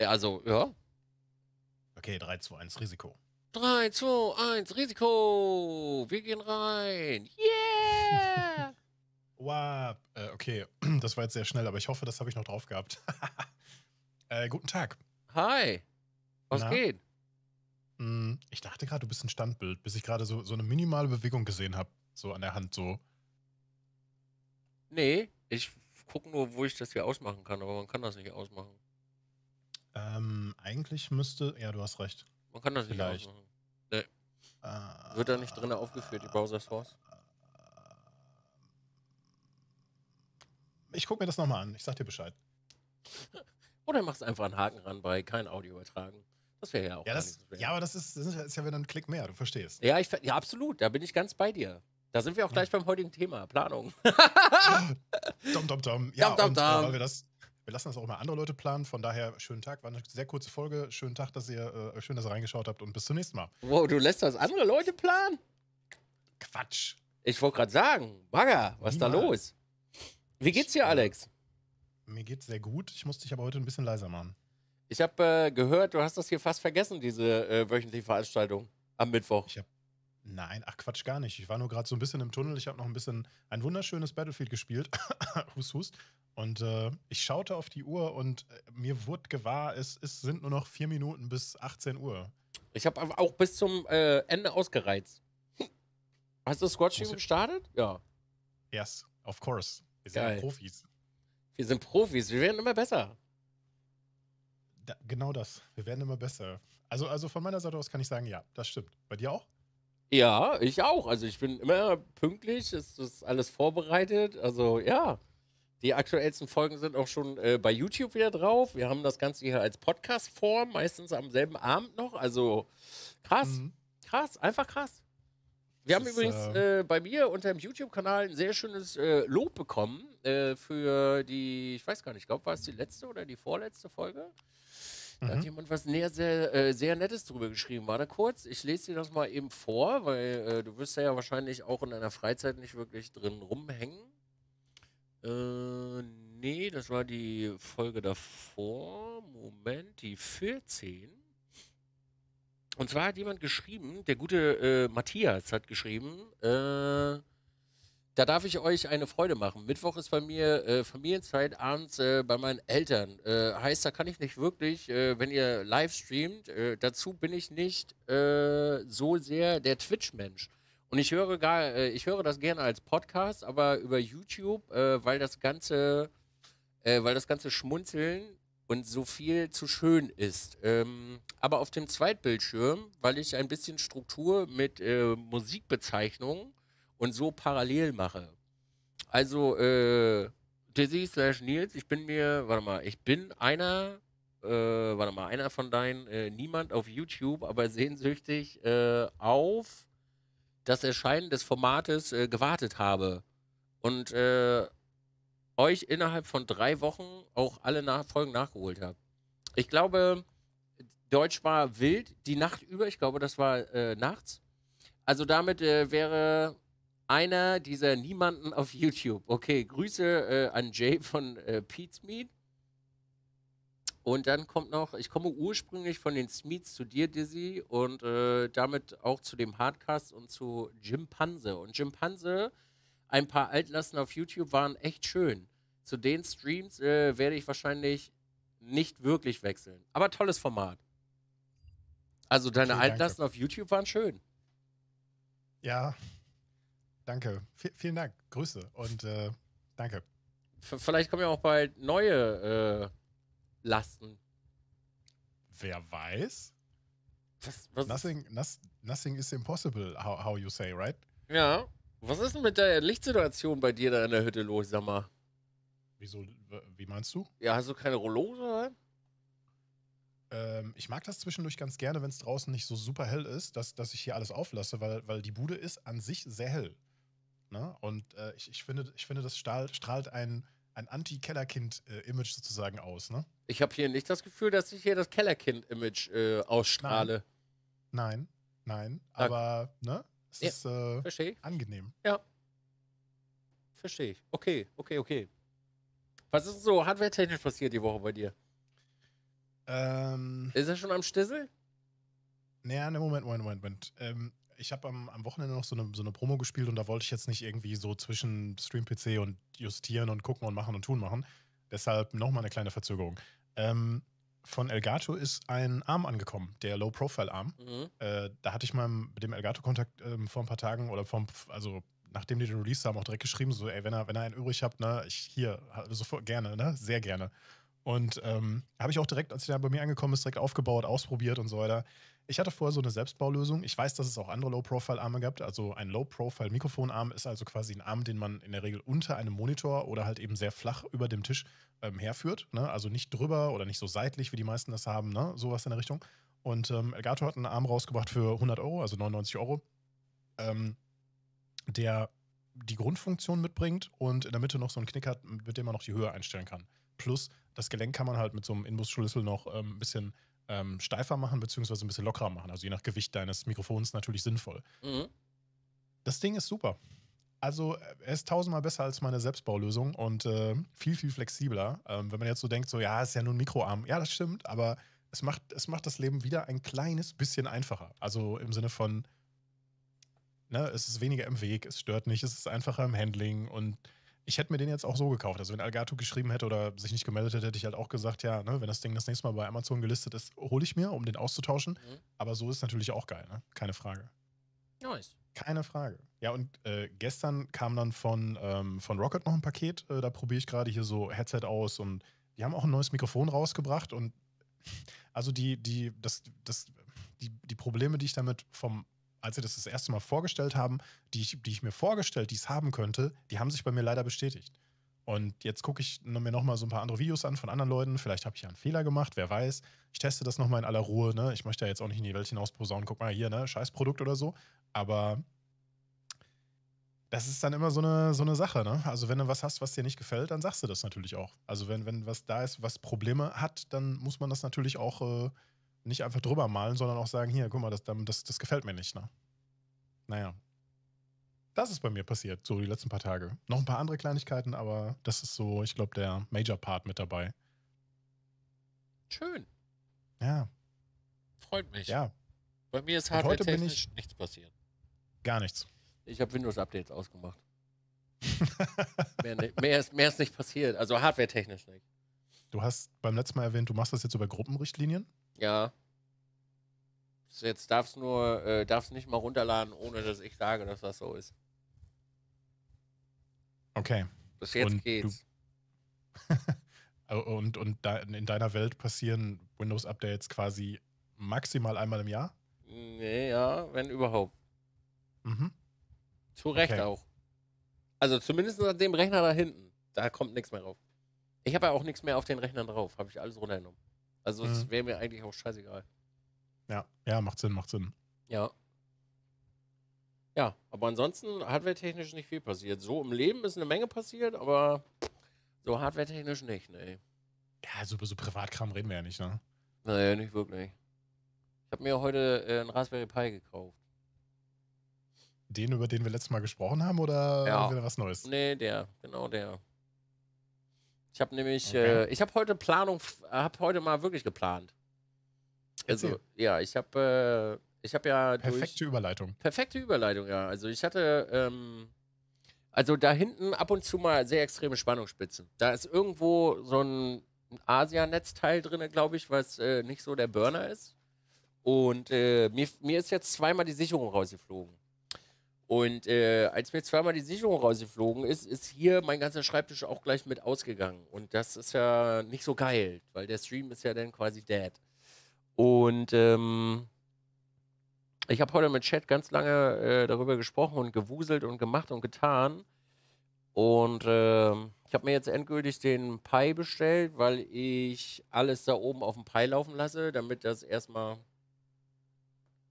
Ja, Also, ja. Okay, 3, 2, 1, Risiko. 3, 2, 1, Risiko. Wir gehen rein. Yeah! Wow, äh, okay, das war jetzt sehr schnell, aber ich hoffe, das habe ich noch drauf gehabt. äh, guten Tag. Hi. Was Na? geht? Hm, ich dachte gerade, du bist ein Standbild, bis ich gerade so, so eine minimale Bewegung gesehen habe. So an der Hand, so. Nee, ich gucke nur, wo ich das hier ausmachen kann, aber man kann das nicht ausmachen. Ähm, eigentlich müsste. Ja, du hast recht. Man kann das nicht Vielleicht. ausmachen. Äh, Wird da nicht drin aufgeführt, die Browser Source? Ich gucke mir das nochmal an. Ich sag dir Bescheid. Oder machst einfach einen Haken ran bei kein Audio übertragen. Das wäre ja auch Ja, das, nicht so ja aber das ist, das ist ja wieder ein Klick mehr, du verstehst. Ja, ich, ja, absolut. Da bin ich ganz bei dir. Da sind wir auch gleich beim heutigen Thema, Planung. Dom, dom, dom. Ja, Dom, dom, und, äh, dom. weil wir das. Wir lassen das auch mal andere Leute planen. Von daher, schönen Tag. War eine sehr kurze Folge. Schönen Tag, dass ihr, äh, schön, dass ihr reingeschaut habt und bis zum nächsten Mal. Wow, du lässt das andere Leute planen? Quatsch. Ich wollte gerade sagen, Bagger, was ist da los? Wie geht's dir, äh, Alex? Mir geht's sehr gut. Ich musste dich aber heute ein bisschen leiser machen. Ich habe äh, gehört, du hast das hier fast vergessen, diese äh, wöchentliche Veranstaltung am Mittwoch. Ich Nein, ach Quatsch, gar nicht. Ich war nur gerade so ein bisschen im Tunnel. Ich habe noch ein bisschen ein wunderschönes Battlefield gespielt. hus, hus. Und äh, ich schaute auf die Uhr und äh, mir wurde gewahr, es, es sind nur noch vier Minuten bis 18 Uhr. Ich habe auch bis zum äh, Ende ausgereizt. Hast du Squad ich- gestartet? Ja. Yes, of course. Wir sind Geil. ja Profis. Wir sind Profis, wir werden immer besser. Da, genau das. Wir werden immer besser. Also, also von meiner Seite aus kann ich sagen, ja, das stimmt. Bei dir auch? Ja, ich auch. Also ich bin immer pünktlich, es ist alles vorbereitet. Also ja, die aktuellsten Folgen sind auch schon äh, bei YouTube wieder drauf. Wir haben das Ganze hier als Podcast-Form, meistens am selben Abend noch. Also krass, Mhm. krass, einfach krass. Wir haben Das ist, übrigens äh, bei mir unter dem YouTube-Kanal ein sehr schönes äh, Lob bekommen äh, für die, ich weiß gar nicht, ich glaube, war es die letzte oder die vorletzte Folge? Da hat Mhm. jemand was näher sehr, äh, sehr Nettes drüber geschrieben. Warte kurz, ich lese dir das mal eben vor, weil äh, du wirst ja wahrscheinlich auch in deiner Freizeit nicht wirklich drin rumhängen. Äh, nee, das war die Folge davor. Moment, die 14. Und zwar hat jemand geschrieben, der gute äh, Matthias hat geschrieben, äh, da darf ich euch eine Freude machen. Mittwoch ist bei mir äh, Familienzeit abends äh, bei meinen Eltern. Äh, heißt, da kann ich nicht wirklich, äh, wenn ihr live streamt, äh, dazu bin ich nicht so sehr der Twitch-Mensch. Und ich höre gar, äh, ich höre das gerne als Podcast, aber über YouTube, äh, weil das ganze, äh, weil das ganze Schmunzeln und so viel zu schön ist. Ähm, aber auf dem Zweitbildschirm, weil ich ein bisschen Struktur mit äh, Musikbezeichnungen und so parallel mache. Also, äh, Dizzy slash Nils, ich bin mir, warte mal, ich bin einer, äh, warte mal, einer von deinen, äh, niemand auf YouTube, aber sehnsüchtig äh, auf das Erscheinen des Formates äh, gewartet habe. Und äh, euch innerhalb von drei Wochen auch alle nach Folgen nachgeholt habe. Ich glaube, Deutsch war wild die Nacht über. Ich glaube, das war äh, nachts. Also damit äh, wäre einer dieser Niemanden auf YouTube. Okay, Grüße äh, an Jay von äh, Pete's Meat. Und dann kommt noch, ich komme ursprünglich von den Smeets zu dir, Dizzy, und äh, damit auch zu dem Hardcast und zu Jimpanse. Und Jimpanse, ein paar Altlasten auf YouTube waren echt schön. Zu den Streams äh, werde ich wahrscheinlich nicht wirklich wechseln. Aber tolles Format. Also deine Dank Altlasten auf YouTube waren schön. Ja, danke. V vielen Dank. Grüße und äh, danke. V vielleicht kommen ja auch bald neue Lasten. Wer weiß? Was, was, Nothing, nos, nothing is impossible, how, how you say, right? ja. Was ist denn mit der Lichtsituation bei dir da in der Hütte los, sag mal? Wieso, wie meinst du? Ja, hast du keine Rollos oder? Ähm, ich mag das zwischendurch ganz gerne, wenn es draußen nicht so super hell ist, dass, dass ich hier alles auflasse, weil, weil die Bude ist an sich sehr hell. Ne? Und äh, ich, ich, finde, ich finde, das strahlt, strahlt ein, ein Anti-Kellerkind-Image sozusagen aus. Ne? Ich habe hier nicht das Gefühl, dass ich hier das Kellerkind-Image äh, ausstrahle. Nein, nein, Ah. aber ne? es Ja. ist äh, Verstehe ich. angenehm. Verstehe ich. Okay, okay, okay. Was ist so hardware-technisch passiert die Woche bei dir? Ähm, Ist er schon am Stissel? naja, ne, Moment, Moment, Moment. Moment. Ähm, ich habe am, am Wochenende noch so eine, so eine Promo gespielt und da wollte ich jetzt nicht irgendwie so zwischen Stream-PC und justieren und gucken und machen und tun machen. Deshalb nochmal eine kleine Verzögerung. Ähm, von Elgato ist ein Arm angekommen, der Low-Profile-Arm. Mhm. Äh, da hatte ich mal mit dem Elgato Kontakt ähm, vor ein paar Tagen oder vor, also nachdem die den Release haben, auch direkt geschrieben, so, ey, wenn ihr, wenn ihr einen übrig habt, ne, ich hier, sofort gerne, ne, sehr gerne. Und ähm, habe ich auch direkt, als der bei mir angekommen ist, direkt aufgebaut, ausprobiert und so weiter. Ich hatte vorher so eine Selbstbaulösung. Ich weiß, dass es auch andere Low-Profile-Arme gab. Also ein Low-Profile-Mikrofonarm ist also quasi ein Arm, den man in der Regel unter einem Monitor oder halt eben sehr flach über dem Tisch ähm, herführt. Ne? Also nicht drüber oder nicht so seitlich, wie die meisten das haben, ne? sowas in der Richtung. Und ähm, Elgato hat einen Arm rausgebracht für 100 Euro, also 99 Euro, ähm, der die Grundfunktion mitbringt und in der Mitte noch so einen Knick hat, mit dem man noch die Höhe einstellen kann. Plus, das Gelenk kann man halt mit so einem Inbus-Schlüssel noch ähm, ein bisschen ähm, steifer machen, beziehungsweise ein bisschen lockerer machen. Also je nach Gewicht deines Mikrofons natürlich sinnvoll. Mhm. Das Ding ist super. Also er ist tausendmal besser als meine Selbstbaulösung und äh, viel, viel flexibler. Ähm, wenn man jetzt so denkt, so ja, ist ja nur ein Mikroarm. Ja, das stimmt, aber es macht, es macht das Leben wieder ein kleines bisschen einfacher. Also im Sinne von, ne, es ist weniger im Weg, es stört nicht, es ist einfacher im Handling und ich hätte mir den jetzt auch so gekauft. Also wenn Algato geschrieben hätte oder sich nicht gemeldet hätte, hätte ich halt auch gesagt, ja, ne, wenn das Ding das nächste Mal bei Amazon gelistet ist, hole ich mir, um den auszutauschen. Mhm. Aber so ist natürlich auch geil, ne? Keine Frage. Nice. Keine Frage. Ja, und äh, gestern kam dann von, ähm, von Rocket noch ein Paket. Äh, da probiere ich gerade hier so Headset aus und die haben auch ein neues Mikrofon rausgebracht. Und also die, die, das, das, die, die Probleme, die ich damit vom, als sie das das erste Mal vorgestellt haben, die ich, die ich mir vorgestellt, die es haben könnte, die haben sich bei mir leider bestätigt. Und jetzt gucke ich mir noch mal so ein paar andere Videos an von anderen Leuten. Vielleicht habe ich ja einen Fehler gemacht, wer weiß. Ich teste das noch mal in aller Ruhe. Ne? Ich möchte ja jetzt auch nicht in die Welt hinaus posaunen. Guck mal hier, ne? Scheißprodukt oder so. Aber das ist dann immer so eine, so eine Sache. Ne? Also wenn du was hast, was dir nicht gefällt, dann sagst du das natürlich auch. Also wenn, wenn was da ist, was Probleme hat, dann muss man das natürlich auch äh, nicht einfach drüber malen, sondern auch sagen, hier, guck mal, das, das, das gefällt mir nicht. Ne? Naja. Das ist bei mir passiert, so die letzten paar Tage. Noch ein paar andere Kleinigkeiten, aber das ist so, ich glaube, der Major-Part mit dabei. Schön. Ja, Freut mich. ja, Bei mir ist Und heute bin hardware-technisch nichts passiert. gar nichts. Ich habe Windows-Updates ausgemacht. mehr, mehr, ist, mehr ist nicht passiert. Also hardware-technisch nicht. du hast beim letzten Mal erwähnt, du machst das jetzt über Gruppenrichtlinien. Ja. Jetzt darfst nur, äh, darfst nicht mal runterladen, ohne dass ich sage, dass das so ist. Okay. Bis jetzt Und geht's. Und, und da, in deiner Welt passieren Windows-Updates quasi maximal einmal im Jahr? Nee, ja, wenn überhaupt. Mhm. Zu Recht Okay. auch. Also zumindest an dem Rechner da hinten. Da kommt nichts mehr drauf. Ich habe ja auch nichts mehr auf den Rechnern drauf. Habe ich alles runtergenommen. Also es Mhm. wäre mir eigentlich auch scheißegal. Ja, ja, macht Sinn, macht Sinn. Ja. Ja, aber ansonsten hardware-technisch nicht viel passiert. So im Leben ist eine Menge passiert, aber so hardware-technisch nicht, nee. Ja, so über so Privatkram reden wir ja nicht, ne? Nee, nicht wirklich. Ich habe mir heute äh, einen Raspberry Pi gekauft. Den, über den wir letztes Mal gesprochen haben, oder Ja. wieder was Neues? Nee, der, genau der. Ich habe nämlich, Okay. äh, ich habe heute Planung, habe heute mal wirklich geplant. Also, Erzähl. ja, ich habe, äh, ich habe ja durch, Perfekte Überleitung. Perfekte Überleitung, ja. Also ich hatte, ähm, also da hinten ab und zu mal sehr extreme Spannungsspitzen. Da ist irgendwo so ein Asia-Netzteil drin, glaube ich, was äh, nicht so der Burner ist. Und äh, mir, mir ist jetzt zweimal die Sicherung rausgeflogen. Und äh, als mir zweimal die Sicherung rausgeflogen ist, ist hier mein ganzer Schreibtisch auch gleich mit ausgegangen. Und das ist ja nicht so geil, weil der Stream ist ja dann quasi dead. Und ähm, ich habe heute mit Chat ganz lange äh, darüber gesprochen und gewuselt und gemacht und getan. Und ähm, ich habe mir jetzt endgültig den Pi bestellt, weil ich alles da oben auf dem Pi laufen lasse, damit das erstmal.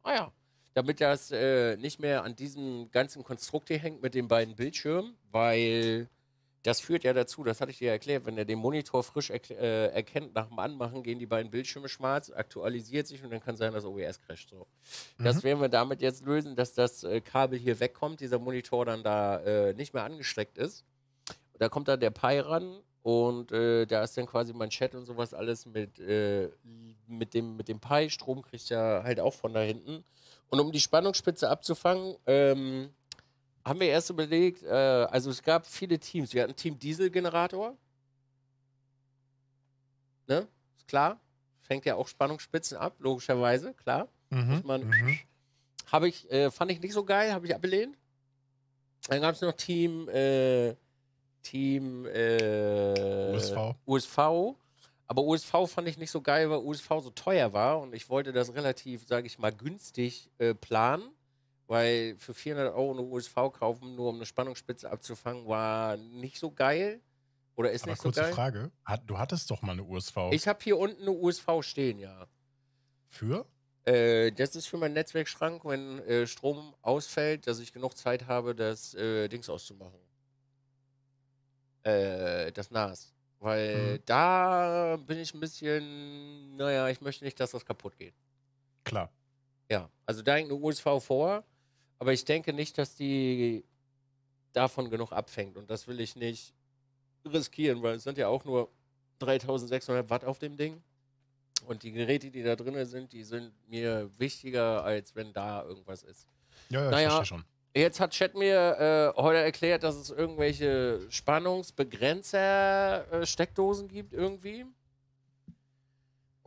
Ah ja. Damit das äh, nicht mehr an diesem ganzen Konstrukt hier hängt mit den beiden Bildschirmen, weil das führt ja dazu, das hatte ich dir erklärt, wenn er den Monitor frisch erk äh, erkennt nach dem Anmachen, gehen die beiden Bildschirme schwarz, aktualisiert sich und dann kann sein, dass OBS crasht. So. Das Mhm. werden wir damit jetzt lösen, dass das äh, Kabel hier wegkommt, dieser Monitor dann da äh, nicht mehr angesteckt ist. Da kommt dann der Pi ran und äh, da ist dann quasi mein Chat und sowas alles mit äh, mit dem, mit dem Pi, Strom kriegt ja halt auch von da hinten. Und um die Spannungsspitze abzufangen, ähm, haben wir erst überlegt, äh, also es gab viele Teams. Wir hatten Team Dieselgenerator. Ne? Ist klar. Fängt ja auch Spannungsspitzen ab, logischerweise, klar. Mhm. Mhm. habe ich, äh, fand ich nicht so geil, habe ich abgelehnt. Dann gab es noch Team, äh, Team äh, USV. USV. Aber USV fand ich nicht so geil, weil USV so teuer war und ich wollte das relativ, sage ich mal, günstig äh, planen, weil für 400 Euro eine USV kaufen, nur um eine Spannungsspitze abzufangen, war nicht so geil. Oder ist Aber nicht so kurze geil. Frage. Hat, du hattest doch mal eine USV. Ich habe hier unten eine USV stehen, ja. für? Äh, das ist für meinen Netzwerkschrank, wenn äh, Strom ausfällt, dass ich genug Zeit habe, das äh, Dings auszumachen. Äh, das NAS. Weil Mhm. da bin ich ein bisschen, naja, ich möchte nicht, dass das kaputt geht. Klar. Ja, also da hängt eine USV vor, aber ich denke nicht, dass die davon genug abfängt. Und das will ich nicht riskieren, weil es sind ja auch nur 3600 Watt auf dem Ding. Und die Geräte, die da drin sind, die sind mir wichtiger, als wenn da irgendwas ist. Ja, ja, Naja. ich verstehe schon. Jetzt hat Chat mir äh, heute erklärt, dass es irgendwelche Spannungsbegrenzer-Steckdosen gibt irgendwie.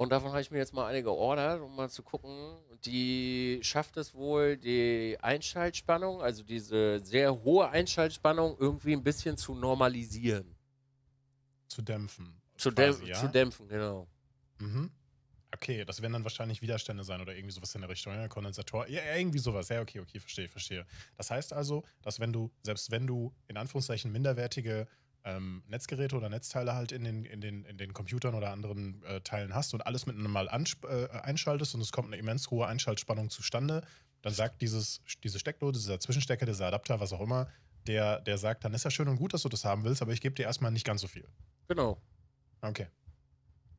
Und davon habe ich mir jetzt mal eine geordert, um mal zu gucken. Die schafft es wohl, die Einschaltspannung, also diese sehr hohe Einschaltspannung, irgendwie ein bisschen zu normalisieren. Zu dämpfen. Zu, quasi, dämpf ja? zu dämpfen, genau. Mhm. Okay, das werden dann wahrscheinlich Widerstände sein oder irgendwie sowas in der Richtung. Ja, Kondensator. Ja, irgendwie sowas. Ja, okay, okay, verstehe, verstehe. Das heißt also, dass wenn du, selbst wenn du in Anführungszeichen minderwertige ähm, Netzgeräte oder Netzteile halt in den, in den, in den Computern oder anderen äh, Teilen hast und alles miteinander mal ansp- äh, einschaltest und es kommt eine immens hohe Einschaltspannung zustande, dann sagt dieses, diese Steckdose, dieser Zwischenstecker, dieser Adapter, was auch immer, der, der sagt, dann ist ja schön und gut, dass du das haben willst, aber ich gebe dir erstmal nicht ganz so viel. Genau, Okay.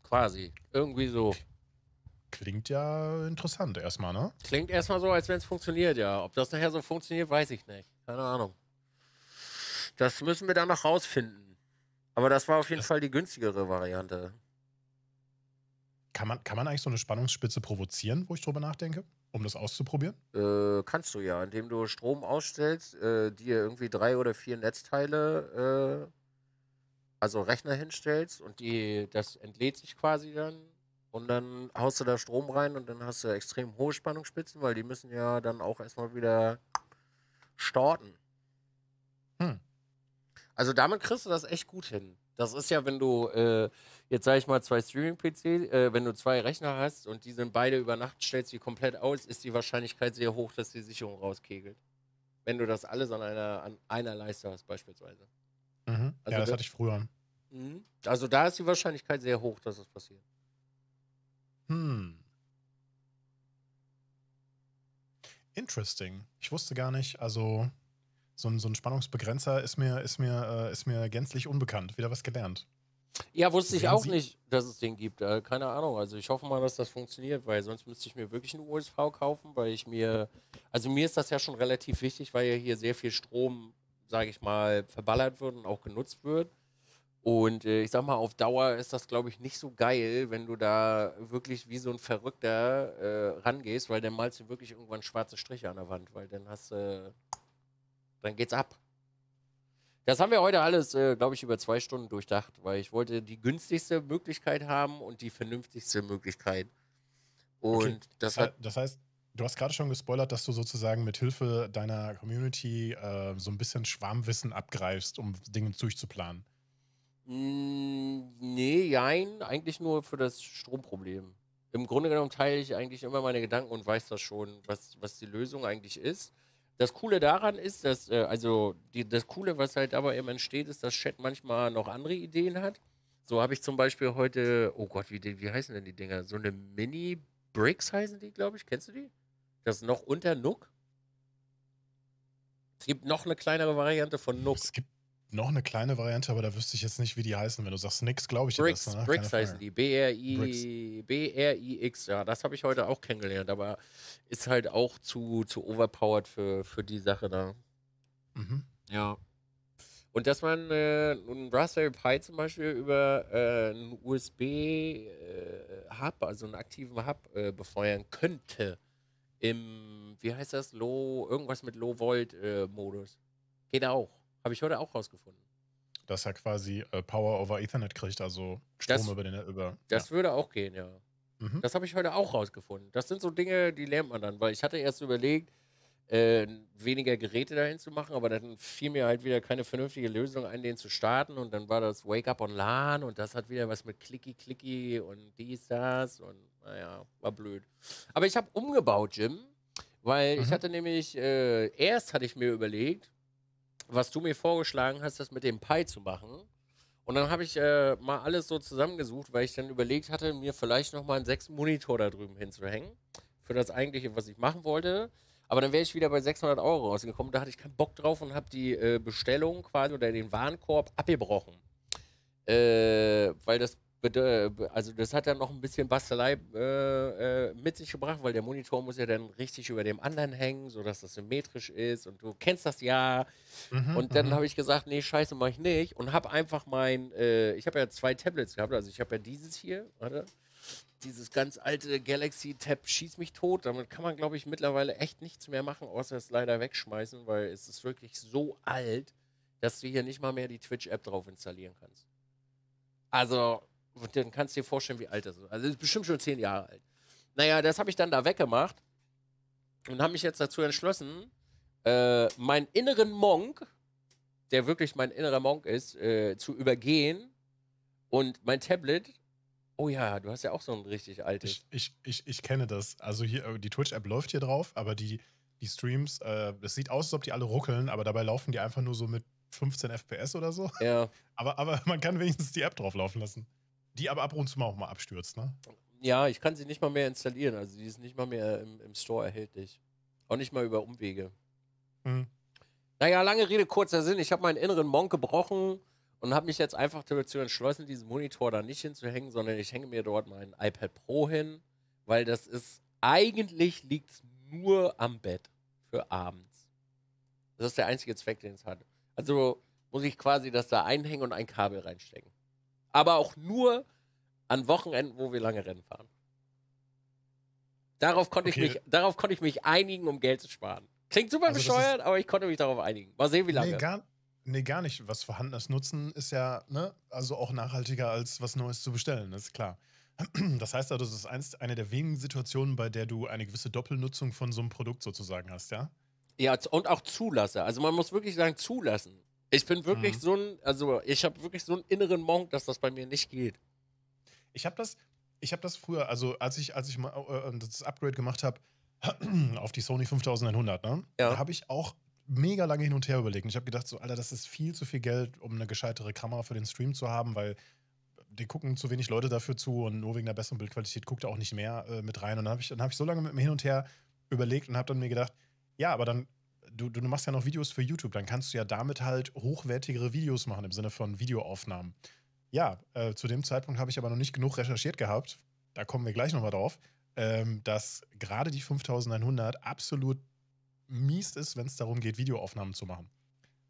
quasi. Irgendwie so. Klingt ja interessant erstmal, ne? Klingt erstmal so, als wenn es funktioniert, ja. Ob das nachher so funktioniert, weiß ich nicht. Keine Ahnung. Das müssen wir dann noch rausfinden. Aber das war auf jeden Das- Fall die günstigere Variante. Kann man, kann man eigentlich so eine Spannungsspitze provozieren, wo ich drüber nachdenke, um das auszuprobieren? Äh, kannst du ja, indem du Strom ausstellst, äh, dir irgendwie drei oder vier Netzteile, äh, also Rechner hinstellst und die, das entlädt sich quasi dann. Und dann haust du da Strom rein und dann hast du extrem hohe Spannungsspitzen, weil die müssen ja dann auch erstmal wieder starten. Hm. Also damit kriegst du das echt gut hin. Das ist ja, wenn du, äh, jetzt sage ich mal, zwei Streaming-PC, äh, wenn du zwei Rechner hast und die sind beide über Nacht, stellst die komplett aus, ist die Wahrscheinlichkeit sehr hoch, dass die Sicherung rauskegelt. Wenn du das alles an einer, an einer Leiste hast, beispielsweise. Mhm. Also ja, das da- hatte ich früher. Mhm. Also da ist die Wahrscheinlichkeit sehr hoch, dass das passiert. Hm. Interesting. Ich wusste gar nicht, also so ein, so ein Spannungsbegrenzer ist mir, ist, mir, äh, ist mir gänzlich unbekannt. Wieder was gelernt. Ja, wusste ich Sehen auch Sie- nicht, dass es den gibt. Äh, keine Ahnung. Also ich hoffe mal, dass das funktioniert, weil sonst müsste ich mir wirklich einen USV kaufen, weil ich mir, also mir ist das ja schon relativ wichtig, weil ja hier sehr viel Strom, sage ich mal, verballert wird und auch genutzt wird. Und äh, ich sag mal, auf Dauer ist das, glaube ich, nicht so geil, wenn du da wirklich wie so ein Verrückter äh, rangehst, weil dann malst du wirklich irgendwann schwarze Striche an der Wand, weil dann hast du, dann geht's ab. Das haben wir heute alles, äh, glaube ich, über zwei Stunden durchdacht, weil ich wollte die günstigste Möglichkeit haben und die vernünftigste Möglichkeit. Und Okay. das Das, hat, heißt, das heißt, du hast gerade schon gespoilert, dass du sozusagen mit Hilfe deiner Community äh, so ein bisschen Schwarmwissen abgreifst, um Dinge durchzuplanen. Nee, jein, eigentlich nur für das Stromproblem. Im Grunde genommen teile ich eigentlich immer meine Gedanken und weiß das schon, was, was die Lösung eigentlich ist. Das Coole daran ist, dass, äh, also die, das Coole, was halt dabei immer entsteht, ist, dass Chat manchmal noch andere Ideen hat. So habe ich zum Beispiel heute, oh Gott, wie, wie heißen denn die Dinger? So eine Mini-Bricks heißen die, glaube ich. Kennst du die? Das ist noch unter Nook. Es gibt noch eine kleinere Variante von Nook. Es gibt noch eine kleine Variante, aber da wüsste ich jetzt nicht, wie die heißen. Wenn du sagst Nix, glaube ich Bricks, das. Ne? Bricks Keine heißen Frage. die. B-R-I, B-R-I-X, ja. Das habe ich heute auch kennengelernt, aber ist halt auch zu, zu overpowered für, für die Sache da. Mhm. Ja. Und dass man äh, einen Raspberry Pi zum Beispiel über äh, einen USB-Hub, also einen aktiven Hub, äh, befeuern könnte. Im, wie heißt das, Low, irgendwas mit Low-Volt-Modus. Geht auch. Habe ich heute auch rausgefunden. Dass er quasi äh, Power over Ethernet kriegt, also Strom Das- über den über. Das ja. würde auch gehen, ja. Mhm. Das habe ich heute auch rausgefunden. Das sind so Dinge, die lernt man dann, weil ich hatte erst überlegt, äh, weniger Geräte dahin zu machen, aber dann fiel mir halt wieder keine vernünftige Lösung ein, den zu starten und dann war das Wake Up on LAN und das hat wieder was mit Clicky Clicky und dies, das und naja, war blöd. Aber ich habe umgebaut, Jim, weil ich Mhm. hatte nämlich, äh, erst hatte ich mir überlegt, was du mir vorgeschlagen hast, das mit dem Pi zu machen. Und dann habe ich äh, mal alles so zusammengesucht, weil ich dann überlegt hatte, mir vielleicht nochmal einen sechsten Monitor da drüben hinzuhängen. Für das eigentliche, was ich machen wollte. Aber dann wäre ich wieder bei 600 Euro rausgekommen. Da hatte ich keinen Bock drauf und habe die äh, Bestellung quasi oder den Warenkorb abgebrochen. Äh, weil das, also das hat dann noch ein bisschen Bastelei äh, äh, mit sich gebracht, weil der Monitor muss ja dann richtig über dem anderen hängen, sodass das symmetrisch ist. Und du kennst das ja. Mhm, Und dann mhm. habe ich gesagt, nee, scheiße, mache ich nicht. Und habe einfach mein, äh, ich habe ja zwei Tablets gehabt. Also ich habe ja dieses hier, warte, dieses ganz alte Galaxy Tab Schieß mich tot. Damit kann man, glaube ich, mittlerweile echt nichts mehr machen, außer es leider wegschmeißen, weil es ist wirklich so alt, dass du hier nicht mal mehr die Twitch-App drauf installieren kannst. Also, dann kannst du dir vorstellen, wie alt das ist. Also, es ist bestimmt schon zehn Jahre alt. Naja, das habe ich dann da weggemacht und habe mich jetzt dazu entschlossen, äh, meinen inneren Monk, der wirklich mein innerer Monk ist, äh, zu übergehen und mein Tablet. Oh ja, du hast ja auch so ein richtig altes. Ich, ich, ich, ich kenne das. Also hier, äh, die Twitch-App läuft hier drauf, aber die, die Streams, äh, es sieht aus, als ob die alle ruckeln, aber dabei laufen die einfach nur so mit 15 FPS oder so. ja. Aber, aber man kann wenigstens die App drauf laufen lassen. Die aber ab und zu mal auch mal abstürzt, ne? ja, ich kann sie nicht mal mehr installieren. Also die ist nicht mal mehr im, im Store erhältlich. Auch nicht mal über Umwege. Hm. Naja, lange Rede, kurzer Sinn. Ich habe meinen inneren Monk gebrochen und habe mich jetzt einfach dazu entschlossen, diesen Monitor da nicht hinzuhängen, sondern ich hänge mir dort mein iPad Pro hin, weil das ist, eigentlich liegt es nur am Bett für abends. Das ist der einzige Zweck, den es hat. Also muss ich quasi das da einhängen und ein Kabel reinstecken. Aber auch nur an Wochenenden, wo wir lange Rennen fahren. Darauf konnte, Okay. ich, mich, darauf konnte ich mich einigen, um Geld zu sparen. Klingt super Also das bescheuert, aber ich konnte mich darauf einigen. Mal sehen, wie lange. Nee, gar, nee, gar nicht. Was vorhandenes Nutzen ist ja, ne, also auch nachhaltiger als was Neues zu bestellen, ist klar. Das heißt also, das ist eins, eine der wenigen Situationen, bei der du eine gewisse Doppelnutzung von so einem Produkt sozusagen hast, ja? Ja, und auch zulasse. Also man muss wirklich sagen, zulassen. Ich bin wirklich Mhm. so ein, also ich habe wirklich so einen inneren Monk, dass das bei mir nicht geht. Ich habe das, ich habe das früher, also als ich, als ich mal äh, das Upgrade gemacht habe auf die Sony 5100, ne? Ja. Da habe ich auch mega lange hin und her überlegt. Und ich habe gedacht, so, Alter, das ist viel zu viel Geld, um eine gescheitere Kamera für den Stream zu haben, weil die gucken zu wenig Leute dafür zu und nur wegen der besseren Bildqualität guckt da auch nicht mehr äh, mit rein. Und dann habe ich, dann hab ich so lange mit mir hin und her überlegt und habe dann mir gedacht, ja, aber dann, du, du machst ja noch Videos für YouTube, dann kannst du ja damit halt hochwertigere Videos machen im Sinne von Videoaufnahmen. Ja, äh, zu dem Zeitpunkt habe ich aber noch nicht genug recherchiert gehabt. Da kommen wir gleich nochmal drauf, ähm, dass gerade die 5100 absolut mies ist, wenn es darum geht, Videoaufnahmen zu machen.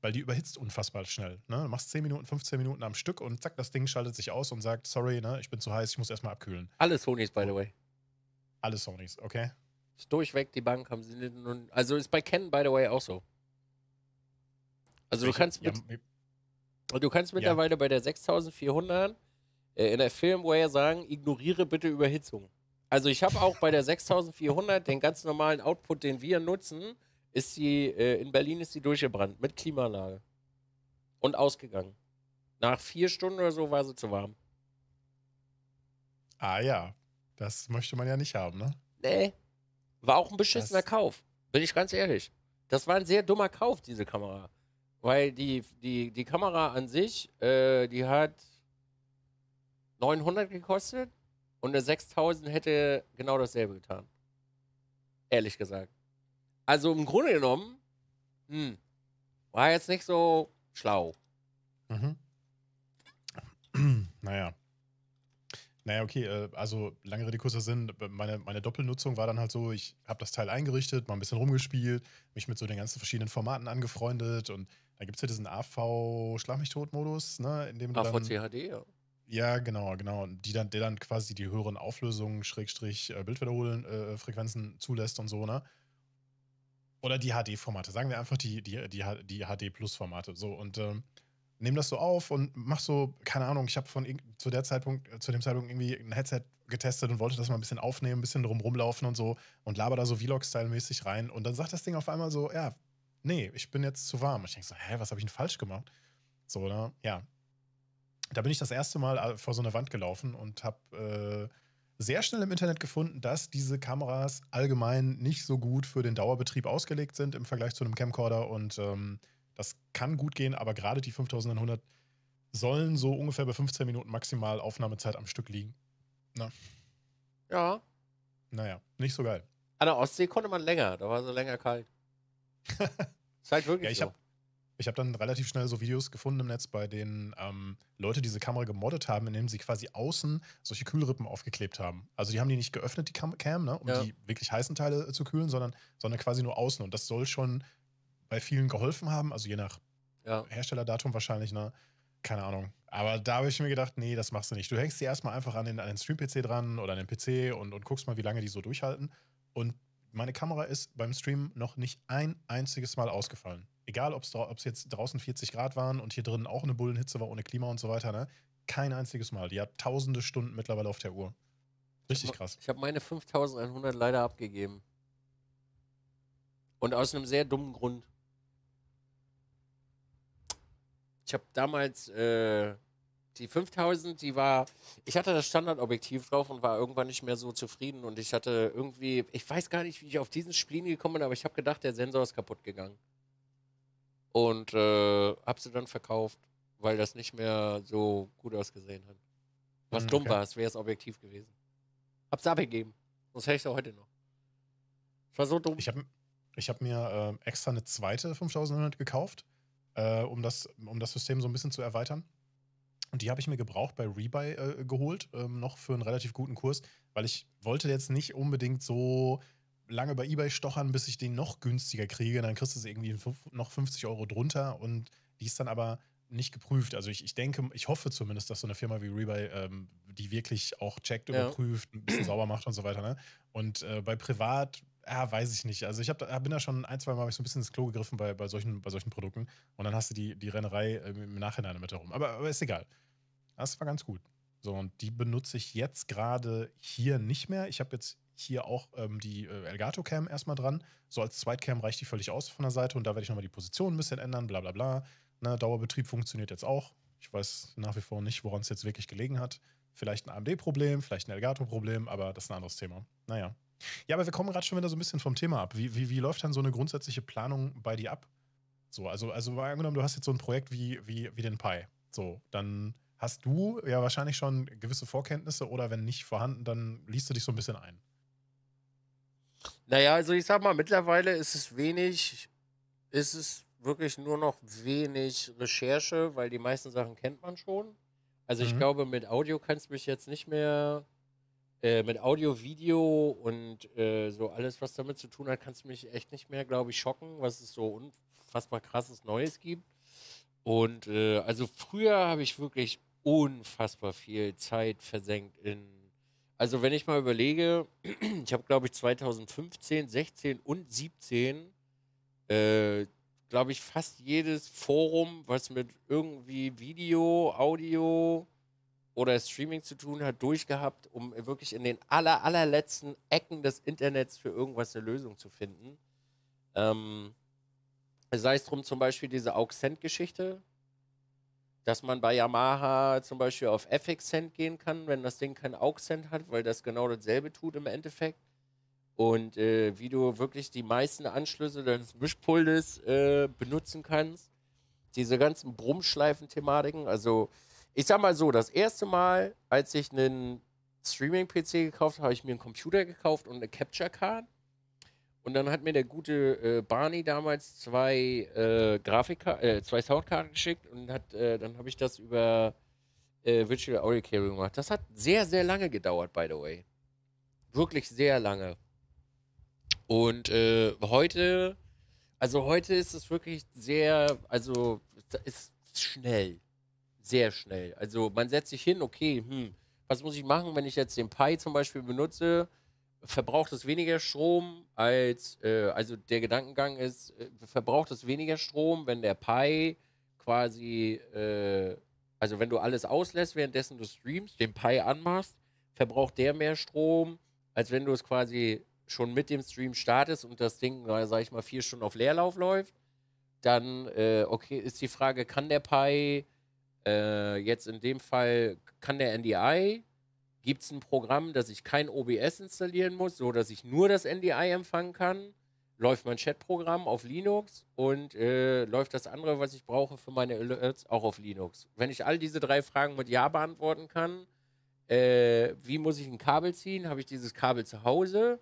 Weil die überhitzt unfassbar schnell. Ne? Du machst 10 Minuten, 15 Minuten am Stück und zack, das Ding schaltet sich aus und sagt, sorry, ne, ich bin zu heiß, ich muss erstmal abkühlen. Alle Sonys, by the way. Alle Sonys, okay? Ist durchweg die Bank, haben sie nicht, also ist bei Canon, by the way, auch so. Also du kannst, ja, mit, du kannst mittlerweile bei der 6400 äh, in der Firmware sagen, ignoriere bitte Überhitzung. Also ich habe auch bei der 6400 den ganz normalen Output, den wir nutzen, ist die, äh, in Berlin ist die durchgebrannt mit Klimaanlage. Und ausgegangen. Nach vier Stunden oder so war sie zu warm. Ah ja, das möchte man ja nicht haben, ne? Nee. War auch ein beschissener Das- Kauf. Bin ich ganz ehrlich. Das war ein sehr dummer Kauf, diese Kamera. Weil die, die, die Kamera an sich, äh, die hat 900 gekostet und eine 6000 hätte genau dasselbe getan. Ehrlich gesagt. Also im Grunde genommen, hm, war jetzt nicht so schlau. Mhm. naja. Naja, okay, äh, also lange Rede, kurzer Sinn. Meine, meine Doppelnutzung war dann halt so, ich habe das Teil eingerichtet, mal ein bisschen rumgespielt, mich mit so den ganzen verschiedenen Formaten angefreundet und Da gibt es ja diesen AV-Schlag mich tot-Modus, ne, in dem du dann, AVCHD, ja. Ja, genau, genau. Die dann, der dann quasi die höheren Auflösungen, Schrägstrich, äh, Bildwiederholen, äh, Frequenzen zulässt und so, ne? Oder die HD-Formate. Sagen wir einfach die, die, die, die HD-Plus-Formate. So, und ähm, nehm das so auf und mach so, keine Ahnung, ich habe von zu der Zeitpunkt, äh, zu dem Zeitpunkt irgendwie ein Headset getestet und wollte das mal ein bisschen aufnehmen, ein bisschen drum rumlaufen und so und laber da so Vlog-Style-mäßig rein. Und dann sagt das Ding auf einmal so, ja, nee, ich bin jetzt zu warm. Und ich denke so, hä, was habe ich denn falsch gemacht? So, ne? Ja, da bin ich das erste Mal äh, vor so eine Wand gelaufen und habe äh, sehr schnell im Internet gefunden, dass diese Kameras allgemein nicht so gut für den Dauerbetrieb ausgelegt sind im Vergleich zu einem Camcorder und ähm, das kann gut gehen, aber gerade die 5100 sollen so ungefähr bei 15 Minuten maximal Aufnahmezeit am Stück liegen. Na. Ja. Naja, nicht so geil. An der Ostsee konnte man länger, da war so länger kalt. ist halt wirklich ja, ich so. Hab, ich habe dann relativ schnell so Videos gefunden im Netz, bei denen ähm, Leute diese Kamera gemoddet haben, indem sie quasi außen solche Kühlrippen aufgeklebt haben. Also die haben die nicht geöffnet, die Cam, Cam ne, um ja. die wirklich heißen Teile äh, zu kühlen, sondern, sondern quasi nur außen. Und das soll schon bei vielen geholfen haben, also je nach ja. Herstellerdatum wahrscheinlich, ne? Keine Ahnung. Aber da habe ich mir gedacht, nee, das machst du nicht. Du hängst die erstmal einfach an den, an den Stream-PC dran oder an den PC und, und guckst mal, wie lange die so durchhalten. Und meine Kamera ist beim Stream noch nicht ein einziges Mal ausgefallen egal ob es jetzt draußen 40 Grad waren und hier drin auch eine Bullenhitze war ohne Klima und so weiter, ne? Kein einziges Mal. Die hat tausende Stunden mittlerweile auf der Uhr. Richtig krass. Ich habe meine 5100 leider abgegeben. Und aus einem sehr dummen Grund. Ich habe damals äh, die 5000, die war, ich hatte das Standardobjektiv drauf und war irgendwann nicht mehr so zufrieden und ich hatte irgendwie, ich weiß gar nicht, wie ich auf diesen Spielen gekommen bin, aber ich habe gedacht, der Sensor ist kaputt gegangen. Und äh, hab sie dann verkauft, weil das nicht mehr so gut ausgesehen hat. Was hm, okay. dumm war, es wäre das Objektiv gewesen. Hab's abgegeben. Sonst hätte ich es heute noch. Das war so dumm. Ich habe ich hab mir äh, extra eine zweite 5900 gekauft, äh, um, das, um das System so ein bisschen zu erweitern. Und die habe ich mir gebraucht bei Rebuy äh, geholt, ähm, noch für einen relativ guten Kurs, weil ich wollte jetzt nicht unbedingt so lange bei eBay stochern, bis ich den noch günstiger kriege. Dann kriegst du es irgendwie noch 50 Euro drunter und die ist dann aber nicht geprüft. Also ich, ich denke, ich hoffe zumindest, dass so eine Firma wie Rebuy ähm, die wirklich auch checkt, ja. überprüft, ein bisschen sauber macht und so weiter. Ne? Und äh, bei Privat, ja, weiß ich nicht. Also ich hab, bin da schon ein, zwei Mal ich so ein bisschen ins Klo gegriffen bei, bei, solchen, bei solchen Produkten und dann hast du die, die Rennerei äh, im Nachhinein mit herum. Aber, aber ist egal. Das war ganz gut. So, und die benutze ich jetzt gerade hier nicht mehr. Ich habe jetzt hier auch ähm, die äh, Elgato Cam erstmal dran. So als Zweitcam reicht die völlig aus von der Seite und da werde ich nochmal die Position ein bisschen ändern, bla bla bla. Na, Dauerbetrieb funktioniert jetzt auch. Ich weiß nach wie vor nicht, woran es jetzt wirklich gelegen hat. Vielleicht ein AMD-Problem, vielleicht ein Elgato-Problem, aber das ist ein anderes Thema. Naja. Ja, aber wir kommen gerade schon wieder so ein bisschen vom Thema ab. Wie, wie, wie läuft dann so eine grundsätzliche Planung bei dir ab? So, also, also mal angenommen, du hast jetzt so ein Projekt wie, wie, wie den Pi. So, dann hast du ja wahrscheinlich schon gewisse Vorkenntnisse oder wenn nicht vorhanden, dann liest du dich so ein bisschen ein. Naja, also ich sag mal, mittlerweile ist es wenig, ist es wirklich nur noch wenig Recherche, weil die meisten Sachen kennt man schon. Also ich mhm. glaube, mit Audio kannst du mich jetzt nicht mehr, äh, mit Audio, Video und äh, so alles, was damit zu tun hat, kannst du mich echt nicht mehr, glaube ich, schocken, was es so unfassbar krasses Neues gibt. Und äh, also früher habe ich wirklich unfassbar viel Zeit versenkt in also wenn ich mal überlege, ich habe glaube ich 2015, 16 und 17, äh, glaube ich fast jedes Forum, was mit irgendwie Video, Audio oder Streaming zu tun hat, durchgehabt, um wirklich in den aller, allerletzten Ecken des Internets für irgendwas eine Lösung zu finden. Ähm, sei es drum zum Beispiel diese Auxent-Geschichte, dass man bei Yamaha zum Beispiel auf FX-Cent gehen kann, wenn das Ding kein AUX-Cent hat, weil das genau dasselbe tut im Endeffekt. Und äh, wie du wirklich die meisten Anschlüsse deines Mischpultes äh, benutzen kannst. Diese ganzen Brummschleifen-Thematiken. Also, ich sag mal so, das erste Mal, als ich einen Streaming-PC gekauft habe, habe ich mir einen Computer gekauft und eine Capture-Card. Und dann hat mir der gute äh, Barney damals zwei äh, Grafika äh, zwei Soundkarten geschickt und hat, äh, dann habe ich das über äh, Virtual Audio Cable gemacht. Das hat sehr, sehr lange gedauert, by the way. Wirklich sehr lange. Und äh, heute, Also heute ist es wirklich sehr, also ist schnell. Sehr schnell. Also man setzt sich hin, okay, hm, was muss ich machen, wenn ich jetzt den Pi zum Beispiel benutze? Verbraucht es weniger Strom als, äh, also der Gedankengang ist, äh, verbraucht es weniger Strom, wenn der Pi quasi, äh, also wenn du alles auslässt, währenddessen du streamst, den Pi anmachst, verbraucht der mehr Strom, als wenn du es quasi schon mit dem Stream startest und das Ding, sag ich mal, vier Stunden auf Leerlauf läuft. Dann, äh, okay, ist die Frage, kann der Pi äh, jetzt in dem Fall, kann der NDI? Gibt es ein Programm, dass ich kein OBS installieren muss, so dass ich nur das NDI empfangen kann? Läuft mein Chatprogramm auf Linux und äh, läuft das andere, was ich brauche für meine Alerts, auch auf Linux? Wenn ich all diese drei Fragen mit Ja beantworten kann, äh, wie muss ich ein Kabel ziehen? Habe ich dieses Kabel zu Hause?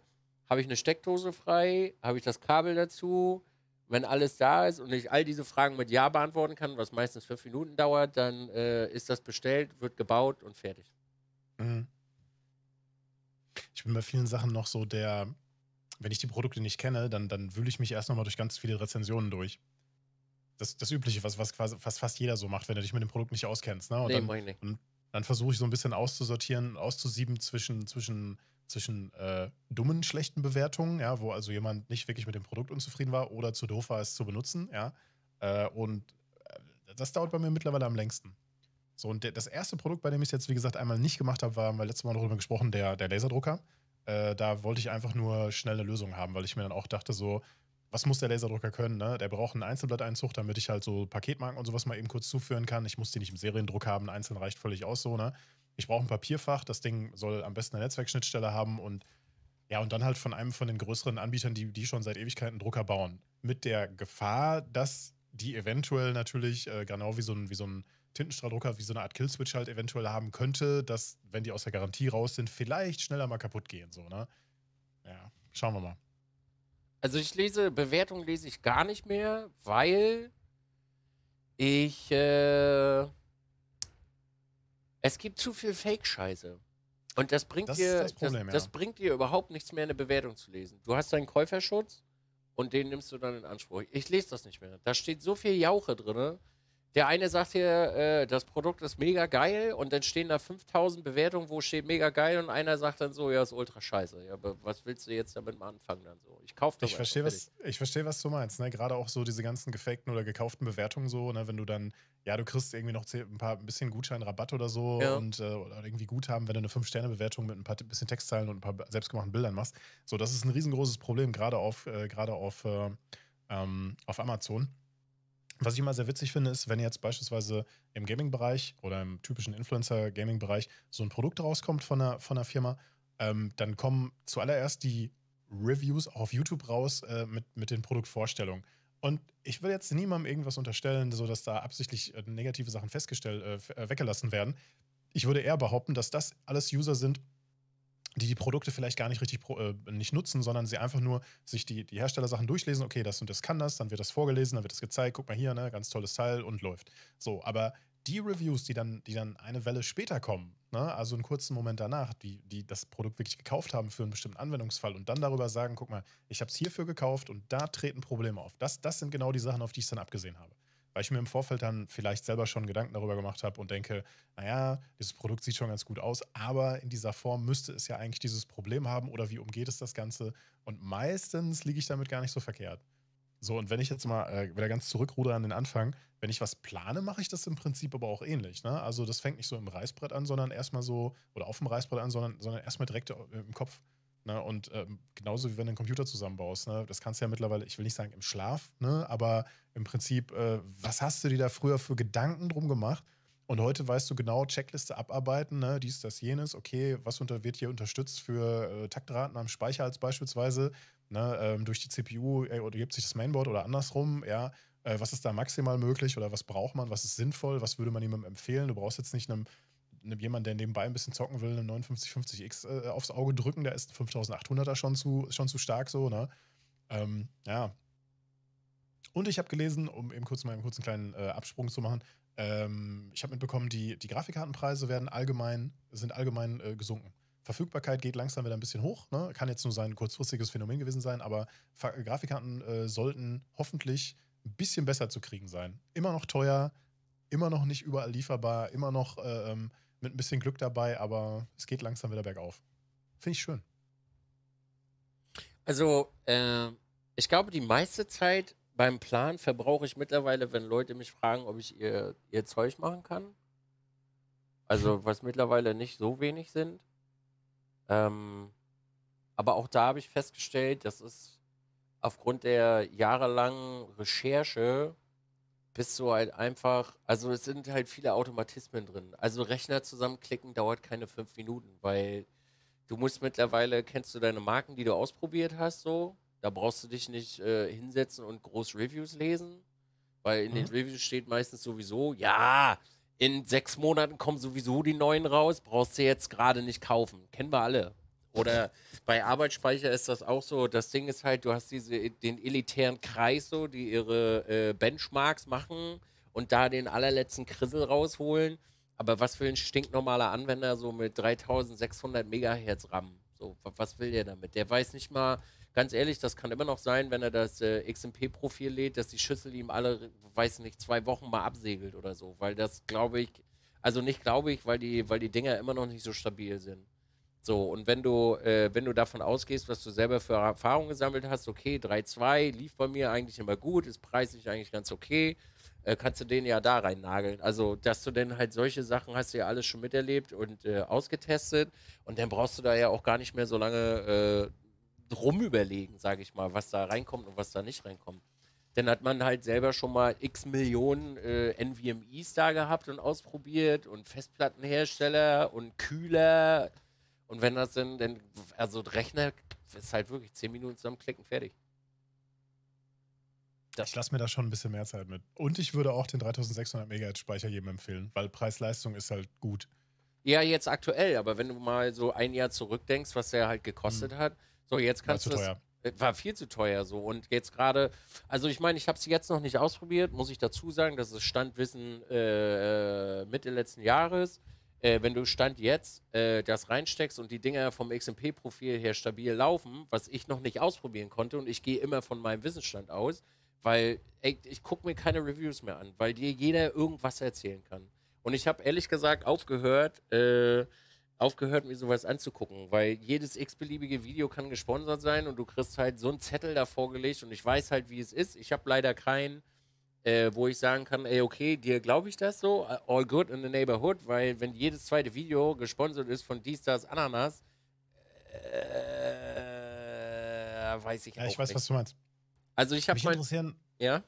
Habe ich eine Steckdose frei? Habe ich das Kabel dazu? Wenn alles da ist und ich all diese Fragen mit Ja beantworten kann, was meistens fünf Minuten dauert, dann äh, ist das bestellt, wird gebaut und fertig. Mhm. Ich bin bei vielen Sachen noch so der, wenn ich die Produkte nicht kenne, dann, dann wühle ich mich erst nochmal durch ganz viele Rezensionen durch. Das, das Übliche, was, was quasi fast, fast jeder so macht, wenn er dich mit dem Produkt nicht auskennst. Ne? Und, nee, dann, und dann versuche ich so ein bisschen auszusortieren, auszusieben zwischen, zwischen, zwischen äh, dummen, schlechten Bewertungen, ja, wo also jemand nicht wirklich mit dem Produkt unzufrieden war oder zu doof war, es zu benutzen, ja. Äh, und äh, das dauert bei mir mittlerweile am längsten. So, und der, das erste Produkt, bei dem ich es jetzt, wie gesagt, einmal nicht gemacht habe, war, haben wir letztes Mal darüber gesprochen, der, der Laserdrucker. Äh, da wollte ich einfach nur schnell eine Lösung haben, weil ich mir dann auch dachte, so, was muss der Laserdrucker können? Ne? Der braucht einen Einzelblatteinzug, damit ich halt so Paketmarken und sowas mal eben kurz zuführen kann. Ich muss die nicht im Seriendruck haben, einzeln reicht völlig aus so. Ne? Ich brauche ein Papierfach, das Ding soll am besten eine Netzwerkschnittstelle haben und ja, und dann halt von einem von den größeren Anbietern, die, die schon seit Ewigkeiten Drucker bauen. Mit der Gefahr, dass die eventuell natürlich, äh, genau wie so ein, so ein Tintenstrahldrucker, wie so eine Art Killswitch halt eventuell haben könnte, dass, wenn die aus der Garantie raus sind, vielleicht schneller mal kaputt gehen. So, ne? Ja, schauen wir mal. Also ich lese, Bewertungen lese ich gar nicht mehr, weil ich, äh, es gibt zu viel Fake-Scheiße. Und das bringt das dir, das, Problem, das, das ja. bringt dir überhaupt nichts mehr, eine Bewertung zu lesen. Du hast deinen Käuferschutz und den nimmst du dann in Anspruch. Ich lese das nicht mehr. Da steht so viel Jauche drin. Der eine sagt hier, äh, das Produkt ist mega geil und dann stehen da 5000 Bewertungen, wo steht mega geil und einer sagt dann so, ja, ist ultra scheiße. Ja, aber was willst du jetzt damit mal anfangen dann so? Ich kaufe das. Ich verstehe, was, ich verstehe, was du meinst. Ne? Gerade auch so diese ganzen gefakten oder gekauften Bewertungen so, ne? wenn du dann, ja, du kriegst irgendwie noch ein paar ein bisschen Gutscheinrabatt oder so ja. und äh, oder irgendwie Guthaben, wenn du eine 5-Sterne-Bewertung mit ein paar bisschen Textzeilen und ein paar selbstgemachten Bildern machst. So, das ist ein riesengroßes Problem, gerade auf, äh, gerade auf, äh, ähm, auf Amazon was ich immer sehr witzig finde, ist, wenn jetzt beispielsweise im Gaming-Bereich oder im typischen Influencer-Gaming-Bereich so ein Produkt rauskommt von einer, von einer Firma, ähm, dann kommen zuallererst die Reviews auch auf YouTube raus äh, mit, mit den Produktvorstellungen. Und ich will jetzt niemandem irgendwas unterstellen, sodass da absichtlich äh, negative Sachen festgestellt, äh, äh, weggelassen werden. Ich würde eher behaupten, dass das alles User sind, die die Produkte vielleicht gar nicht richtig äh, nicht nutzen, sondern sie einfach nur sich die, die Herstellersachen durchlesen, okay, das und das kann das, dann wird das vorgelesen, dann wird das gezeigt, guck mal hier, ne, ganz tolles Teil und läuft. So, aber die Reviews, die dann, die dann eine Welle später kommen, ne, also einen kurzen Moment danach, die, die das Produkt wirklich gekauft haben für einen bestimmten Anwendungsfall und dann darüber sagen, guck mal, ich habe es hierfür gekauft und da treten Probleme auf. Das, das sind genau die Sachen, auf die ich es dann abgesehen habe weil ich mir im Vorfeld dann vielleicht selber schon Gedanken darüber gemacht habe und denke, naja, dieses Produkt sieht schon ganz gut aus, aber in dieser Form müsste es ja eigentlich dieses Problem haben oder wie umgeht es das Ganze? Und meistens liege ich damit gar nicht so verkehrt. So, und wenn ich jetzt mal äh, wieder ganz zurückruder an den Anfang, wenn ich was plane, mache ich das im Prinzip aber auch ähnlich. Ne? Also das fängt nicht so im Reißbrett an, sondern erstmal so, oder auf dem Reißbrett an, sondern, sondern erstmal direkt im Kopf. Ne? Und ähm, genauso wie wenn du einen Computer zusammenbaust. Ne? Das kannst du ja mittlerweile, ich will nicht sagen im Schlaf, ne? aber im Prinzip, äh, was hast du dir da früher für Gedanken drum gemacht? Und heute weißt du genau, Checkliste abarbeiten, ne, dies, das, jenes, okay, was unter, wird hier unterstützt für äh, Taktraten am Speicher als beispielsweise, ne, ähm, durch die CPU äh, oder gibt sich das Mainboard oder andersrum, ja, äh, was ist da maximal möglich oder was braucht man, was ist sinnvoll, was würde man jemandem empfehlen? Du brauchst jetzt nicht einem jemand, der nebenbei ein bisschen zocken will, einen 5950X äh, aufs Auge drücken, der ist ein 5800er schon zu, schon zu stark so, ne? Ähm, ja. Und ich habe gelesen, um eben kurz mal einen kurzen kleinen äh, Absprung zu machen, ähm, ich habe mitbekommen, die, die Grafikkartenpreise werden allgemein, sind allgemein äh, gesunken. Verfügbarkeit geht langsam wieder ein bisschen hoch. Ne? Kann jetzt nur sein kurzfristiges Phänomen gewesen sein, aber Fa Grafikkarten äh, sollten hoffentlich ein bisschen besser zu kriegen sein. Immer noch teuer, immer noch nicht überall lieferbar, immer noch äh, ähm, mit ein bisschen Glück dabei, aber es geht langsam wieder bergauf. Finde ich schön. Also, äh, ich glaube, die meiste Zeit beim Plan verbrauche ich mittlerweile, wenn Leute mich fragen, ob ich ihr, ihr Zeug machen kann. Also, was mittlerweile nicht so wenig sind. Ähm, aber auch da habe ich festgestellt, das ist aufgrund der jahrelangen Recherche bist du halt einfach, also es sind halt viele Automatismen drin. Also Rechner zusammenklicken dauert keine fünf Minuten, weil du musst mittlerweile, kennst du deine Marken, die du ausprobiert hast, so? Da brauchst du dich nicht äh, hinsetzen und groß Reviews lesen, weil in mhm. den Reviews steht meistens sowieso, ja, in sechs Monaten kommen sowieso die neuen raus, brauchst du jetzt gerade nicht kaufen. Kennen wir alle. Oder bei Arbeitsspeicher ist das auch so. Das Ding ist halt, du hast diese, den elitären Kreis so, die ihre äh, Benchmarks machen und da den allerletzten Krissel rausholen. Aber was will ein stinknormaler Anwender so mit 3600 Megahertz RAM? So, was will der damit? Der weiß nicht mal, ganz ehrlich, das kann immer noch sein, wenn er das äh, XMP-Profil lädt, dass die Schüssel ihm alle, weiß nicht, zwei Wochen mal absegelt oder so. Weil das glaube ich, also nicht glaube ich, weil die, weil die Dinger immer noch nicht so stabil sind. So, und wenn du, äh, wenn du davon ausgehst, was du selber für Erfahrungen gesammelt hast, okay, 3.2 lief bei mir eigentlich immer gut, ist preislich eigentlich ganz okay, äh, kannst du den ja da rein nageln. Also, dass du denn halt solche Sachen hast du ja alles schon miterlebt und äh, ausgetestet und dann brauchst du da ja auch gar nicht mehr so lange äh, drum überlegen, sage ich mal, was da reinkommt und was da nicht reinkommt. Dann hat man halt selber schon mal x Millionen äh, NVMe's da gehabt und ausprobiert und Festplattenhersteller und Kühler und wenn das dann, dann also Rechner ist halt wirklich 10 Minuten zusammenklicken, fertig. Das ich lasse mir da schon ein bisschen mehr Zeit mit. Und ich würde auch den 3600 MHz Speicher jedem empfehlen, weil Preis-Leistung ist halt gut. Ja, jetzt aktuell, aber wenn du mal so ein Jahr zurückdenkst, was der halt gekostet hm. hat, so jetzt kannst war du. Zu das, teuer. Äh, war viel zu teuer so. Und jetzt gerade, also ich meine, ich habe es jetzt noch nicht ausprobiert, muss ich dazu sagen, das ist Standwissen äh, äh Mitte letzten Jahres äh, wenn du Stand jetzt äh, das reinsteckst und die Dinger vom XMP-Profil her stabil laufen, was ich noch nicht ausprobieren konnte und ich gehe immer von meinem Wissensstand aus, weil ey, ich gucke mir keine Reviews mehr an, weil dir jeder irgendwas erzählen kann. Und ich habe ehrlich gesagt aufgehört, äh, aufgehört, mir sowas anzugucken, weil jedes x-beliebige Video kann gesponsert sein und du kriegst halt so einen Zettel da vorgelegt und ich weiß halt, wie es ist. Ich habe leider keinen äh, wo ich sagen kann, ey, okay, dir glaube ich das so, äh, all good in the neighborhood, weil wenn jedes zweite Video gesponsert ist von dies, das, Ananas, äh, weiß ich ja, ich weiß, nicht. was du meinst. Also ich habe interessieren, ja?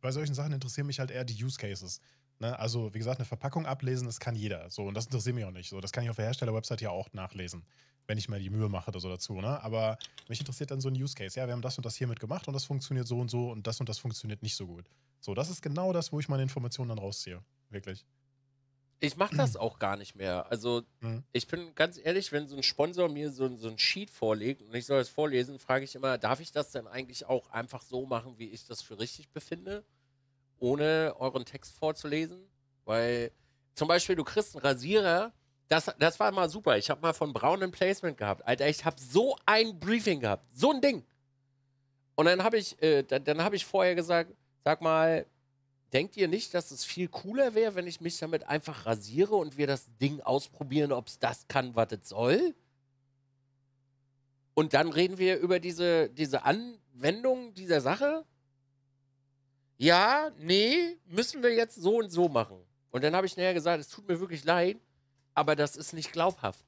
Bei solchen Sachen interessieren mich halt eher die Use Cases. Ne? Also, wie gesagt, eine Verpackung ablesen, das kann jeder. So, und das interessiert mich auch nicht. So, das kann ich auf der Hersteller-Website ja auch nachlesen wenn ich mir die Mühe mache oder so dazu. Ne? Aber mich interessiert dann so ein Use Case. Ja, wir haben das und das hiermit gemacht und das funktioniert so und so und das und das funktioniert nicht so gut. So, das ist genau das, wo ich meine Informationen dann rausziehe. Wirklich. Ich mache das auch gar nicht mehr. Also, mhm. ich bin ganz ehrlich, wenn so ein Sponsor mir so, so ein Sheet vorlegt und ich soll es vorlesen, frage ich immer, darf ich das denn eigentlich auch einfach so machen, wie ich das für richtig befinde, ohne euren Text vorzulesen? Weil zum Beispiel, du kriegst einen Rasierer das, das war mal super. Ich habe mal von Braun ein Placement gehabt. Alter, ich habe so ein Briefing gehabt. So ein Ding. Und dann habe ich, äh, dann, habe ich vorher gesagt, sag mal, denkt ihr nicht, dass es viel cooler wäre, wenn ich mich damit einfach rasiere und wir das Ding ausprobieren, ob es das kann, was es soll? Und dann reden wir über diese, diese Anwendung dieser Sache. Ja, nee, müssen wir jetzt so und so machen. Und dann habe ich näher gesagt, es tut mir wirklich leid, aber das ist nicht glaubhaft.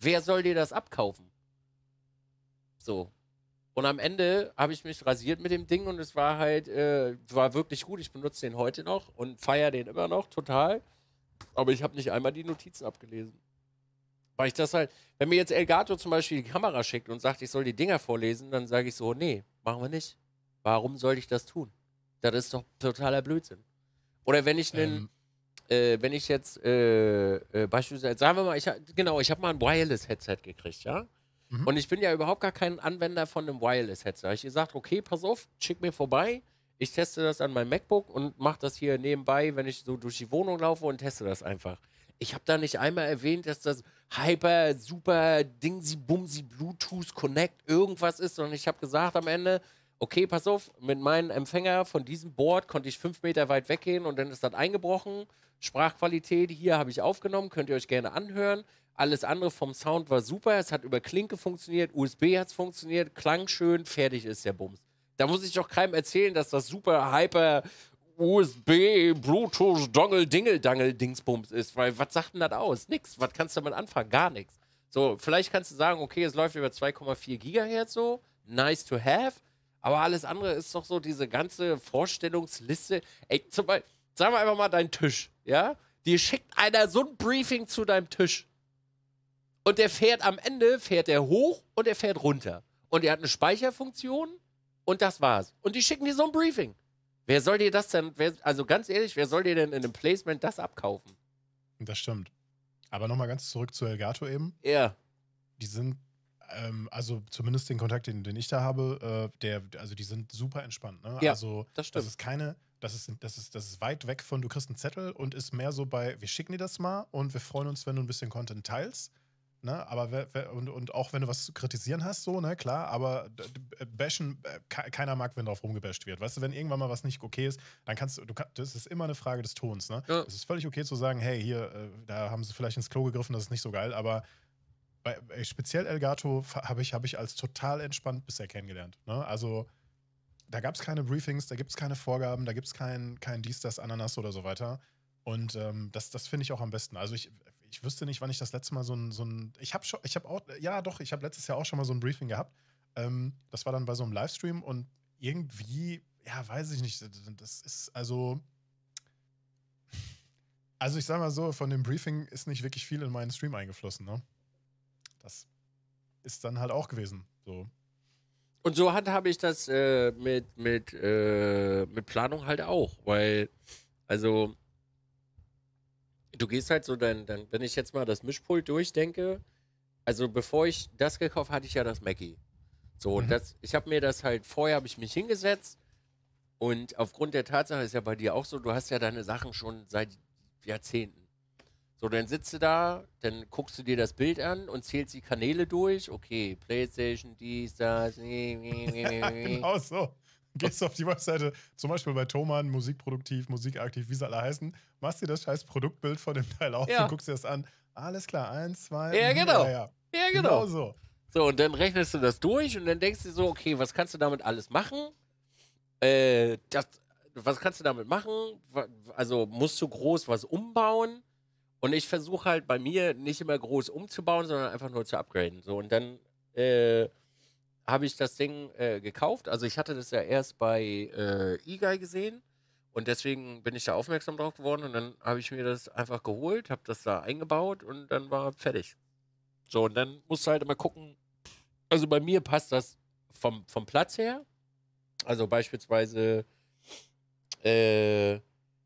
Wer soll dir das abkaufen? So. Und am Ende habe ich mich rasiert mit dem Ding und es war halt, äh, war wirklich gut. Ich benutze den heute noch und feiere den immer noch total. Aber ich habe nicht einmal die Notizen abgelesen. Weil ich das halt, wenn mir jetzt Elgato zum Beispiel die Kamera schickt und sagt, ich soll die Dinger vorlesen, dann sage ich so, nee, machen wir nicht. Warum soll ich das tun? Das ist doch totaler Blödsinn. Oder wenn ich einen, ähm äh, wenn ich jetzt äh, äh, beispielsweise, sagen wir mal, ich, genau, ich habe mal ein Wireless-Headset gekriegt, ja? Mhm. Und ich bin ja überhaupt gar kein Anwender von einem Wireless-Headset. Da habe ich gesagt, okay, pass auf, schick mir vorbei. Ich teste das an meinem MacBook und mache das hier nebenbei, wenn ich so durch die Wohnung laufe und teste das einfach. Ich habe da nicht einmal erwähnt, dass das Hyper, Super, Dingsi, Bumsi, Bluetooth, Connect, irgendwas ist, sondern ich habe gesagt am Ende, okay, pass auf, mit meinem Empfänger von diesem Board konnte ich fünf Meter weit weggehen und dann ist das eingebrochen. Sprachqualität hier habe ich aufgenommen, könnt ihr euch gerne anhören. Alles andere vom Sound war super, es hat über Klinke funktioniert, USB hat es funktioniert, klang schön, fertig ist der Bums. Da muss ich doch keinem erzählen, dass das super hyper USB, Bluetooth, Dongle, Dingle, Dangle, Dingsbums ist. Weil was sagt denn das aus? Nix. Was kannst du damit anfangen? Gar nichts. So, vielleicht kannst du sagen, okay, es läuft über 2,4 Gigahertz so. Nice to have. Aber alles andere ist doch so diese ganze Vorstellungsliste. Ey, zum Beispiel, sagen wir einfach mal deinen Tisch, ja? Dir schickt einer so ein Briefing zu deinem Tisch. Und der fährt am Ende, fährt er hoch und er fährt runter. Und er hat eine Speicherfunktion und das war's. Und die schicken dir so ein Briefing. Wer soll dir das denn, wer, also ganz ehrlich, wer soll dir denn in einem Placement das abkaufen? Das stimmt. Aber nochmal ganz zurück zu Elgato eben. Ja. Die sind, ähm, also zumindest den Kontakt, den, den ich da habe, äh, der, also die sind super entspannt. Ne? Ja, also das stimmt. Das ist keine, das ist, das, ist, das ist weit weg von, du kriegst einen Zettel und ist mehr so bei, wir schicken dir das mal und wir freuen uns, wenn du ein bisschen Content teilst. Ne, aber wer, wer, und, und auch wenn du was zu kritisieren hast, so, ne, klar, aber bashen, äh, ke- keiner mag, wenn drauf rumgebasht wird. Weißt du, wenn irgendwann mal was nicht okay ist, dann kannst du, du das ist immer eine Frage des Tons, ne? Ja. Es ist völlig okay zu sagen, hey, hier, äh, da haben sie vielleicht ins Klo gegriffen, das ist nicht so geil, aber bei, bei speziell Elgato habe ich, hab ich als total entspannt bisher kennengelernt. Ne? Also da gab es keine Briefings, da gibt es keine Vorgaben, da gibt es kein, kein dies, das, Ananas oder so weiter. Und ähm, das, das finde ich auch am besten. Also ich, ich wüsste nicht, wann ich das letzte Mal so ein, so ein ich habe schon, ich habe auch, ja doch, ich habe letztes Jahr auch schon mal so ein Briefing gehabt. Ähm, das war dann bei so einem Livestream und irgendwie, ja, weiß ich nicht, das ist also, also ich sag mal so, von dem Briefing ist nicht wirklich viel in meinen Stream eingeflossen, ne? Das ist dann halt auch gewesen, so. Und so handhabe ich das äh, mit, mit, äh, mit Planung halt auch, weil, also, du gehst halt so dann, dann, wenn ich jetzt mal das Mischpult durchdenke, also bevor ich das gekauft hatte ich ja das Mackie. So, und Mhm. das, ich habe mir das halt, vorher habe ich mich hingesetzt und aufgrund der Tatsache ist ja bei dir auch so, du hast ja deine Sachen schon seit Jahrzehnten. So, dann sitzt du da, dann guckst du dir das Bild an und zählst die Kanäle durch. Okay, Playstation, dies, das. nee, nee, nee, Ja, nee. genau so. Gehst auf die Webseite, zum Beispiel bei Thomann, Musikproduktiv, Musikaktiv, wie sie alle heißen, machst dir das scheiß Produktbild von dem Teil auf Ja. und guckst dir das an. Alles klar, eins, zwei. Ja, mhm, genau. Ja, ja. Ja, Genau genau. so. So, und dann rechnest du das durch und dann denkst du so, okay, was kannst du damit alles machen? Äh, das, was kannst du damit machen? Also musst du groß was umbauen? Und ich versuche halt bei mir nicht immer groß umzubauen, sondern einfach nur zu upgraden. So, und dann äh, habe ich das Ding äh, gekauft. Also ich hatte das ja erst bei äh, eGuy gesehen und deswegen bin ich da aufmerksam drauf geworden und dann habe ich mir das einfach geholt, habe das da eingebaut und dann war fertig. So, und dann musst du halt immer gucken. Also bei mir passt das vom, vom Platz her. Also beispielsweise, äh,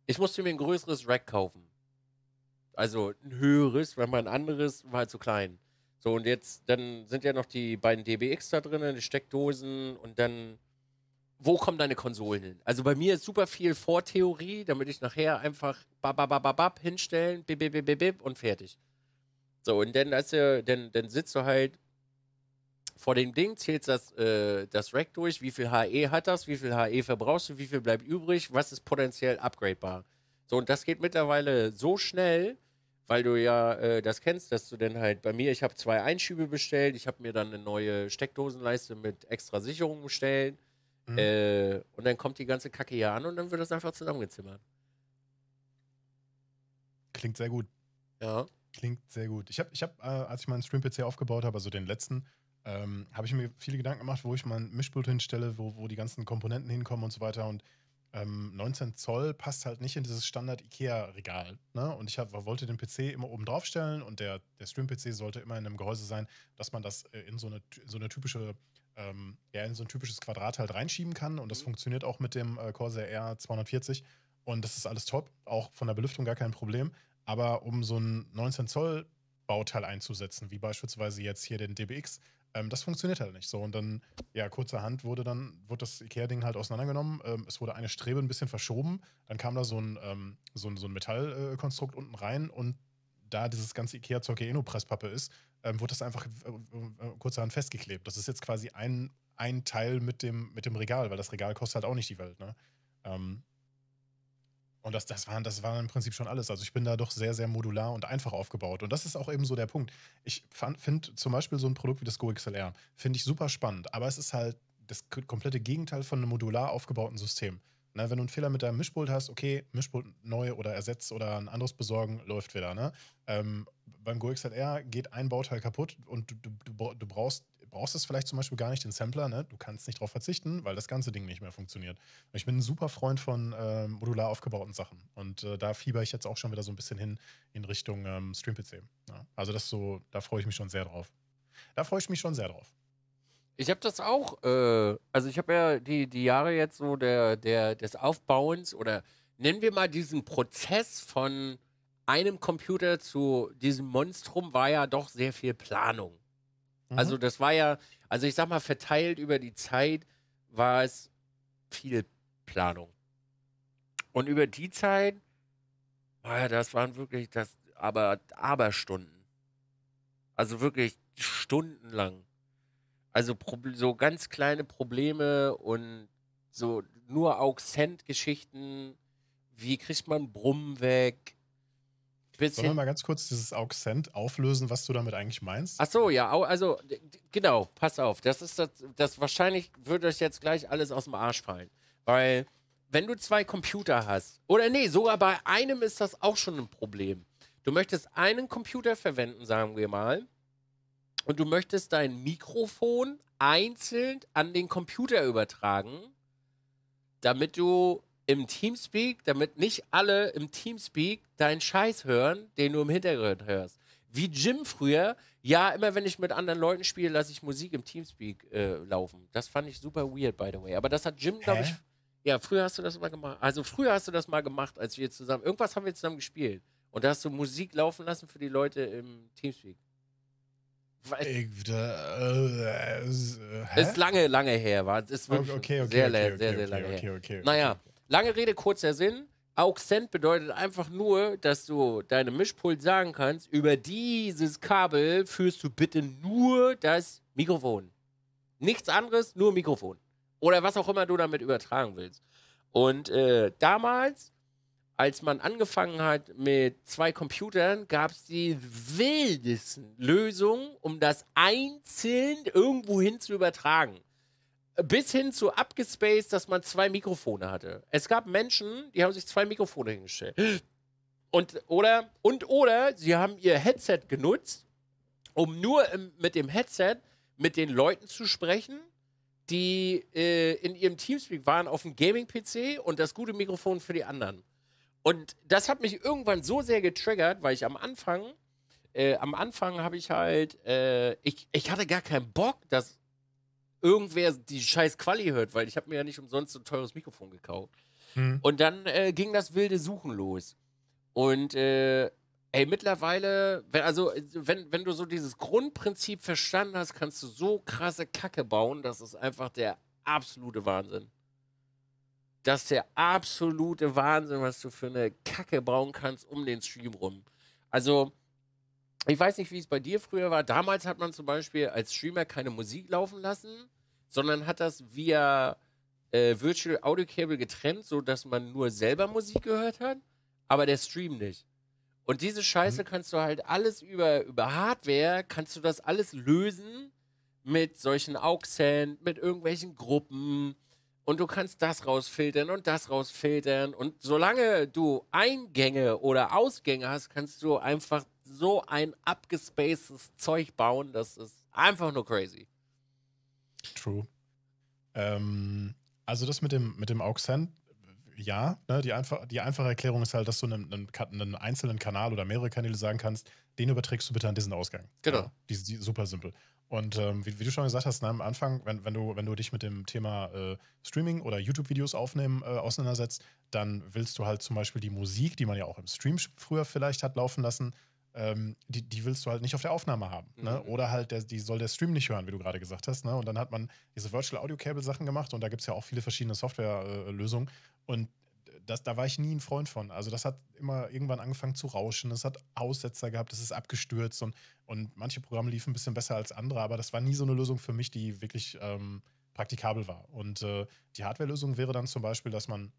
ich musste mir ein größeres Rack kaufen. Also ein höheres, weil mein anderes war halt zu klein. So, und jetzt, dann sind ja noch die beiden DBX da drin, die Steckdosen und dann, wo kommen deine Konsolen hin? Also bei mir ist super viel Vortheorie, damit ich nachher einfach bababababab hinstellen, bip und fertig. So, und dann, als dann, dann sitzt du halt vor dem Ding, zählst das, äh, das Rack durch, wie viel HE hat das, wie viel HE verbrauchst du, wie viel bleibt übrig, was ist potenziell upgradebar. So, und das geht mittlerweile so schnell, weil du ja äh, das kennst, dass du dann halt bei mir, ich habe zwei Einschübe bestellt, ich habe mir dann eine neue Steckdosenleiste mit extra Sicherung bestellt. Mhm. Äh, und dann kommt die ganze Kacke hier an und dann wird das einfach zusammengezimmert. Klingt sehr gut. Ja. Klingt sehr gut. Ich habe, ich hab, äh, als ich meinen Stream-PC aufgebaut habe, also den letzten, ähm, habe ich mir viele Gedanken gemacht, wo ich mein Mischpult hinstelle, wo, wo die ganzen Komponenten hinkommen und so weiter. Und ähm, 19 Zoll passt halt nicht in dieses Standard-IKEA-Regal. Ne? Und ich hab, wollte den PC immer oben drauf stellen und der, der Stream-PC sollte immer in einem Gehäuse sein, dass man das äh, in so eine, in so eine typische, ähm, ja, in so ein typisches Quadrat halt reinschieben kann. Und das Mhm. funktioniert auch mit dem äh, Corsair R 240. Und das ist alles top, auch von der Belüftung gar kein Problem. Aber um so ein 19 Zoll Bauteil einzusetzen, wie beispielsweise jetzt hier den DBX, ähm, das funktioniert halt nicht so. Und dann, ja, kurzerhand wurde dann, wurde das IKEA-Ding halt auseinandergenommen. Ähm, es wurde eine Strebe ein bisschen verschoben. Dann kam da so ein, ähm, so ein, so ein Metallkonstrukt unten rein und da dieses ganze IKEA-Zeug eh nur Presspappe ist, ähm, wurde das einfach äh, äh, kurzerhand festgeklebt. Das ist jetzt quasi ein, ein Teil mit dem, mit dem Regal, weil das Regal kostet halt auch nicht die Welt. Ne? Und das, das, waren, das war im Prinzip schon alles. Also ich bin da doch sehr, sehr modular und einfach aufgebaut. Und das ist auch eben so der Punkt. Ich finde zum Beispiel so ein Produkt wie das GoXLR, finde ich super spannend. Aber es ist halt das komplette Gegenteil von einem modular aufgebauten System. Ne, wenn du einen Fehler mit deinem Mischpult hast, okay, Mischpult neu oder ersetzt oder ein anderes besorgen, läuft wieder. Ne? Ähm, beim GoXLR geht ein Bauteil kaputt und du, du, du brauchst, brauchst es vielleicht zum Beispiel gar nicht den Sampler. Ne? Du kannst nicht darauf verzichten, weil das ganze Ding nicht mehr funktioniert. Ich bin ein super Freund von ähm, modular aufgebauten Sachen und äh, da fieber ich jetzt auch schon wieder so ein bisschen hin in Richtung ähm, Stream-PC. Ja? Also das so, da freue ich mich schon sehr drauf. Da freue ich mich schon sehr drauf. Ich habe das auch, äh, also ich habe ja die, die Jahre jetzt so der, der, des Aufbauens oder nennen wir mal diesen Prozess von einem Computer zu diesem Monstrum war ja doch sehr viel Planung. Mhm. Also das war ja, also ich sag mal, verteilt über die Zeit war es viel Planung. Und über die Zeit, oh das waren wirklich das, aber Aberstunden. Also wirklich stundenlang. Also so ganz kleine Probleme und so nur Auxent-Geschichten. Wie kriegt man Brummen weg? Bisschen. Sollen wir mal ganz kurz dieses Auxent auflösen, was du damit eigentlich meinst? Ach so, ja, also genau, pass auf. Das ist das, das wahrscheinlich würde euch jetzt gleich alles aus dem Arsch fallen. Weil, wenn du zwei Computer hast, oder nee, sogar bei einem ist das auch schon ein Problem. Du möchtest einen Computer verwenden, sagen wir mal, und du möchtest dein Mikrofon einzeln an den Computer übertragen, damit du im Teamspeak, damit nicht alle im Teamspeak deinen Scheiß hören, den du im Hintergrund hörst. Wie Jim früher, ja, immer wenn ich mit anderen Leuten spiele, lasse ich Musik im Teamspeak äh, laufen. Das fand ich super weird, by the way. Aber das hat Jim, glaube ich. Ja, früher hast du das mal gemacht. Also früher hast du das mal gemacht, als wir zusammen. Irgendwas haben wir zusammen gespielt. Und da hast du Musik laufen lassen für die Leute im Teamspeak. Ich, äh, äh, ist lange, lange her, war. Ist wirklich okay, okay, sehr, okay, sehr, sehr, lange her. Naja, lange Rede, kurzer Sinn. Auxent bedeutet einfach nur, dass du deinem Mischpult sagen kannst, über dieses Kabel führst du bitte nur das Mikrofon. Nichts anderes, nur Mikrofon. Oder was auch immer du damit übertragen willst. Und äh, damals als man angefangen hat mit zwei Computern, gab es die wildesten Lösungen, um das einzeln irgendwohin zu übertragen. Bis hin zu abgespaced, dass man zwei Mikrofone hatte. Es gab Menschen, die haben sich zwei Mikrofone hingestellt. Und oder, und oder sie haben ihr Headset genutzt, um nur im, mit dem Headset mit den Leuten zu sprechen, die äh, in ihrem Teamspeak waren auf dem Gaming-PC und das gute Mikrofon für die anderen. Und das hat mich irgendwann so sehr getriggert, weil ich am Anfang, äh, am Anfang habe ich halt, äh, ich, ich hatte gar keinen Bock, dass irgendwer die scheiß Quali hört, weil ich habe mir ja nicht umsonst so ein teures Mikrofon gekauft. Mhm. Und dann äh, ging das wilde Suchen los. Und äh, ey, mittlerweile, wenn, also wenn, wenn du so dieses Grundprinzip verstanden hast, kannst du so krasse Kacke bauen, das ist einfach der absolute Wahnsinn das ist der absolute Wahnsinn, was du für eine Kacke bauen kannst um den Stream rum. Also, ich weiß nicht, wie es bei dir früher war. Damals hat man zum Beispiel als Streamer keine Musik laufen lassen, sondern hat das via äh, Virtual Audio Cable getrennt, sodass man nur selber Musik gehört hat, aber der Stream nicht. Und diese Scheiße mhm. kannst du halt alles über, über Hardware, kannst du das alles lösen mit solchen AUX-Send, mit irgendwelchen Gruppen, und du kannst das rausfiltern und das rausfiltern. Und solange du Eingänge oder Ausgänge hast, kannst du einfach so ein abgespacedes Zeug bauen. Das ist einfach nur crazy. True. Ähm, also das mit dem, mit dem Auxent, ja, ne, die, einfach, die einfache Erklärung ist halt, dass du einen, einen, einen, einzelnen Kanal oder mehrere Kanäle sagen kannst, den überträgst du bitte an diesen Ausgang. Genau. Ja, die, die, super simpel. Und ähm, wie, wie, du schon gesagt hast, na, am Anfang, wenn, wenn, du, wenn du dich mit dem Thema äh, Streaming oder YouTube-Videos aufnehmen äh, auseinandersetzt, dann willst du halt zum Beispiel die Musik, die man ja auch im Stream früher vielleicht hat laufen lassen, ähm, die, die willst du halt nicht auf der Aufnahme haben. Ne? Mhm. Oder halt, der, die soll der Stream nicht hören, wie du gerade gesagt hast. Ne? Und dann hat man diese Virtual Audio Cable Sachen gemacht und da gibt es ja auch viele verschiedene Softwarelösungen. Äh, und das, da war ich nie ein Freund von. Also das hat immer irgendwann angefangen zu rauschen, es hat Aussetzer gehabt, es ist abgestürzt und, und manche Programme liefen ein bisschen besser als andere, aber das war nie so eine Lösung für mich, die wirklich ähm, praktikabel war. Und äh, die Hardware-Lösung wäre dann zum Beispiel, dass man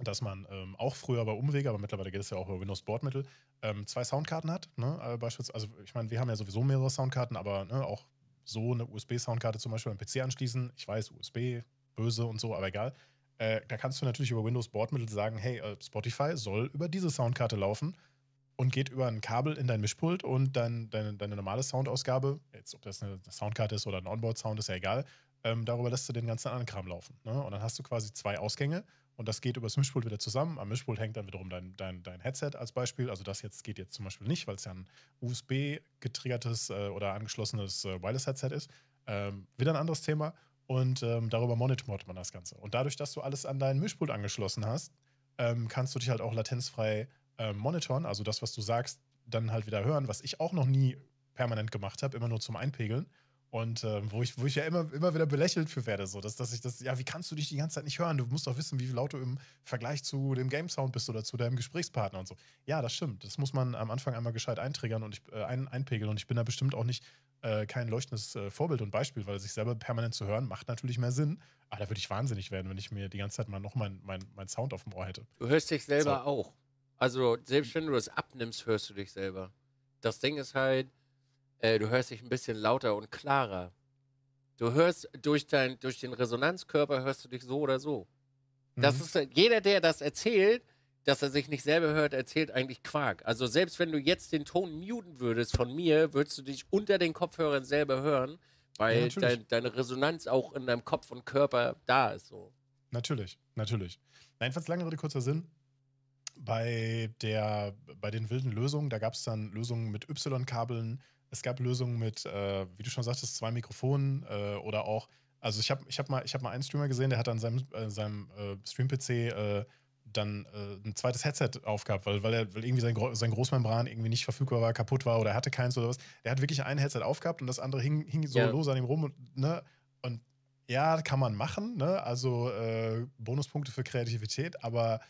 dass man ähm, auch früher bei Umwege, aber mittlerweile geht es ja auch über Windows Bordmittel, ähm, zwei Soundkarten hat. Ne? Äh, beispielsweise, also ich meine, wir haben ja sowieso mehrere Soundkarten, aber ne, auch so eine USB-Soundkarte zum Beispiel am PC anschließen. Ich weiß, USB, böse und so, aber egal. Äh, da kannst du natürlich über Windows Bordmittel sagen, hey, äh, Spotify soll über diese Soundkarte laufen und geht über ein Kabel in dein Mischpult und dein, deine, deine normale Soundausgabe, jetzt ob das eine Soundkarte ist oder ein Onboard-Sound, ist ja egal, ähm, darüber lässt du den ganzen anderen Kram laufen. Ne? Und dann hast du quasi zwei Ausgänge und das geht übers Mischpult wieder zusammen. Am Mischpult hängt dann wiederum dein, dein, dein Headset als Beispiel. Also das jetzt geht jetzt zum Beispiel nicht, weil es ja ein USB-getriggertes äh, oder angeschlossenes äh, Wireless-Headset ist. Ähm, wieder ein anderes Thema und ähm, darüber monitort man das Ganze. Und dadurch, dass du alles an deinen Mischpult angeschlossen hast, ähm, kannst du dich halt auch latenzfrei äh, monitoren, also das, was du sagst, dann halt wieder hören, was ich auch noch nie permanent gemacht habe, immer nur zum Einpegeln. Und ähm, wo, ich, wo ich ja immer, immer wieder belächelt für werde, so, dass, dass ich das, ja, wie kannst du dich die ganze Zeit nicht hören? Du musst doch wissen, wie laut du im Vergleich zu dem Game Sound bist oder zu deinem Gesprächspartner und so. Ja, das stimmt. Das muss man am Anfang einmal gescheit eintriggern und ich, äh, ein, einpegeln. Und ich bin da bestimmt auch nicht äh, kein leuchtendes äh, Vorbild und Beispiel, weil sich selber permanent zu hören, macht natürlich mehr Sinn. Aber da würde ich wahnsinnig werden, wenn ich mir die ganze Zeit mal noch meinen mein, mein Sound auf dem Ohr hätte. Du hörst dich selber so. auch. Also, selbst wenn du das abnimmst, hörst du dich selber. Das Ding ist halt, äh, du hörst dich ein bisschen lauter und klarer. Du hörst durch, dein, durch den Resonanzkörper hörst du dich so oder so. Mhm. Das ist jeder, der das erzählt, dass er sich nicht selber hört, erzählt eigentlich Quark. Also selbst wenn du jetzt den Ton muten würdest von mir, würdest du dich unter den Kopfhörern selber hören, weil ja, dein, deine Resonanz auch in deinem Kopf und Körper da ist. So. Natürlich, natürlich. Nein, fast lange Rede, kurzer Sinn. Bei, der, bei den wilden Lösungen, da gab es dann Lösungen mit Y-Kabeln, es gab Lösungen mit, äh, wie du schon sagtest, zwei Mikrofonen äh, oder auch, also ich habe ich hab mal, hab mal einen Streamer gesehen, der hat an seinem, äh, seinem äh, Stream-PC äh, dann äh, ein zweites Headset aufgehabt, weil, weil, er, weil irgendwie sein, sein Großmembran irgendwie nicht verfügbar war, kaputt war oder er hatte keins oder was. Der hat wirklich ein Headset aufgehabt und das andere hing, hing so ja. los an ihm rum. Und, ne? und ja, kann man machen, ne? also Bonuspunkte für Kreativität, aber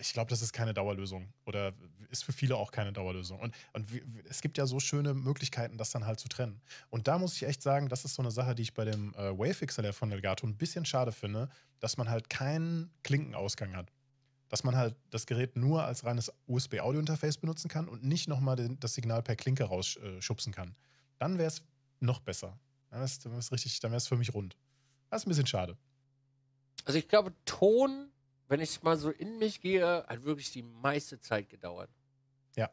ich glaube, das ist keine Dauerlösung oder ist für viele auch keine Dauerlösung. Und, und es gibt ja so schöne Möglichkeiten, das dann halt zu trennen. Und da muss ich echt sagen, das ist so eine Sache, die ich bei dem äh, Wavefixer von Elgato ein bisschen schade finde, dass man halt keinen Klinkenausgang hat. Dass man halt das Gerät nur als reines USB-Audio-Interface benutzen kann und nicht nochmal das Signal per Klinke rausschubsen kann. Dann wäre es noch besser. Dann wäre es richtig, dann wäre es für mich rund. Das ist ein bisschen schade. Also ich glaube, Ton wenn ich mal so in mich gehe, hat wirklich die meiste Zeit gedauert. Ja.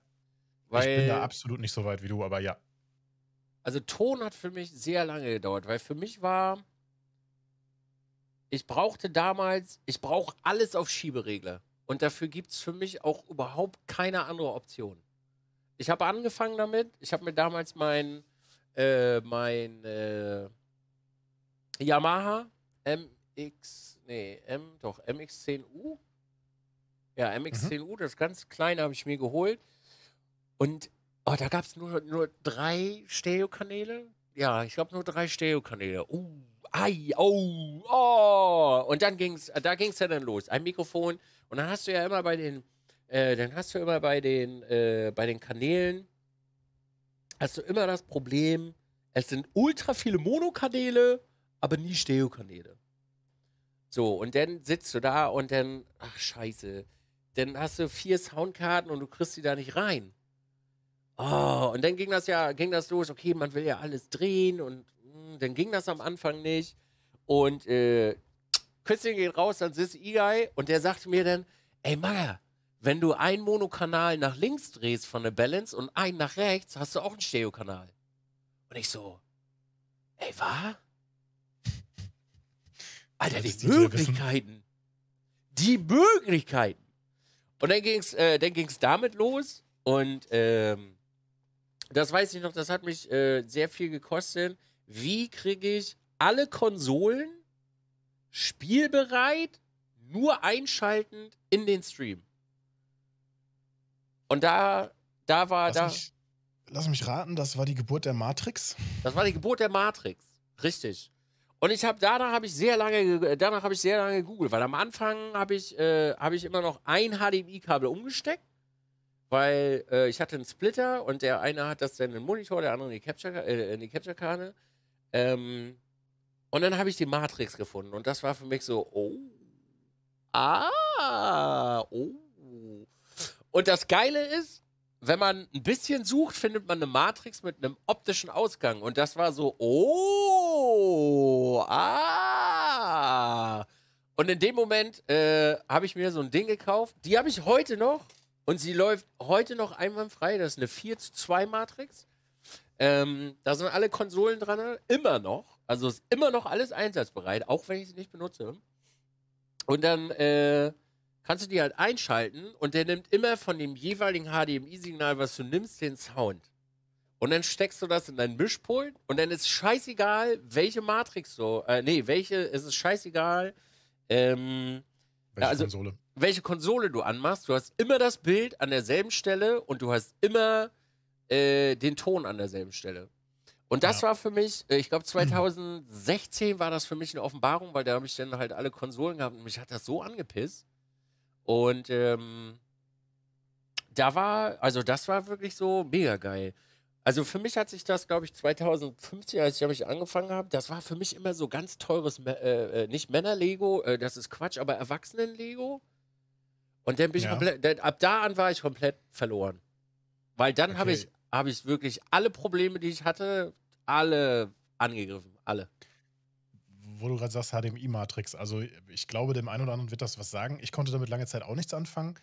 Weil, ich bin da absolut nicht so weit wie du, aber ja. Also Ton hat für mich sehr lange gedauert, weil für mich war, ich brauchte damals, ich brauche alles auf Schieberegler. Und dafür gibt es für mich auch überhaupt keine andere Option. Ich habe angefangen damit, ich habe mir damals mein, äh, mein äh, Yamaha MX nee, M, doch, MX10U. Ja, MX10U, mhm. das ganz kleine habe ich mir geholt. Und oh, da gab es nur, nur drei Stereokanäle. Ja, ich glaube nur drei Stereokanäle. Uh, ai, oh, oh. Und dann ging's, da ging es ja dann los. Ein Mikrofon. Und dann hast du ja immer bei den, äh, dann hast du immer bei den, äh, bei den Kanälen, hast du immer das Problem, es sind ultra viele Monokanäle, aber nie Stereokanäle. So, und dann sitzt du da und dann, ach scheiße, dann hast du vier Soundkarten und du kriegst die da nicht rein. Oh, und dann ging das ja, ging das los, okay, man will ja alles drehen und mh, hm, dann ging das am Anfang nicht. Und äh, Küsschen geht raus, dann sitzt Igai und der sagt mir dann, ey Maga, wenn du einen Monokanal nach links drehst von der Balance und einen nach rechts, hast du auch einen Stereokanal. Und ich so, ey, was? Alter, die, die Möglichkeiten. Die Möglichkeiten. Und dann ging es äh, dann ging's damit los. Und ähm, das weiß ich noch, das hat mich äh, sehr viel gekostet. Wie kriege ich alle Konsolen spielbereit, nur einschaltend in den Stream? Und da, da war lass da. Mich, lass mich raten, das war die Geburt der Matrix. Das war die Geburt der Matrix. Richtig. Und ich habe danach habe ich sehr lange danach habe ich sehr lange gegoogelt, weil am Anfang habe ich äh, habe ich immer noch ein HDMI-Kabel umgesteckt, weil äh, ich hatte einen Splitter und der eine hat das dann in den Monitor, der andere in die Capture äh, in die Capture Karte. Ähm, und dann habe ich die Matrix gefunden und das war für mich so oh ah oh und das Geile ist, wenn man ein bisschen sucht, findet man eine Matrix mit einem optischen Ausgang. Und das war so, oh, ah. Und in dem Moment äh, habe ich mir so ein Ding gekauft. Die habe ich heute noch. Und sie läuft heute noch einwandfrei. Das ist eine 4 zu 2 Matrix. Ähm, da sind alle Konsolen dran. Immer noch. Also ist immer noch alles einsatzbereit, auch wenn ich sie nicht benutze. Und dann, äh, kannst du die halt einschalten und der nimmt immer von dem jeweiligen HDMI-Signal, was du nimmst, den Sound. Und dann steckst du das in deinen Mischpult und dann ist scheißegal, welche Matrix so, äh, nee, welche, es ist scheißegal, ähm, Welche also- Konsole? welche Konsole du anmachst. Du hast immer das Bild an derselben Stelle und du hast immer äh, den Ton an derselben Stelle. Und das Ja. war für mich, äh, ich glaube 2016 war das für mich eine Offenbarung, weil da habe ich dann halt alle Konsolen gehabt und mich hat das so angepisst. Und ähm, da war, also das war wirklich so mega geil. Also für mich hat sich das, glaube ich, 2015, als ich damit angefangen habe, das war für mich immer so ganz teures, äh, äh, nicht Männer-Lego, äh, das ist Quatsch, aber Erwachsenen-Lego. Und dann bin ich Ja. komplett, dann, ab da an war ich komplett verloren. Weil dann habe Okay. ich, habe ich wirklich alle Probleme, die ich hatte, alle angegriffen. Alle. Wo du gerade sagst, HDMI-Matrix. Also, ich glaube, dem einen oder anderen wird das was sagen. Ich konnte damit lange Zeit auch nichts anfangen.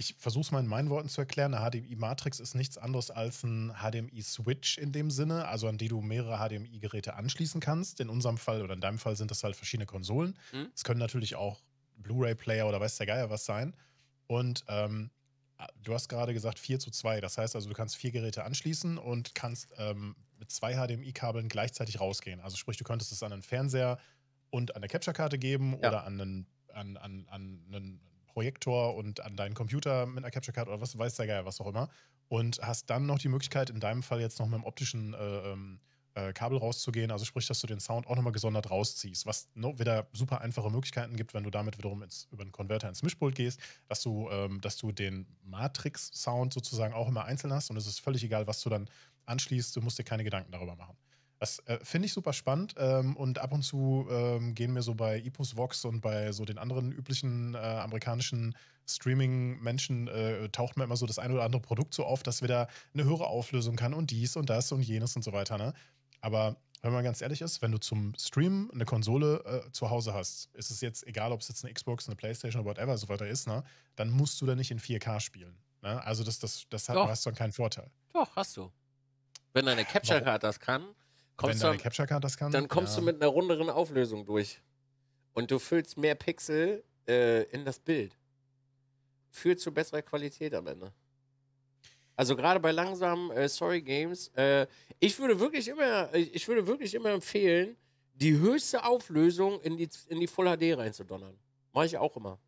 Ich versuche es mal in meinen Worten zu erklären. Eine HDMI-Matrix ist nichts anderes als ein HDMI-Switch in dem Sinne, also an die du mehrere HDMI-Geräte anschließen kannst. In unserem Fall oder in deinem Fall sind das halt verschiedene Konsolen. Mhm. Es können natürlich auch Blu-ray-Player oder weiß der Geier was sein. Und ähm, du hast gerade gesagt 4 zu 2. Das heißt also, du kannst vier Geräte anschließen und kannst ähm, mit zwei HDMI-Kabeln gleichzeitig rausgehen. Also sprich, du könntest es an einen Fernseher und an eine Capture-Karte geben Ja. oder an einen, an, an, an einen Projektor und an deinen Computer mit einer Capture-Karte oder was weiß der Geier, was auch immer. Und hast dann noch die Möglichkeit, in deinem Fall jetzt noch mit dem optischen äh, ähm, äh, Kabel rauszugehen. Also sprich, dass du den Sound auch nochmal gesondert rausziehst, was no, wieder super einfache Möglichkeiten gibt, wenn du damit wiederum ins, über einen Konverter ins Mischpult gehst, dass du, ähm, dass du den Matrix-Sound sozusagen auch immer einzeln hast und es ist völlig egal, was du dann anschließt, du musst dir keine Gedanken darüber machen. Das äh, finde ich super spannend ähm, und ab und zu ähm, gehen mir so bei Ipus Vox und bei so den anderen üblichen äh, amerikanischen Streaming-Menschen äh, taucht mir immer so das ein oder andere Produkt so auf, dass wieder eine höhere Auflösung kann und dies und das und jenes und so weiter. Ne? Aber wenn man ganz ehrlich ist, wenn du zum Streamen eine Konsole äh, zu Hause hast, ist es jetzt egal, ob es jetzt eine Xbox, eine Playstation oder whatever so weiter ist, ne? dann musst du da nicht in 4K spielen. Ne? Also das, das, das hat, Doch. hast du dann keinen Vorteil. Doch, hast du. Wenn deine Capture-Card das kann, kommst deine du, Capture Card das kann, dann kommst ja. du mit einer runderen Auflösung durch. Und du füllst mehr Pixel äh, in das Bild. Führt zu besserer Qualität am Ende. Also gerade bei langsamen äh, Story Games, äh, ich würde wirklich immer, ich ich würde wirklich immer empfehlen, die höchste Auflösung in die, in die Full HD reinzudonnern. Mache ich auch immer.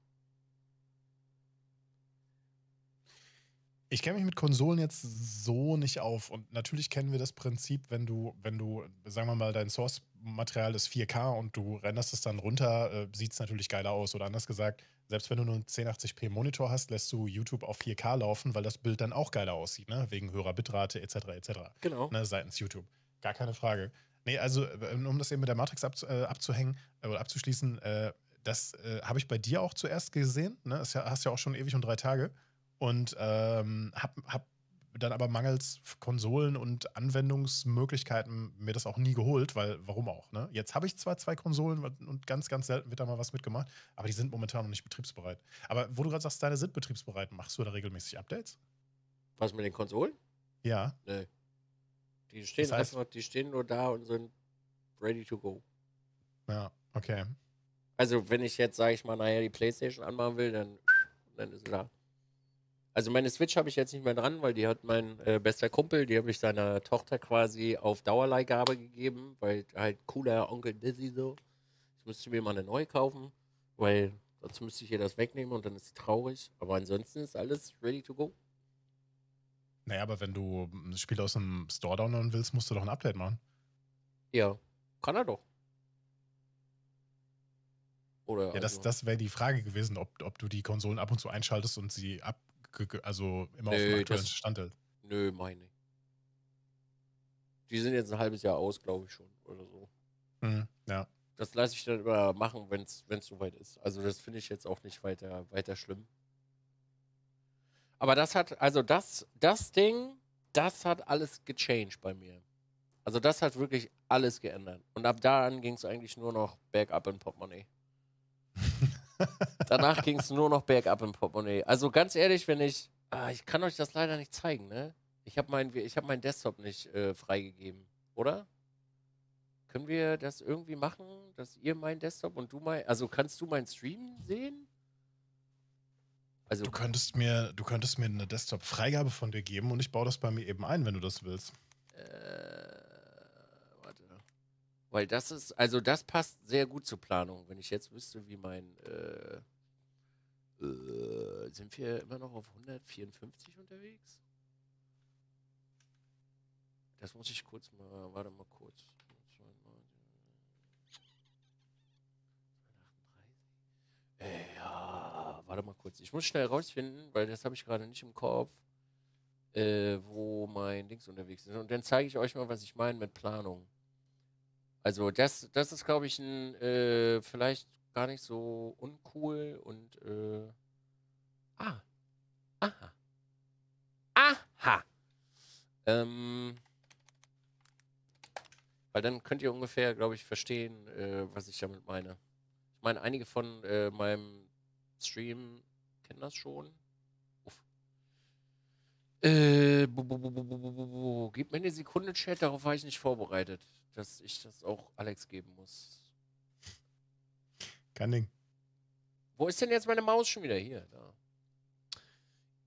Ich kenne mich mit Konsolen jetzt so nicht auf und natürlich kennen wir das Prinzip, wenn du, wenn du, sagen wir mal, dein Source-Material ist 4K und du renderst es dann runter, äh, sieht es natürlich geiler aus. Oder anders gesagt, selbst wenn du nur einen 1080p Monitor hast, lässt du YouTube auf 4K laufen, weil das Bild dann auch geiler aussieht, ne? Wegen höherer Bitrate etc. etc. Genau. Ne, seitens YouTube. Gar keine Frage. Nee, also, äh, um das eben mit der Matrix abzu äh, abzuhängen äh, oder abzuschließen, äh, das äh, habe ich bei dir auch zuerst gesehen. Ne? Das hast ja auch schon ewig und drei Tage. Und ähm, hab, hab dann aber mangels Konsolen und Anwendungsmöglichkeiten mir das auch nie geholt, weil warum auch? Ne? Jetzt habe ich zwar zwei Konsolen und ganz, ganz selten wird da mal was mitgemacht, aber die sind momentan noch nicht betriebsbereit. Aber wo du gerade sagst, deine sind betriebsbereit, machst du da regelmäßig Updates? Was mit den Konsolen? Ja. Nee. Die stehen Das heißt- einfach, die stehen nur da und sind ready to go. Ja, okay. Also, wenn ich jetzt, sage ich mal, nachher die Playstation anmachen will, dann, dann ist sie da. Also, meine Switch habe ich jetzt nicht mehr dran, weil die hat mein äh, bester Kumpel, die habe ich seiner Tochter quasi auf Dauerleihgabe gegeben, weil halt cooler Onkel Dizzy so. Ich müsste mir mal eine neue kaufen, weil sonst müsste ich ihr das wegnehmen und dann ist sie traurig. Aber ansonsten ist alles ready to go. Naja, aber wenn du ein Spiel aus dem Store downloaden willst, musst du doch ein Update machen. Ja, kann er doch. Oder Ja, das, also, das wäre die Frage gewesen, ob, ob du die Konsolen ab und zu einschaltest und sie ab, also immer auf Nö, dem aktuellen Stand hält. Nö, meine ich. Die sind jetzt ein halbes Jahr aus, glaube ich schon. Oder so. Mhm, ja. Das lasse ich dann immer machen, wenn es soweit ist. Also das finde ich jetzt auch nicht weiter, weiter schlimm. Aber das hat, also das, das Ding, das hat alles gechanged bei mir. Also das hat wirklich alles geändert. Und ab da an ging es eigentlich nur noch bergab in Portemonnaie. Danach ging es nur noch bergab in Portemonnaie. Also ganz ehrlich, wenn ich, ah, ich kann euch das leider nicht zeigen, ne? Ich habe meinen hab meinen Desktop nicht äh, freigegeben, oder? Können wir das irgendwie machen, dass ihr meinen Desktop und du mein, also kannst du meinen Stream sehen? Also Du könntest mir, du könntest mir eine Desktop-Freigabe von dir geben und ich baue das bei mir eben ein, wenn du das willst. Äh. Weil das ist, also das passt sehr gut zur Planung. Wenn ich jetzt wüsste, wie mein, äh, äh, sind wir immer noch auf 154 unterwegs? Das muss ich kurz mal, warte mal kurz. Äh, ja, warte mal kurz. Ich muss schnell rausfinden, weil das habe ich gerade nicht im Kopf äh, wo mein Dings unterwegs ist. Und dann zeige ich euch mal, was ich meine mit Planung. Also das, das ist, glaube ich, ein, äh, vielleicht gar nicht so uncool und äh, ah. Aha. Aha. Ähm, weil dann könnt ihr ungefähr, glaube ich, verstehen, äh, was ich damit meine. Ich meine, einige von äh, meinem Stream kennen das schon. Uff. Äh, bu, bu, bu, bu, bu, bu, bu. Gib mir eine Sekunde, Chat, darauf war ich nicht vorbereitet dass ich das auch Alex geben muss. Kein Ding. Wo ist denn jetzt meine Maus schon wieder? Hier, da.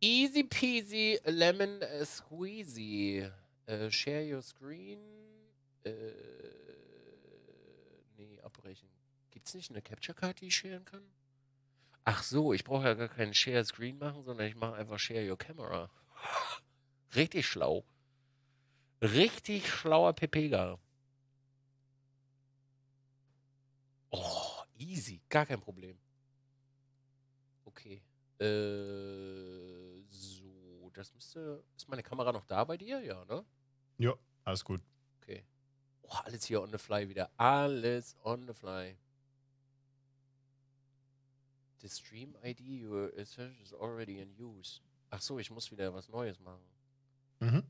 Easy peasy lemon äh, squeezy. Äh, share your screen. Äh, nee, abbrechen. Gibt's nicht eine Capture Card, die ich sharen kann? Ach so, ich brauche ja gar keinen Share Screen machen, sondern ich mache einfach Share Your Camera. Richtig schlau. Richtig schlauer Pepega. Easy. Gar kein Problem. Okay. Äh, so, das müsste. Ist meine Kamera noch da bei dir? Ja, ne? Ja, alles gut. Okay. Oh, alles hier on the fly wieder. Alles on the fly. The Stream ID your search is already in use. Ach so, ich muss wieder was Neues machen. Mhm.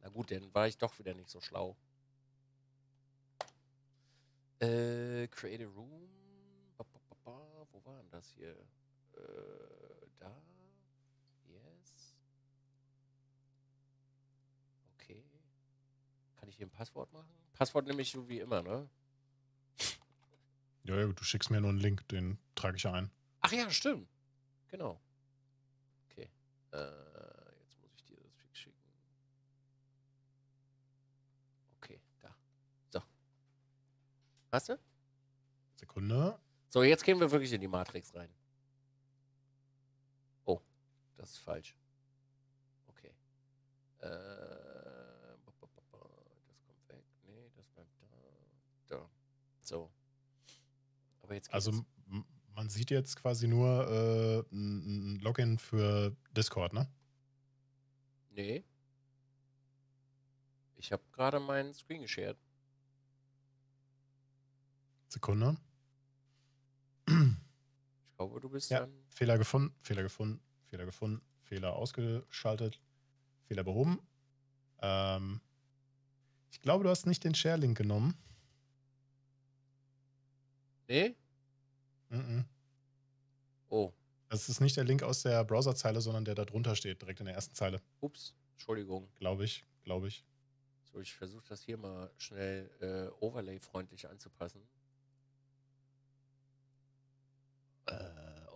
Na gut, dann war ich doch wieder nicht so schlau. Äh, create a room. Ba, ba, ba. Wo war denn das hier? Äh, da. Yes. Okay. Kann ich hier ein Passwort machen? Passwort nehme ich so wie immer, ne? Ja, ja, du schickst mir nur einen Link, den trage ich ein. Ach ja, stimmt. Genau. Okay. Äh, jetzt muss ich dir das fix schicken. Okay, da. So. Hast du? Sekunde. So, jetzt gehen wir wirklich in die Matrix rein. Oh, das ist falsch. Okay. Äh, das kommt weg. Nee, das bleibt da. Da. So. Aber jetzt. Also man sieht jetzt quasi nur äh, ein ein Login für Discord, ne? Nee. Ich habe gerade meinen Screen geshared. Sekunde. Ich glaube, du bist Ja. dann. Fehler gefunden, Fehler gefunden, Fehler gefunden, Fehler ausgeschaltet, Fehler behoben. Ähm, ich glaube, du hast nicht den Share-Link genommen. Nee? Mhm. Oh, Das ist nicht der Link aus der Browserzeile, sondern der da drunter steht, direkt in der ersten Zeile. ups. Entschuldigung. Glaube ich, glaube ich. So, ich versuche das hier mal schnell äh, overlay-freundlich anzupassen.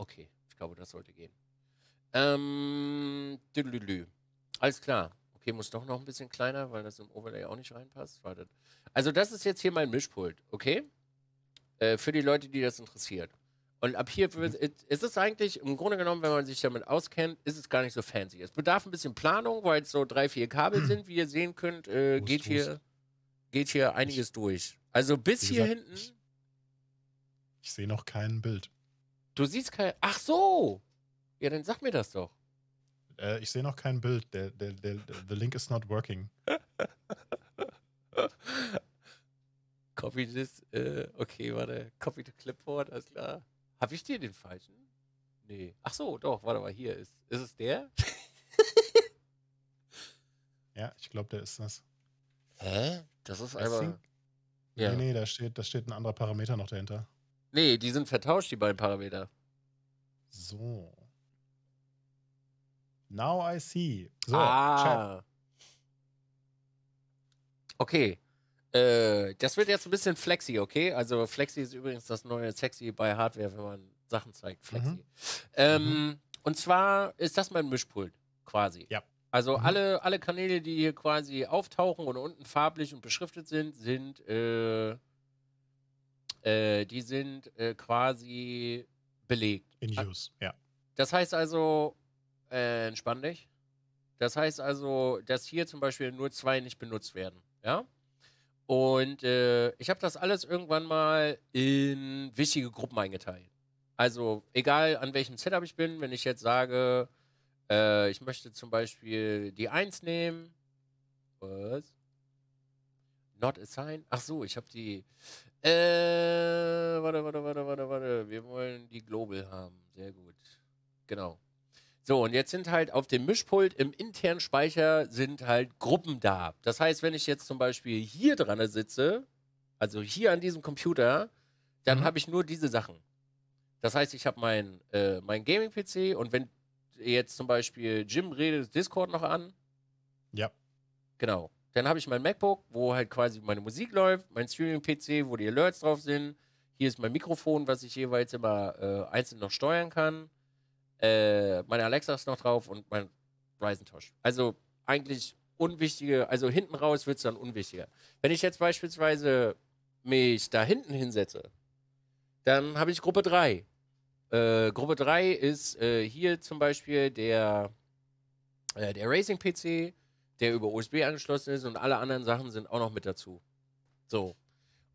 Okay. Ich glaube, das sollte gehen. Ähm, düdelülü. Alles klar. Okay, muss doch noch ein bisschen kleiner, weil das im Overlay auch nicht reinpasst. Wartet. Also, das ist jetzt hier mein Mischpult, okay? Äh, für die Leute, die das interessiert. Und ab hier wird, ist es eigentlich, im Grunde genommen, wenn man sich damit auskennt, ist es gar nicht so fancy. Es bedarf ein bisschen Planung, weil es so drei, vier Kabel sind, wie ihr sehen könnt, äh, Hust, geht, hier, hust. geht hier einiges durch. Also bis Wie hier gesagt, hinten. ich- Ich sehe noch kein Bild. Du siehst kein. Ach so! Ja, dann sag mir das doch. Äh, ich sehe noch kein Bild. Der, der, der, the link is not working. Copy this. Äh, okay, warte. Copy to Clipboard, alles klar. Hab ich dir den falschen? Nee. Ach so, doch, warte mal, hier ist. Ist es der? ja, ich glaube, der ist das. Hä? Das ist I einfach. think- Ja. Nee, nee, da steht, da steht ein anderer Parameter noch dahinter. Nee, die sind vertauscht, die beiden Parameter. So. Now I see. So, Chat. ah. Okay. Äh, das wird jetzt ein bisschen flexi, okay? Also Flexi ist übrigens das neue Sexy bei Hardware, wenn man Sachen zeigt. Flexi. Mhm. Ähm, Und zwar ist das mein Mischpult, quasi. Ja. Also Mhm. alle, alle Kanäle, die hier quasi auftauchen und unten farblich und beschriftet sind, sind äh, äh, die sind äh, quasi belegt. In use, ja. Das heißt also, äh, entspann dich. Das heißt also, dass hier zum Beispiel nur zwei nicht benutzt werden. Ja? Und äh, ich habe das alles irgendwann mal in wichtige Gruppen eingeteilt. Also, egal an welchem Setup ich bin, wenn ich jetzt sage, äh, ich möchte zum Beispiel die 1 nehmen. Was? Not assign? Ach so, ich habe die. Äh, warte, warte, warte, warte, warte. Wir wollen die Global haben. Sehr gut. Genau. So, und jetzt sind halt auf dem Mischpult im internen Speicher sind halt Gruppen da. Das heißt, wenn ich jetzt zum Beispiel hier dran sitze, also hier an diesem Computer, dann Mhm. habe ich nur diese Sachen. Das heißt, ich habe mein, äh, mein Gaming-PC und wenn jetzt zum Beispiel Jim redet, Discord noch an, Ja. Genau. Dann habe ich mein MacBook, wo halt quasi meine Musik läuft, mein Streaming-PC, wo die Alerts drauf sind. Hier ist mein Mikrofon, was ich jeweils immer äh, einzeln noch steuern kann. Äh, meine Alexa ist noch drauf und mein Ryzen-Tosh. Also eigentlich unwichtige, also hinten raus wird es dann unwichtiger. Wenn ich jetzt beispielsweise mich da hinten hinsetze, dann habe ich Gruppe 3. Äh, Gruppe 3 ist äh, hier zum Beispiel der, äh, der Racing-PC, der über USB angeschlossen ist und alle anderen Sachen sind auch noch mit dazu. So.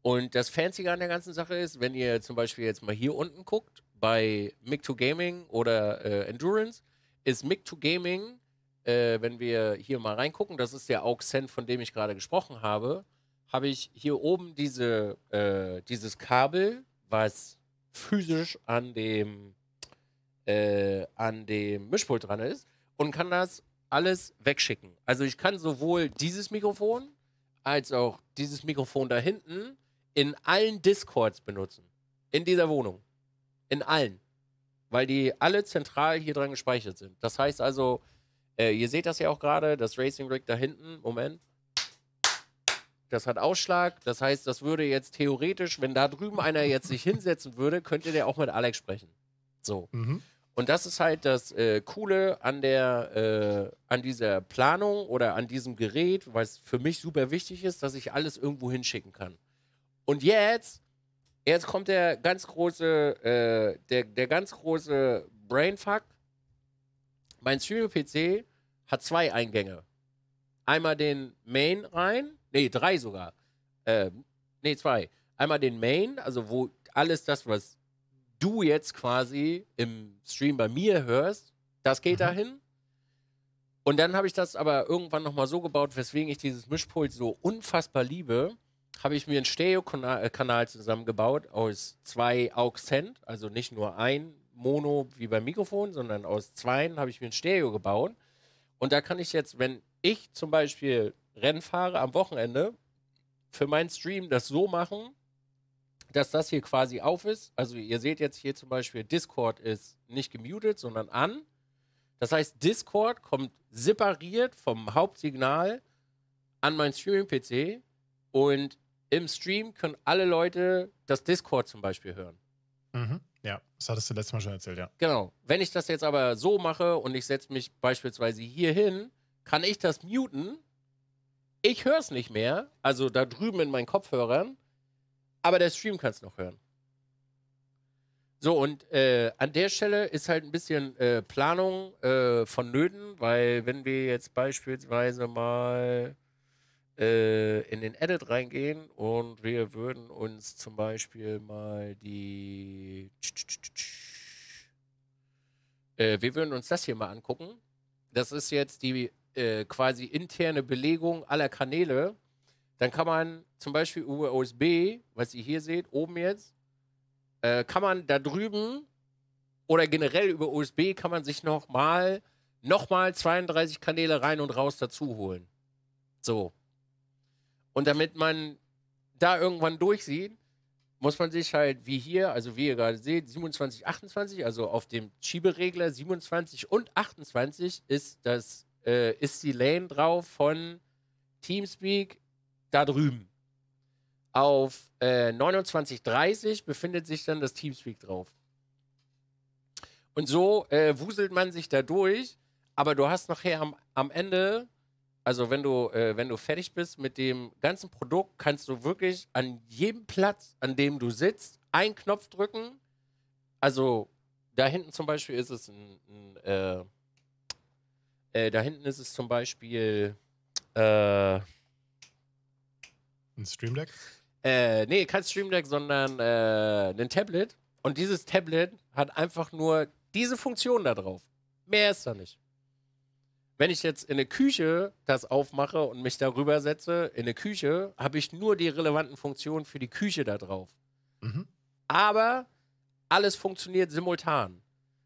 Und das Fancy an der ganzen Sache ist, wenn ihr zum Beispiel jetzt mal hier unten guckt, bei Mic2 Gaming oder äh, Endurance, ist Mic2 Gaming, äh, wenn wir hier mal reingucken, das ist der AUX-Send, von dem ich gerade gesprochen habe, habe ich hier oben diese, äh, dieses Kabel, was physisch an dem, äh, an dem Mischpult dran ist und kann das alles wegschicken. Also ich kann sowohl dieses Mikrofon als auch dieses Mikrofon da hinten in allen Discords benutzen. In dieser Wohnung. In allen. Weil die alle zentral hier dran gespeichert sind. Das heißt also, äh, ihr seht das ja auch gerade, das Racing Rig da hinten, Moment. Das hat Ausschlag. Das heißt, das würde jetzt theoretisch, wenn da drüben einer jetzt sich hinsetzen würde, könnte der auch mit Alex sprechen. So. Mhm. Und das ist halt das äh, Coole an der, äh, an dieser Planung oder an diesem Gerät, was für mich super wichtig ist, dass ich alles irgendwo hinschicken kann. Und jetzt, jetzt kommt der ganz große, äh, der, der ganz große Brainfuck. Mein Streaming-PC hat zwei Eingänge. Einmal den Main rein, nee, drei sogar. Ähm, nee, zwei. Einmal den Main, also wo alles das, was du jetzt quasi im Stream bei mir hörst, das geht Mhm. dahin. Und dann habe ich das aber irgendwann nochmal so gebaut, weswegen ich dieses Mischpult so unfassbar liebe, habe ich mir einen Stereo-Kanal zusammengebaut aus zwei AUX-Cent, also nicht nur ein Mono wie beim Mikrofon, sondern aus zweien habe ich mir ein Stereo gebaut. Und da kann ich jetzt, wenn ich zum Beispiel Rennen fahre am Wochenende, für meinen Stream das so machen, dass das hier quasi auf ist. Also ihr seht jetzt hier zum Beispiel, Discord ist nicht gemutet, sondern an. Das heißt, Discord kommt separiert vom Hauptsignal an meinen Streaming-PC und im Stream können alle Leute das Discord zum Beispiel hören. Mhm. Ja, das hattest du letztes Mal schon erzählt, ja. Genau. Wenn ich das jetzt aber so mache und ich setze mich beispielsweise hier hin, kann ich das muten. Ich höre es nicht mehr, also da drüben in meinen Kopfhörern, aber der Stream kann es noch hören. So, und äh, an der Stelle ist halt ein bisschen äh, Planung äh, vonnöten, weil wenn wir jetzt beispielsweise mal äh, in den Edit reingehen und wir würden uns zum Beispiel mal die. Äh, wir würden uns das hier mal angucken. Das ist jetzt die äh, quasi interne Belegung aller Kanäle. Dann kann man zum Beispiel über USB, was ihr hier seht, oben jetzt, äh, kann man da drüben oder generell über USB kann man sich nochmal noch mal 32 Kanäle rein und raus dazu holen. So. Und damit man da irgendwann durchsieht, muss man sich halt wie hier, also wie ihr gerade seht, 27, 28, also auf dem Schieberegler 27 und 28 ist das äh, ist die Lane drauf von Teamspeak da drüben. Auf äh, 2930 befindet sich dann das Teamspeak drauf. Und so äh, wuselt man sich da durch, aber du hast nachher am, am Ende also wenn du, äh, wenn du fertig bist mit dem ganzen Produkt, kannst du wirklich an jedem Platz, an dem du sitzt, einen Knopf drücken. Also da hinten zum Beispiel ist es ein, ein äh, äh, da hinten ist es zum Beispiel äh, ein Stream Deck? Äh, nee, kein Stream Deck, sondern äh, ein Tablet. Und dieses Tablet hat einfach nur diese Funktion da drauf. Mehr ist da nicht. Wenn ich jetzt in der Küche das aufmache und mich darüber setze, in der Küche, habe ich nur die relevanten Funktionen für die Küche da drauf. Mhm. Aber alles funktioniert simultan.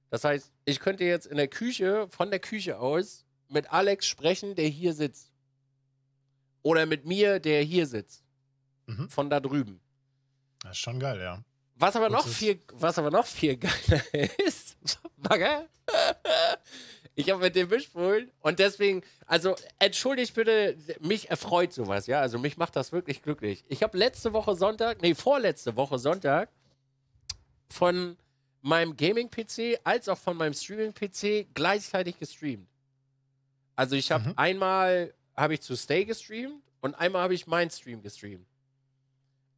Das heißt, ich könnte jetzt in der Küche, von der Küche aus, mit Alex sprechen, der hier sitzt. Oder mit mir, der hier sitzt. Mhm. Von da drüben. Das ist schon geil, ja. Was aber, noch viel, was aber noch viel geiler ist, Bagger, ich habe mit dem Mischpult und deswegen, also entschuldigt bitte, mich erfreut sowas, ja. Also mich macht das wirklich glücklich. Ich habe letzte Woche Sonntag, nee, vorletzte Woche Sonntag von meinem Gaming-PC als auch von meinem Streaming-PC gleichzeitig gestreamt. Also ich habe mhm. einmal habe ich zu Stay gestreamt und einmal habe ich meinen Stream gestreamt.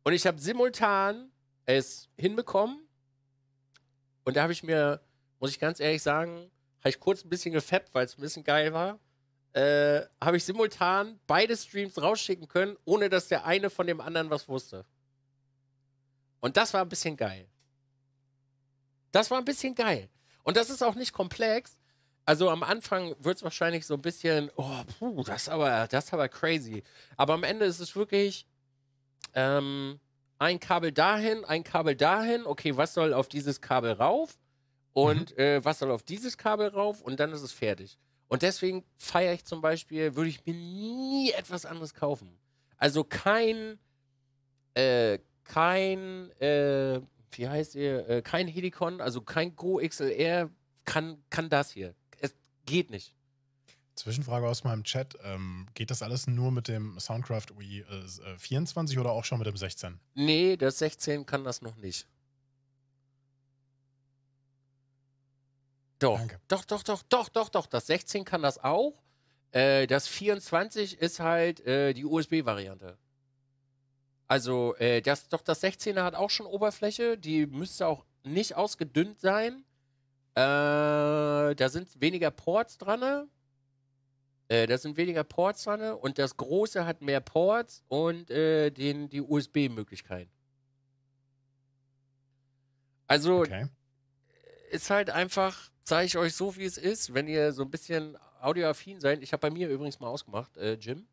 Und ich habe simultan es hinbekommen. Und da habe ich mir, muss ich ganz ehrlich sagen, habe ich kurz ein bisschen gefappt, weil es ein bisschen geil war. Äh, habe ich simultan beide Streams rausschicken können, ohne dass der eine von dem anderen was wusste. Und das war ein bisschen geil. Das war ein bisschen geil. Und das ist auch nicht komplex. Also am Anfang wird es wahrscheinlich so ein bisschen, oh, puh, das ist aber, das ist aber crazy. Aber am Ende ist es wirklich ähm, ein Kabel dahin, ein Kabel dahin. Okay, was soll auf dieses Kabel rauf? und mhm. äh, was soll auf dieses Kabel rauf und dann ist es fertig. Und deswegen feiere ich zum Beispiel, würde ich mir nie etwas anderes kaufen. Also kein, äh, kein, äh, wie heißt ihr, äh, kein Helicon, also kein Go XLR kann, kann das hier. Geht nicht. Zwischenfrage aus meinem Chat. Ähm, geht das alles nur mit dem Soundcraft UI äh, 24 oder auch schon mit dem 16? Nee, das 16 kann das noch nicht. Doch, Danke. doch, doch, doch, doch, doch, doch. Das 16 kann das auch. Äh, das 24 ist halt äh, die USB-Variante. Also, äh, das, doch, das 16er hat auch schon Oberfläche. Die müsste auch nicht ausgedünnt sein. Äh, da sind weniger Ports dran. Äh, da sind weniger Ports dran. Und das große hat mehr Ports und äh, den, die USB-Möglichkeit. Also, okay. ist halt einfach zeige ich euch so, wie es ist, wenn ihr so ein bisschen audioaffin seid. Ich habe bei mir übrigens mal ausgemacht, äh, Jim.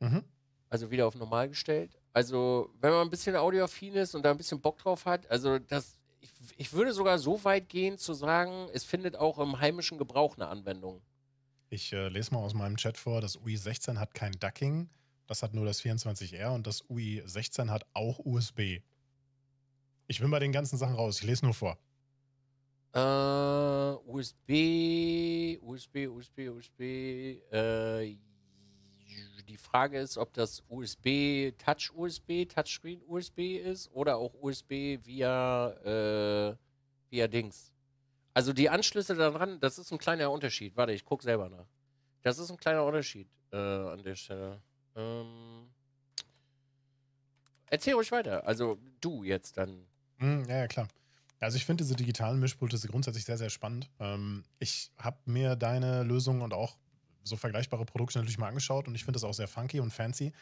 Mhm. Also wieder auf normal gestellt. Also, wenn man ein bisschen audioaffin ist und da ein bisschen Bock drauf hat, also das, ich, ich würde sogar so weit gehen zu sagen, es findet auch im heimischen Gebrauch eine Anwendung. Ich äh, lese mal aus meinem Chat vor, das UI 16 hat kein Ducking, das hat nur das 24R und das UI 16 hat auch USB. Ich bin bei den ganzen Sachen raus, ich lese nur vor. Äh, USB, USB, USB, USB. Äh, die Frage ist, ob das USB Touch USB, Touchscreen USB ist oder auch USB via, äh, via Dings. Also die Anschlüsse daran, das ist ein kleiner Unterschied. Warte, ich gucke selber nach. Das ist ein kleiner Unterschied äh, an der Stelle. Ähm, erzähl ruhig weiter. Also du jetzt dann. Mm, ja, ja, klar. Also ich finde diese digitalen Mischpulte grundsätzlich sehr, sehr spannend. Ähm, ich habe mir deine Lösung und auch so vergleichbare Produkte natürlich mal angeschaut und ich finde das auch sehr funky und fancy.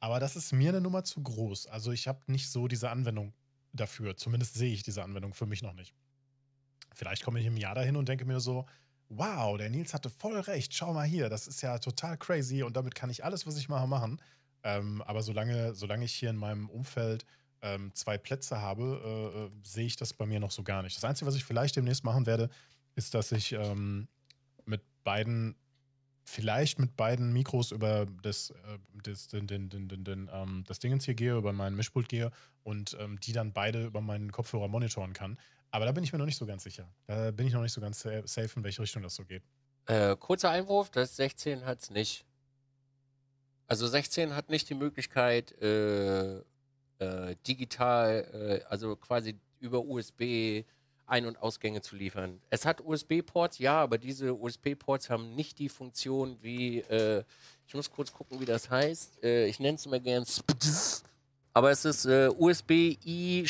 Aber das ist mir eine Nummer zu groß. Also ich habe nicht so diese Anwendung dafür. Zumindest sehe ich diese Anwendung für mich noch nicht. Vielleicht komme ich im Jahr dahin und denke mir so, wow, der Nils hatte voll recht. Schau mal hier, das ist ja total crazy und damit kann ich alles, was ich mache, machen. Ähm, aber solange, solange ich hier in meinem Umfeld ähm, zwei Plätze habe, äh, äh, sehe ich das bei mir noch so gar nicht. Das Einzige, was ich vielleicht demnächst machen werde, ist, dass ich ähm, mit beiden, vielleicht mit beiden Mikros über das, äh, das, den, den, den, den, ähm, das Dingens hier gehe, über meinen Mischpult gehe und ähm, die dann beide über meinen Kopfhörer monitoren kann. Aber da bin ich mir noch nicht so ganz sicher. Da bin ich noch nicht so ganz safe, in welche Richtung das so geht. Äh, kurzer Einwurf, das 16 hat es nicht. Also 16 hat nicht die Möglichkeit, äh, äh, digital, äh, also quasi über USB Ein- und Ausgänge zu liefern. Es hat USB-Ports, ja, aber diese USB-Ports haben nicht die Funktion wie, äh, ich muss kurz gucken, wie das heißt. Äh, ich nenne es immer gern, aber es ist USB-I-F.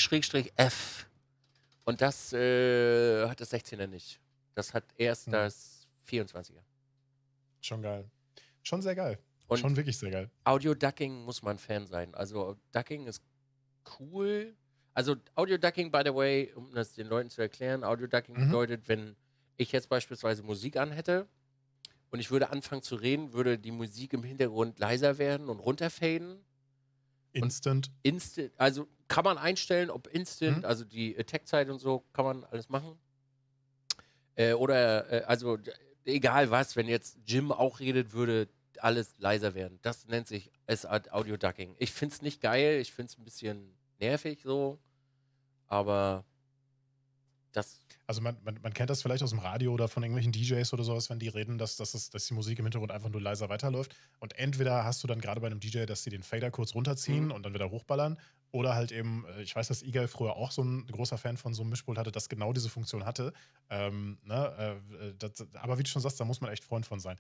Und das äh, hat das 16er nicht. Das hat erst hm. das 24er. Schon geil. Schon sehr geil. Und Schon wirklich sehr geil. Audio-Ducking muss man Fan sein. Also Ducking ist cool. Also Audio-Ducking, by the way, um das den Leuten zu erklären, Audio-Ducking mhm. bedeutet, wenn ich jetzt beispielsweise Musik anhätte und ich würde anfangen zu reden, würde die Musik im Hintergrund leiser werden und runterfaden. Instant. instant, also kann man einstellen, ob instant, mhm. also die Attack-Zeit und so, kann man alles machen. Äh, oder, äh, also egal was, wenn jetzt Jim auch redet, würde alles leiser werden. Das nennt sich S-Art Audio Ducking. Ich finde es nicht geil, ich finde es ein bisschen nervig so, aber das. Also man, man, man, kennt das vielleicht aus dem Radio oder von irgendwelchen DJs oder sowas, wenn die reden, dass, dass, es, dass die Musik im Hintergrund einfach nur leiser weiterläuft. Und entweder hast du dann gerade bei einem DJ, dass sie den Fader kurz runterziehen mhm. und dann wieder hochballern. Oder halt eben, äh, ich weiß, dass Igal früher auch so ein großer Fan von so einem Mischpult hatte, das genau diese Funktion hatte. Ähm, ne, äh, das, aber wie du schon sagst, da muss man echt Freund von sein.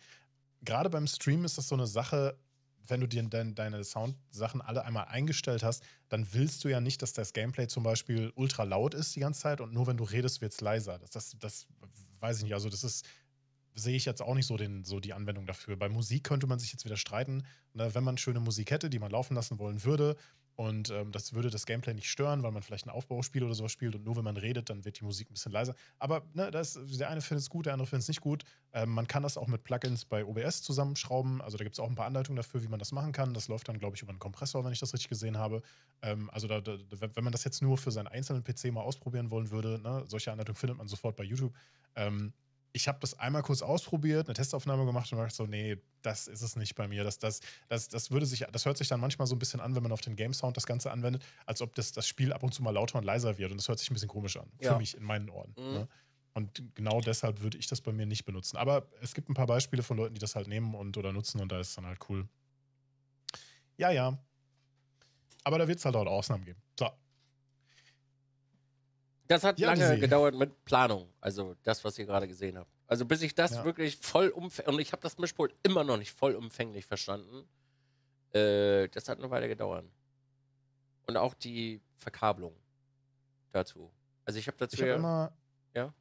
Gerade beim Stream ist das so eine Sache, wenn du dir dein, deine Soundsachen alle einmal eingestellt hast, dann willst du ja nicht, dass das Gameplay zum Beispiel ultra laut ist die ganze Zeit und nur wenn du redest, wird es leiser. Das, das, das weiß ich nicht. Also, das ist, sehe ich jetzt auch nicht so, den, so die Anwendung dafür. Bei Musik könnte man sich jetzt wieder streiten. Ne? Wenn man schöne Musik hätte, die man laufen lassen wollen würde, und ähm, das würde das Gameplay nicht stören, weil man vielleicht ein Aufbauspiel oder sowas spielt und nur wenn man redet, dann wird die Musik ein bisschen leiser. Aber ne, das, der eine findet es gut, der andere findet es nicht gut. Ähm, man kann das auch mit Plugins bei OBS zusammenschrauben. Also da gibt es auch ein paar Anleitungen dafür, wie man das machen kann. Das läuft dann, glaube ich, über einen Kompressor, wenn ich das richtig gesehen habe. Ähm, also da, da, wenn man das jetzt nur für seinen einzelnen PC mal ausprobieren wollen würde, ne, solche Anleitungen findet man sofort bei YouTube. Ich habe das einmal kurz ausprobiert, eine Testaufnahme gemacht und dachte so, nee, das ist es nicht bei mir. Das, das, das, das, würde sich, das hört sich dann manchmal so ein bisschen an, wenn man auf den Game Sound das Ganze anwendet, als ob das, das Spiel ab und zu mal lauter und leiser wird. Und das hört sich ein bisschen komisch an. Ja. Für mich in meinen Ohren. Mhm. Ne? Und genau deshalb würde ich das bei mir nicht benutzen. Aber es gibt ein paar Beispiele von Leuten, die das halt nehmen und oder nutzen und da ist es dann halt cool. Ja, ja. Aber da wird es halt auch Ausnahmen geben. So. Das hat ja, lange gedauert mit Planung, also das, was ihr gerade gesehen habt. Also bis ich das ja. wirklich vollumfänglich, und ich habe das Mischpult immer noch nicht vollumfänglich verstanden, äh, das hat eine Weile gedauert. Und auch die Verkabelung dazu. Also ich habe dazu ich hab ja, immer, ja?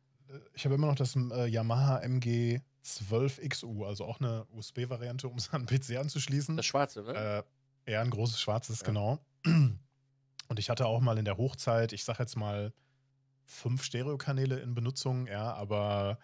Ich habe immer noch das äh, Yamaha MG 12XU, also auch eine USB-Variante, um es an den PC anzuschließen. Das schwarze, ne? Äh, ja, ein großes schwarzes, ja. genau. Und ich hatte auch mal in der Hochzeit, ich sag jetzt mal, fünf Stereokanäle in Benutzung, ja, aber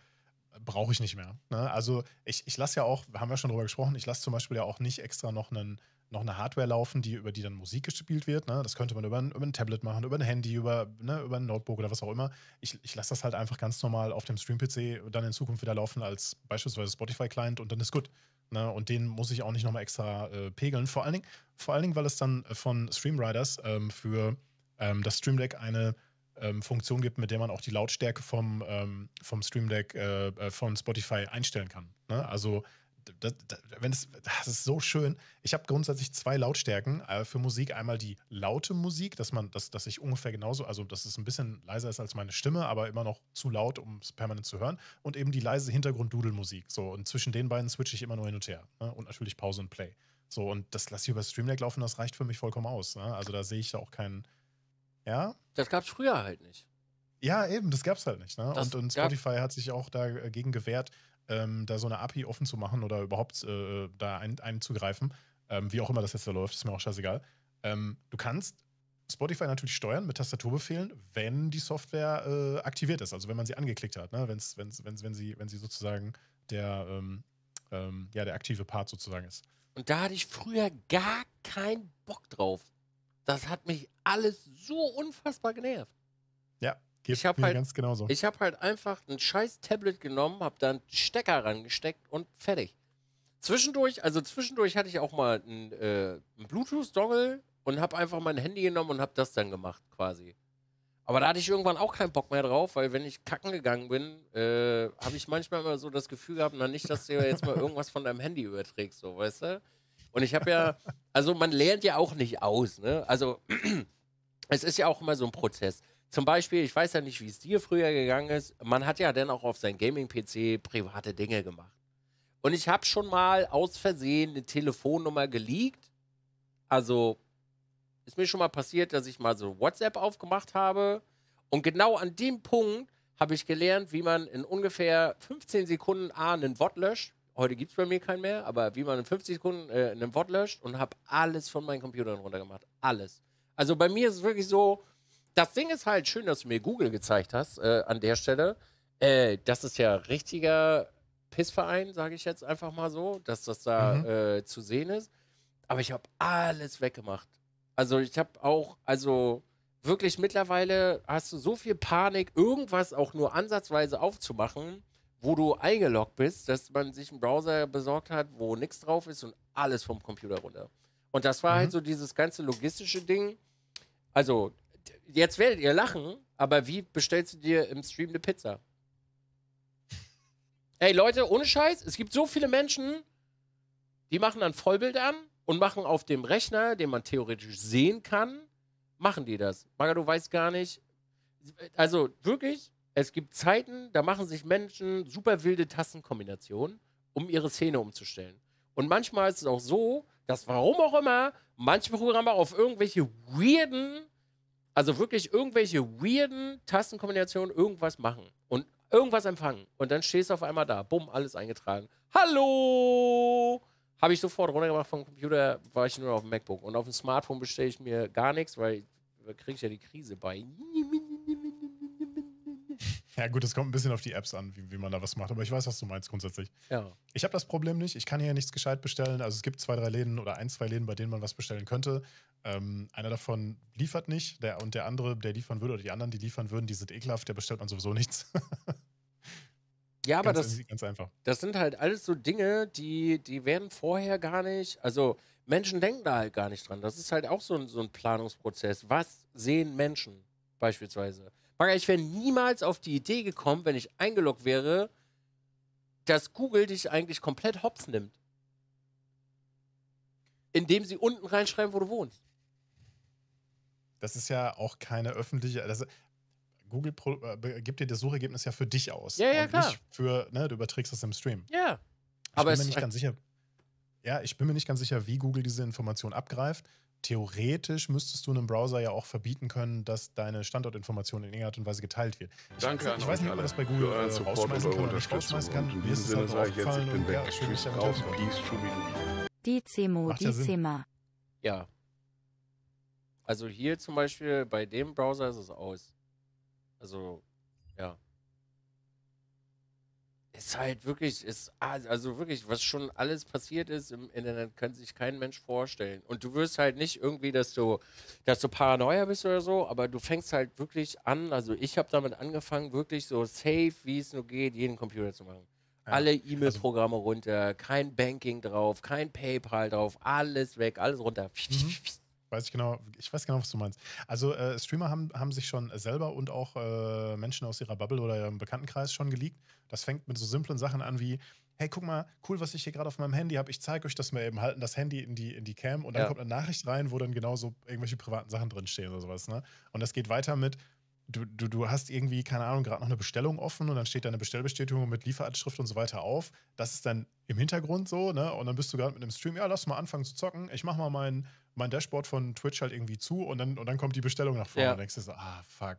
brauche ich nicht mehr. Ne? Also ich, ich lasse ja auch, wir haben ja schon drüber gesprochen, ich lasse zum Beispiel ja auch nicht extra noch, einen, noch eine Hardware laufen, die, über die dann Musik gespielt wird. Ne? Das könnte man über ein, über ein Tablet machen, über ein Handy, über, ne, über ein Notebook oder was auch immer. Ich, ich lasse das halt einfach ganz normal auf dem Stream-PC dann in Zukunft wieder laufen als beispielsweise Spotify-Client und dann ist gut. Ne? Und den muss ich auch nicht nochmal extra äh, pegeln. Vor allen, Dingen, vor allen Dingen, weil es dann von Streamriders ähm, für ähm, das Stream Deck eine ähm, Funktion gibt, mit der man auch die Lautstärke vom, ähm, vom Stream Deck äh, äh, von Spotify einstellen kann. Ne? Also das, das, das ist so schön. Ich habe grundsätzlich zwei Lautstärken äh, für Musik. Einmal die laute Musik, dass man, dass, dass ich ungefähr genauso, also dass es ein bisschen leiser ist als meine Stimme, aber immer noch zu laut, um es permanent zu hören. Und eben die leise Hintergrund-Dudelmusik. So, und zwischen den beiden switche ich immer nur hin und her. Ne? Und natürlich Pause und Play. So, und das lasse ich über Stream Deck laufen, das reicht für mich vollkommen aus. Ne? Also da sehe ich da auch keinen ja. Das gab es früher halt nicht. Ja, eben, das gab es halt nicht. Ne? Und, und, Spotify hat sich auch dagegen gewehrt, ähm, da so eine API offen zu machen oder überhaupt äh, da ein, einzugreifen. Ähm, wie auch immer das jetzt da läuft, ist mir auch scheißegal. Ähm, du kannst Spotify natürlich steuern mit Tastaturbefehlen, wenn die Software äh, aktiviert ist, also wenn man sie angeklickt hat, ne? wenn's, wenn's, wenn's, wenn, sie, wenn sie sozusagen der, ähm, ähm, ja, der aktive Part sozusagen ist. Und da hatte ich früher gar keinen Bock drauf. Das hat mich alles so unfassbar genervt. Ja, geht Ich mir halt- ganz genauso. Ich habe halt einfach ein scheiß Tablet genommen, habe da einen Stecker rangesteckt und fertig. Zwischendurch, also zwischendurch hatte ich auch mal einen, äh, einen Bluetooth-Dongle und habe einfach mein Handy genommen und habe das dann gemacht quasi. Aber da hatte ich irgendwann auch keinen Bock mehr drauf, weil wenn ich kacken gegangen bin, äh, habe ich manchmal immer so das Gefühl gehabt, na nicht, dass du jetzt mal irgendwas von deinem Handy überträgst, so, weißt du? Und ich habe ja, also man lernt ja auch nicht aus, ne? Also es ist ja auch immer so ein Prozess. Zum Beispiel, ich weiß ja nicht, wie es dir früher gegangen ist, man hat ja dann auch auf sein Gaming-PC private Dinge gemacht. Und ich habe schon mal aus Versehen eine Telefonnummer geleakt. Also ist mir schon mal passiert, dass ich mal so WhatsApp aufgemacht habe. Und genau an dem Punkt habe ich gelernt, wie man in ungefähr 15 Sekunden A einen Wort löscht. Heute gibt es bei mir keinen mehr, aber wie man in 50 Sekunden äh, einen Wort löscht und habe alles von meinen Computern runtergemacht. Alles. Also bei mir ist es wirklich so, das Ding ist halt schön, dass du mir Google gezeigt hast äh, an der Stelle. Äh, das ist ja richtiger Pissverein, sage ich jetzt einfach mal so, dass das da Mhm. äh, zu sehen ist. Aber ich habe alles weggemacht. Also ich habe auch, also wirklich mittlerweile hast du so viel Panik, irgendwas auch nur ansatzweise aufzumachen, wo du eingeloggt bist, dass man sich einen Browser besorgt hat, wo nichts drauf ist und alles vom Computer runter. Und das war Mhm. halt so dieses ganze logistische Ding. Also, jetzt werdet ihr lachen, aber wie bestellst du dir im Stream eine Pizza? Ey Leute, ohne Scheiß, es gibt so viele Menschen, die machen ein Vollbild an und machen auf dem Rechner, den man theoretisch sehen kann, machen die das. Maga, du weißt gar nicht. Also wirklich, es gibt Zeiten, da machen sich Menschen super wilde Tastenkombinationen, um ihre Szene umzustellen. Und manchmal ist es auch so, dass warum auch immer manche Programme auf irgendwelche weirden, also wirklich irgendwelche weirden Tastenkombinationen irgendwas machen und irgendwas empfangen. Und dann stehst du auf einmal da, bumm, alles eingetragen. Hallo! Habe ich sofort runtergemacht vom Computer, war ich nur auf dem MacBook. Und auf dem Smartphone bestelle ich mir gar nichts, weil da kriege ich ja die Krise bei. Ja, gut, es kommt ein bisschen auf die Apps an, wie, wie man da was macht. Aber ich weiß, was du meinst grundsätzlich. Ja. Ich habe das Problem nicht. Ich kann hier nichts gescheit bestellen. Also es gibt zwei, drei Läden oder ein, zwei Läden, bei denen man was bestellen könnte. Ähm, einer davon liefert nicht. Der, und der andere, der liefern würde, oder die anderen, die liefern würden, die sind ekelhaft. Der bestellt man sowieso nichts. Ja, aber ganz, das, ganz einfach. das sind halt alles so Dinge, die, die werden vorher gar nicht, also Menschen denken da halt gar nicht dran. Das ist halt auch so ein, so ein Planungsprozess. Was sehen Menschen beispielsweise? Ich wäre niemals auf die Idee gekommen, wenn ich eingeloggt wäre, dass Google dich eigentlich komplett hops nimmt. Indem sie unten reinschreiben, wo du wohnst. Das ist ja auch keine öffentliche. Das, Google pro, äh, gibt dir das Suchergebnis ja für dich aus. Ja, ja, und klar. Nicht für, ne, du überträgst das im Stream. Ja. Ich Aber bin mir nicht ganz sicher. Ja, ich bin mir nicht ganz sicher, wie Google diese Information abgreift. Theoretisch müsstest du einem Browser ja auch verbieten können, dass deine Standortinformation in irgendeiner Art und Weise geteilt wird. Ich Danke weiß, ich weiß nicht, ob man das bei Google äh, rausschmeißen kann oder nicht rausschmeißen kann. Und in Mir ist diesem es Sinne halt sage ich jetzt, ich aufgefallen bin und weg. ja, schön, Tschüss, dass ihr raus, peace, schubidubi. Die Zemo, Macht die ja Sinn. Zimmer. Ja. Also hier zum Beispiel bei dem Browser ist es aus. Also, ja. Ist halt wirklich, ist, also wirklich, was schon alles passiert ist im Internet, kann sich kein Mensch vorstellen. Und du wirst halt nicht irgendwie, dass du, dass du Paranoia bist oder so, aber du fängst halt wirklich an, also ich habe damit angefangen, wirklich so safe, wie es nur geht, jeden Computer zu machen. Ja, Alle E-Mail-Programme runter, kein Banking drauf, kein PayPal drauf, alles weg, alles runter. Mhm. Weiß ich genau, ich weiß genau, was du meinst. Also äh, Streamer haben, haben sich schon selber und auch äh, Menschen aus ihrer Bubble oder ihrem Bekanntenkreis schon geleakt. Das fängt mit so simplen Sachen an wie, hey, guck mal, cool, was ich hier gerade auf meinem Handy habe. Ich zeige euch das mal eben, halten das Handy in die, in die Cam und dann Ja. kommt eine Nachricht rein, wo dann genauso irgendwelche privaten Sachen drinstehen oder sowas. Ne? Und das geht weiter mit, du, du, du hast irgendwie, keine Ahnung, gerade noch eine Bestellung offen und dann steht da eine Bestellbestätigung mit Lieferanschrift und so weiter auf. Das ist dann im Hintergrund so, ne? Und dann bist du gerade mit einem Stream, ja, lass mal anfangen zu zocken. Ich mach mal mein, mein Dashboard von Twitch halt irgendwie zu und dann, und dann kommt die Bestellung nach vorne Ja. und denkst du so, ah, fuck.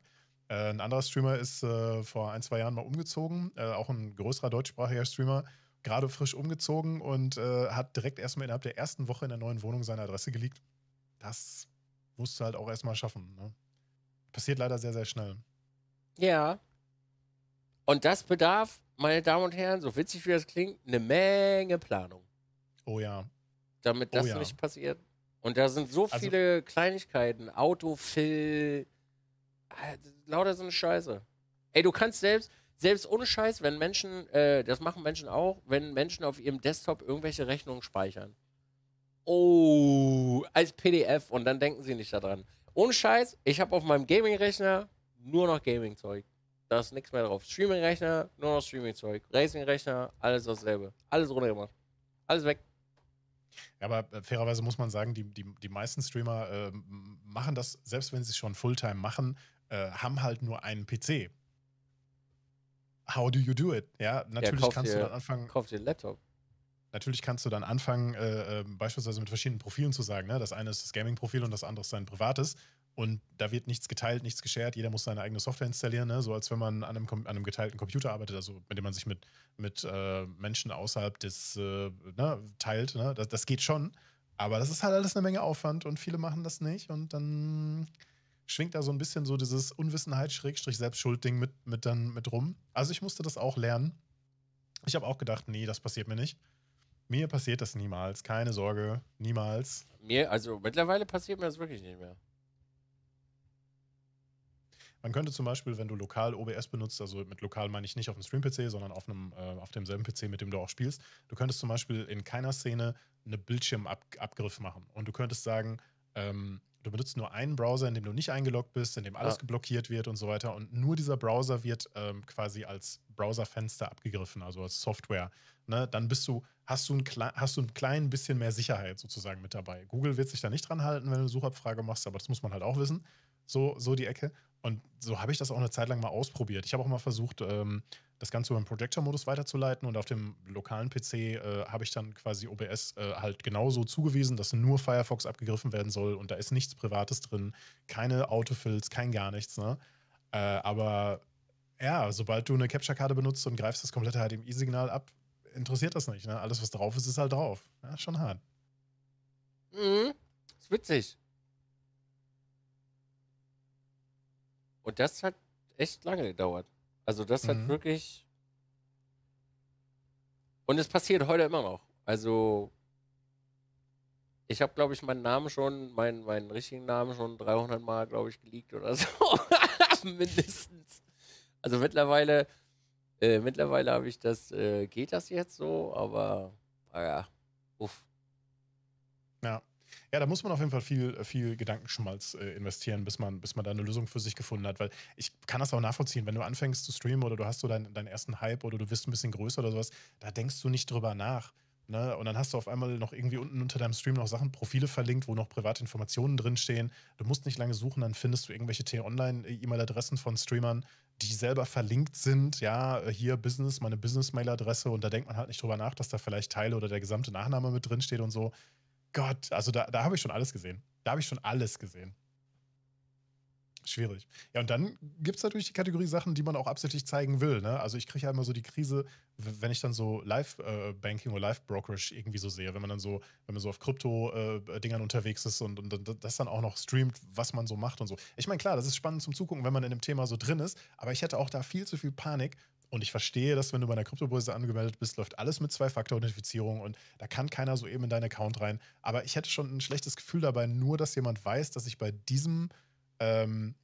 Äh, ein anderer Streamer ist äh, vor ein, zwei Jahren mal umgezogen, äh, auch ein größerer deutschsprachiger Streamer, gerade frisch umgezogen und äh, hat direkt erstmal innerhalb der ersten Woche in der neuen Wohnung seine Adresse geleakt. Das musst du halt auch erstmal schaffen. Ne? Passiert leider sehr, sehr schnell. Ja. Und das bedarf, meine Damen und Herren, so witzig wie das klingt, eine Menge Planung. Oh ja. Damit das oh ja. nicht passiert. Und da sind so also, viele Kleinigkeiten. Autofill. Äh, lauter so eine Scheiße. Ey, du kannst selbst, selbst ohne Scheiß, wenn Menschen, äh, das machen Menschen auch, wenn Menschen auf ihrem Desktop irgendwelche Rechnungen speichern. Oh, als PDF und dann denken sie nicht daran. Ohne Scheiß, ich habe auf meinem Gaming-Rechner nur noch Gaming-Zeug. Da ist nichts mehr drauf. Streaming-Rechner, nur noch Streaming-Zeug. Racing-Rechner, alles dasselbe. Alles runtergemacht. Alles weg. Ja, aber äh, fairerweise muss man sagen, die, die, die meisten Streamer äh, machen das, selbst wenn sie es schon Fulltime machen, äh, haben halt nur einen PC. How do you do it? Ja, natürlich ja, kannst dir, du dann anfangen. Kauf dir einen Laptop. Natürlich kannst du dann anfangen, äh, äh, beispielsweise mit verschiedenen Profilen zu sagen. Ne? Das eine ist das Gaming-Profil und das andere ist sein privates. Und da wird nichts geteilt, nichts geshared. Jeder muss seine eigene Software installieren, ne? so als wenn man an einem, an einem geteilten Computer arbeitet, also mit dem man sich mit, mit äh, Menschen außerhalb des äh, ne, teilt. Ne? Das, das geht schon. Aber das ist halt alles eine Menge Aufwand und viele machen das nicht. Und dann schwingt da so ein bisschen so dieses Unwissenheit-Selbstschuld-Ding mit, mit, mit rum. Also ich musste das auch lernen. Ich habe auch gedacht, nee, das passiert mir nicht. Mir passiert das niemals, keine Sorge, niemals. Mir, also mittlerweile passiert mir das wirklich nicht mehr. Man könnte zum Beispiel, wenn du lokal OBS benutzt, also mit lokal meine ich nicht auf dem Stream-PC, sondern auf, einem, äh, auf demselben PC, mit dem du auch spielst, du könntest zum Beispiel in keiner Szene eine Bildschirmabgriff machen. Und du könntest sagen, ähm, du benutzt nur einen Browser, in dem du nicht eingeloggt bist, in dem alles ja. geblockiert wird und so weiter. Und nur dieser Browser wird ähm, quasi als Browserfenster abgegriffen, also als Software. Ne? Dann bist du, hast du, ein, hast du ein klein bisschen mehr Sicherheit sozusagen mit dabei. Google wird sich da nicht dran halten, wenn du eine Suchabfrage machst, aber das muss man halt auch wissen. So, so die Ecke. Und so habe ich das auch eine Zeit lang mal ausprobiert. Ich habe auch mal versucht, ähm, das Ganze über den Projector-Modus weiterzuleiten und auf dem lokalen PC äh, habe ich dann quasi OBS äh, halt genauso zugewiesen, dass nur Firefox abgegriffen werden soll und da ist nichts Privates drin, keine Autofills, kein gar nichts. Ne? Äh, aber ja, sobald du eine Capture-Karte benutzt und greifst das komplette HDMI-Signal ab, interessiert das nicht. Ne? Alles, was drauf ist, ist halt drauf. Ja, schon hart. Mhm. Ist witzig. Und das hat echt lange gedauert. Also das hat mhm. wirklich. Und es passiert heute immer noch. Also ich habe, glaube ich, meinen Namen schon, meinen, meinen richtigen Namen schon 300 Mal, glaube ich, geleakt oder so. Mindestens. Also mittlerweile, äh, mittlerweile habe ich das, äh, geht das jetzt so, aber naja, uff. Ja. Ja, da muss man auf jeden Fall viel, viel Gedankenschmalz äh, investieren, bis man, bis man da eine Lösung für sich gefunden hat. Weil ich kann das auch nachvollziehen, wenn du anfängst zu streamen oder du hast so deinen, deinen ersten Hype oder du wirst ein bisschen größer oder sowas, da denkst du nicht drüber nach. Ne? Und dann hast du auf einmal noch irgendwie unten unter deinem Stream noch Sachen, Profile verlinkt, wo noch private Informationen drinstehen. Du musst nicht lange suchen, dann findest du irgendwelche T-Online-E-Mail-Adressen von Streamern, die selber verlinkt sind. Ja, hier Business, meine Business-Mail-Adresse. Und da denkt man halt nicht drüber nach, dass da vielleicht Teile oder der gesamte Nachname mit drinsteht und so. Gott, also da, da habe ich schon alles gesehen. Da habe ich schon alles gesehen. Schwierig. Ja, und dann gibt es natürlich die Kategorie Sachen, die man auch absichtlich zeigen will. Ne? Also ich kriege ja immer so die Krise, wenn ich dann so Live-Banking äh, oder Live-Brokerage irgendwie so sehe, wenn man dann so, wenn man so auf Krypto-Dingern äh, unterwegs ist und, und, das dann auch noch streamt, was man so macht und so. Ich meine, klar, das ist spannend zum Zugucken, wenn man in dem Thema so drin ist, aber ich hätte auch da viel zu viel Panik, und ich verstehe, dass wenn du bei einer Kryptobörse angemeldet bist, läuft alles mit Zwei-Faktor-Authentifizierung und da kann keiner so eben in deinen Account rein. Aber ich hätte schon ein schlechtes Gefühl dabei, nur dass jemand weiß, dass ich bei diesem ähm,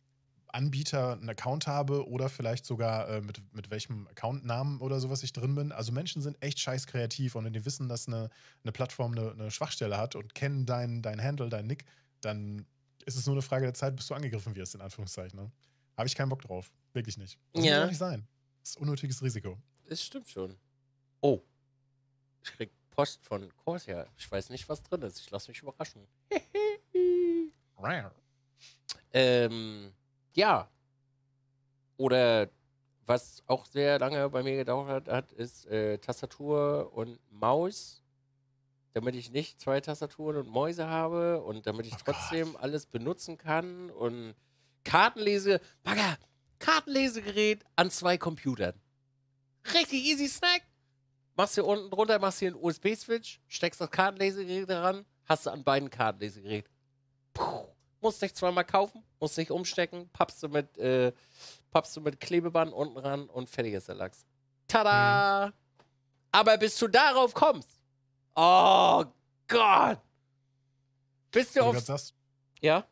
Anbieter einen Account habe oder vielleicht sogar äh, mit, mit welchem Accountnamen oder sowas ich drin bin. Also Menschen sind echt scheiß kreativ und wenn die wissen, dass eine, eine Plattform eine, eine Schwachstelle hat und kennen deinen dein Handle, deinen Nick, dann ist es nur eine Frage der Zeit, bis du angegriffen wirst, in Anführungszeichen. Ne? Habe ich keinen Bock drauf. Wirklich nicht. Das ja. muss nicht sein. Das ist unnötiges Risiko. Das stimmt schon. Oh. Ich krieg Post von Corsair. Ich weiß nicht, was drin ist. Ich lasse mich überraschen. ähm, ja. Oder was auch sehr lange bei mir gedauert hat, ist äh, Tastatur und Maus, damit ich nicht zwei Tastaturen und Mäuse habe und damit ich oh trotzdem Gott. alles benutzen kann und Karten lese. Bagger, Kartenlesegerät an zwei Computern. Richtig easy Snack. Machst hier unten drunter, machst hier einen USB-Switch, steckst das Kartenlesegerät daran, hast du an beiden Kartenlesegerät. Puh. Musst nicht zweimal kaufen, musst nicht umstecken, pappst du mit, äh, pappst du mit Klebeband unten ran und fertig ist der Lachs. Tada! Mhm. Aber bis du darauf kommst, oh Gott! Bist du auf. Das? Ja?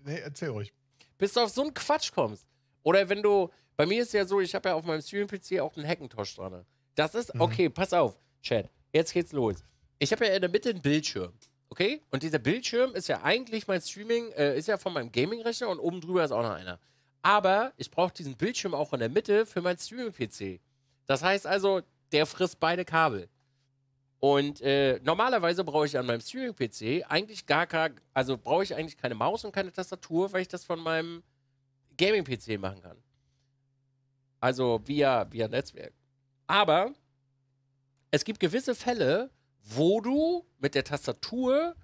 Nee, erzähl ruhig. Bis du auf so einen Quatsch kommst. Oder wenn du. Bei mir ist ja so, ich habe ja auf meinem Streaming-PC auch einen Hackintosh dran. Das ist. Mhm. Okay, pass auf, Chat. Jetzt geht's los. Ich habe ja in der Mitte einen Bildschirm. Okay? Und dieser Bildschirm ist ja eigentlich mein Streaming, äh, ist ja von meinem Gaming-Rechner und oben drüber ist auch noch einer. Aber ich brauche diesen Bildschirm auch in der Mitte für meinen Streaming-PC. Das heißt also, der frisst beide Kabel. Und äh, normalerweise brauche ich an meinem Streaming-PC eigentlich gar keine, also brauche ich eigentlich keine Maus und keine Tastatur, weil ich das von meinem Gaming-PC machen kann. Also via, via Netzwerk. Aber es gibt gewisse Fälle, wo du mit der Tastatur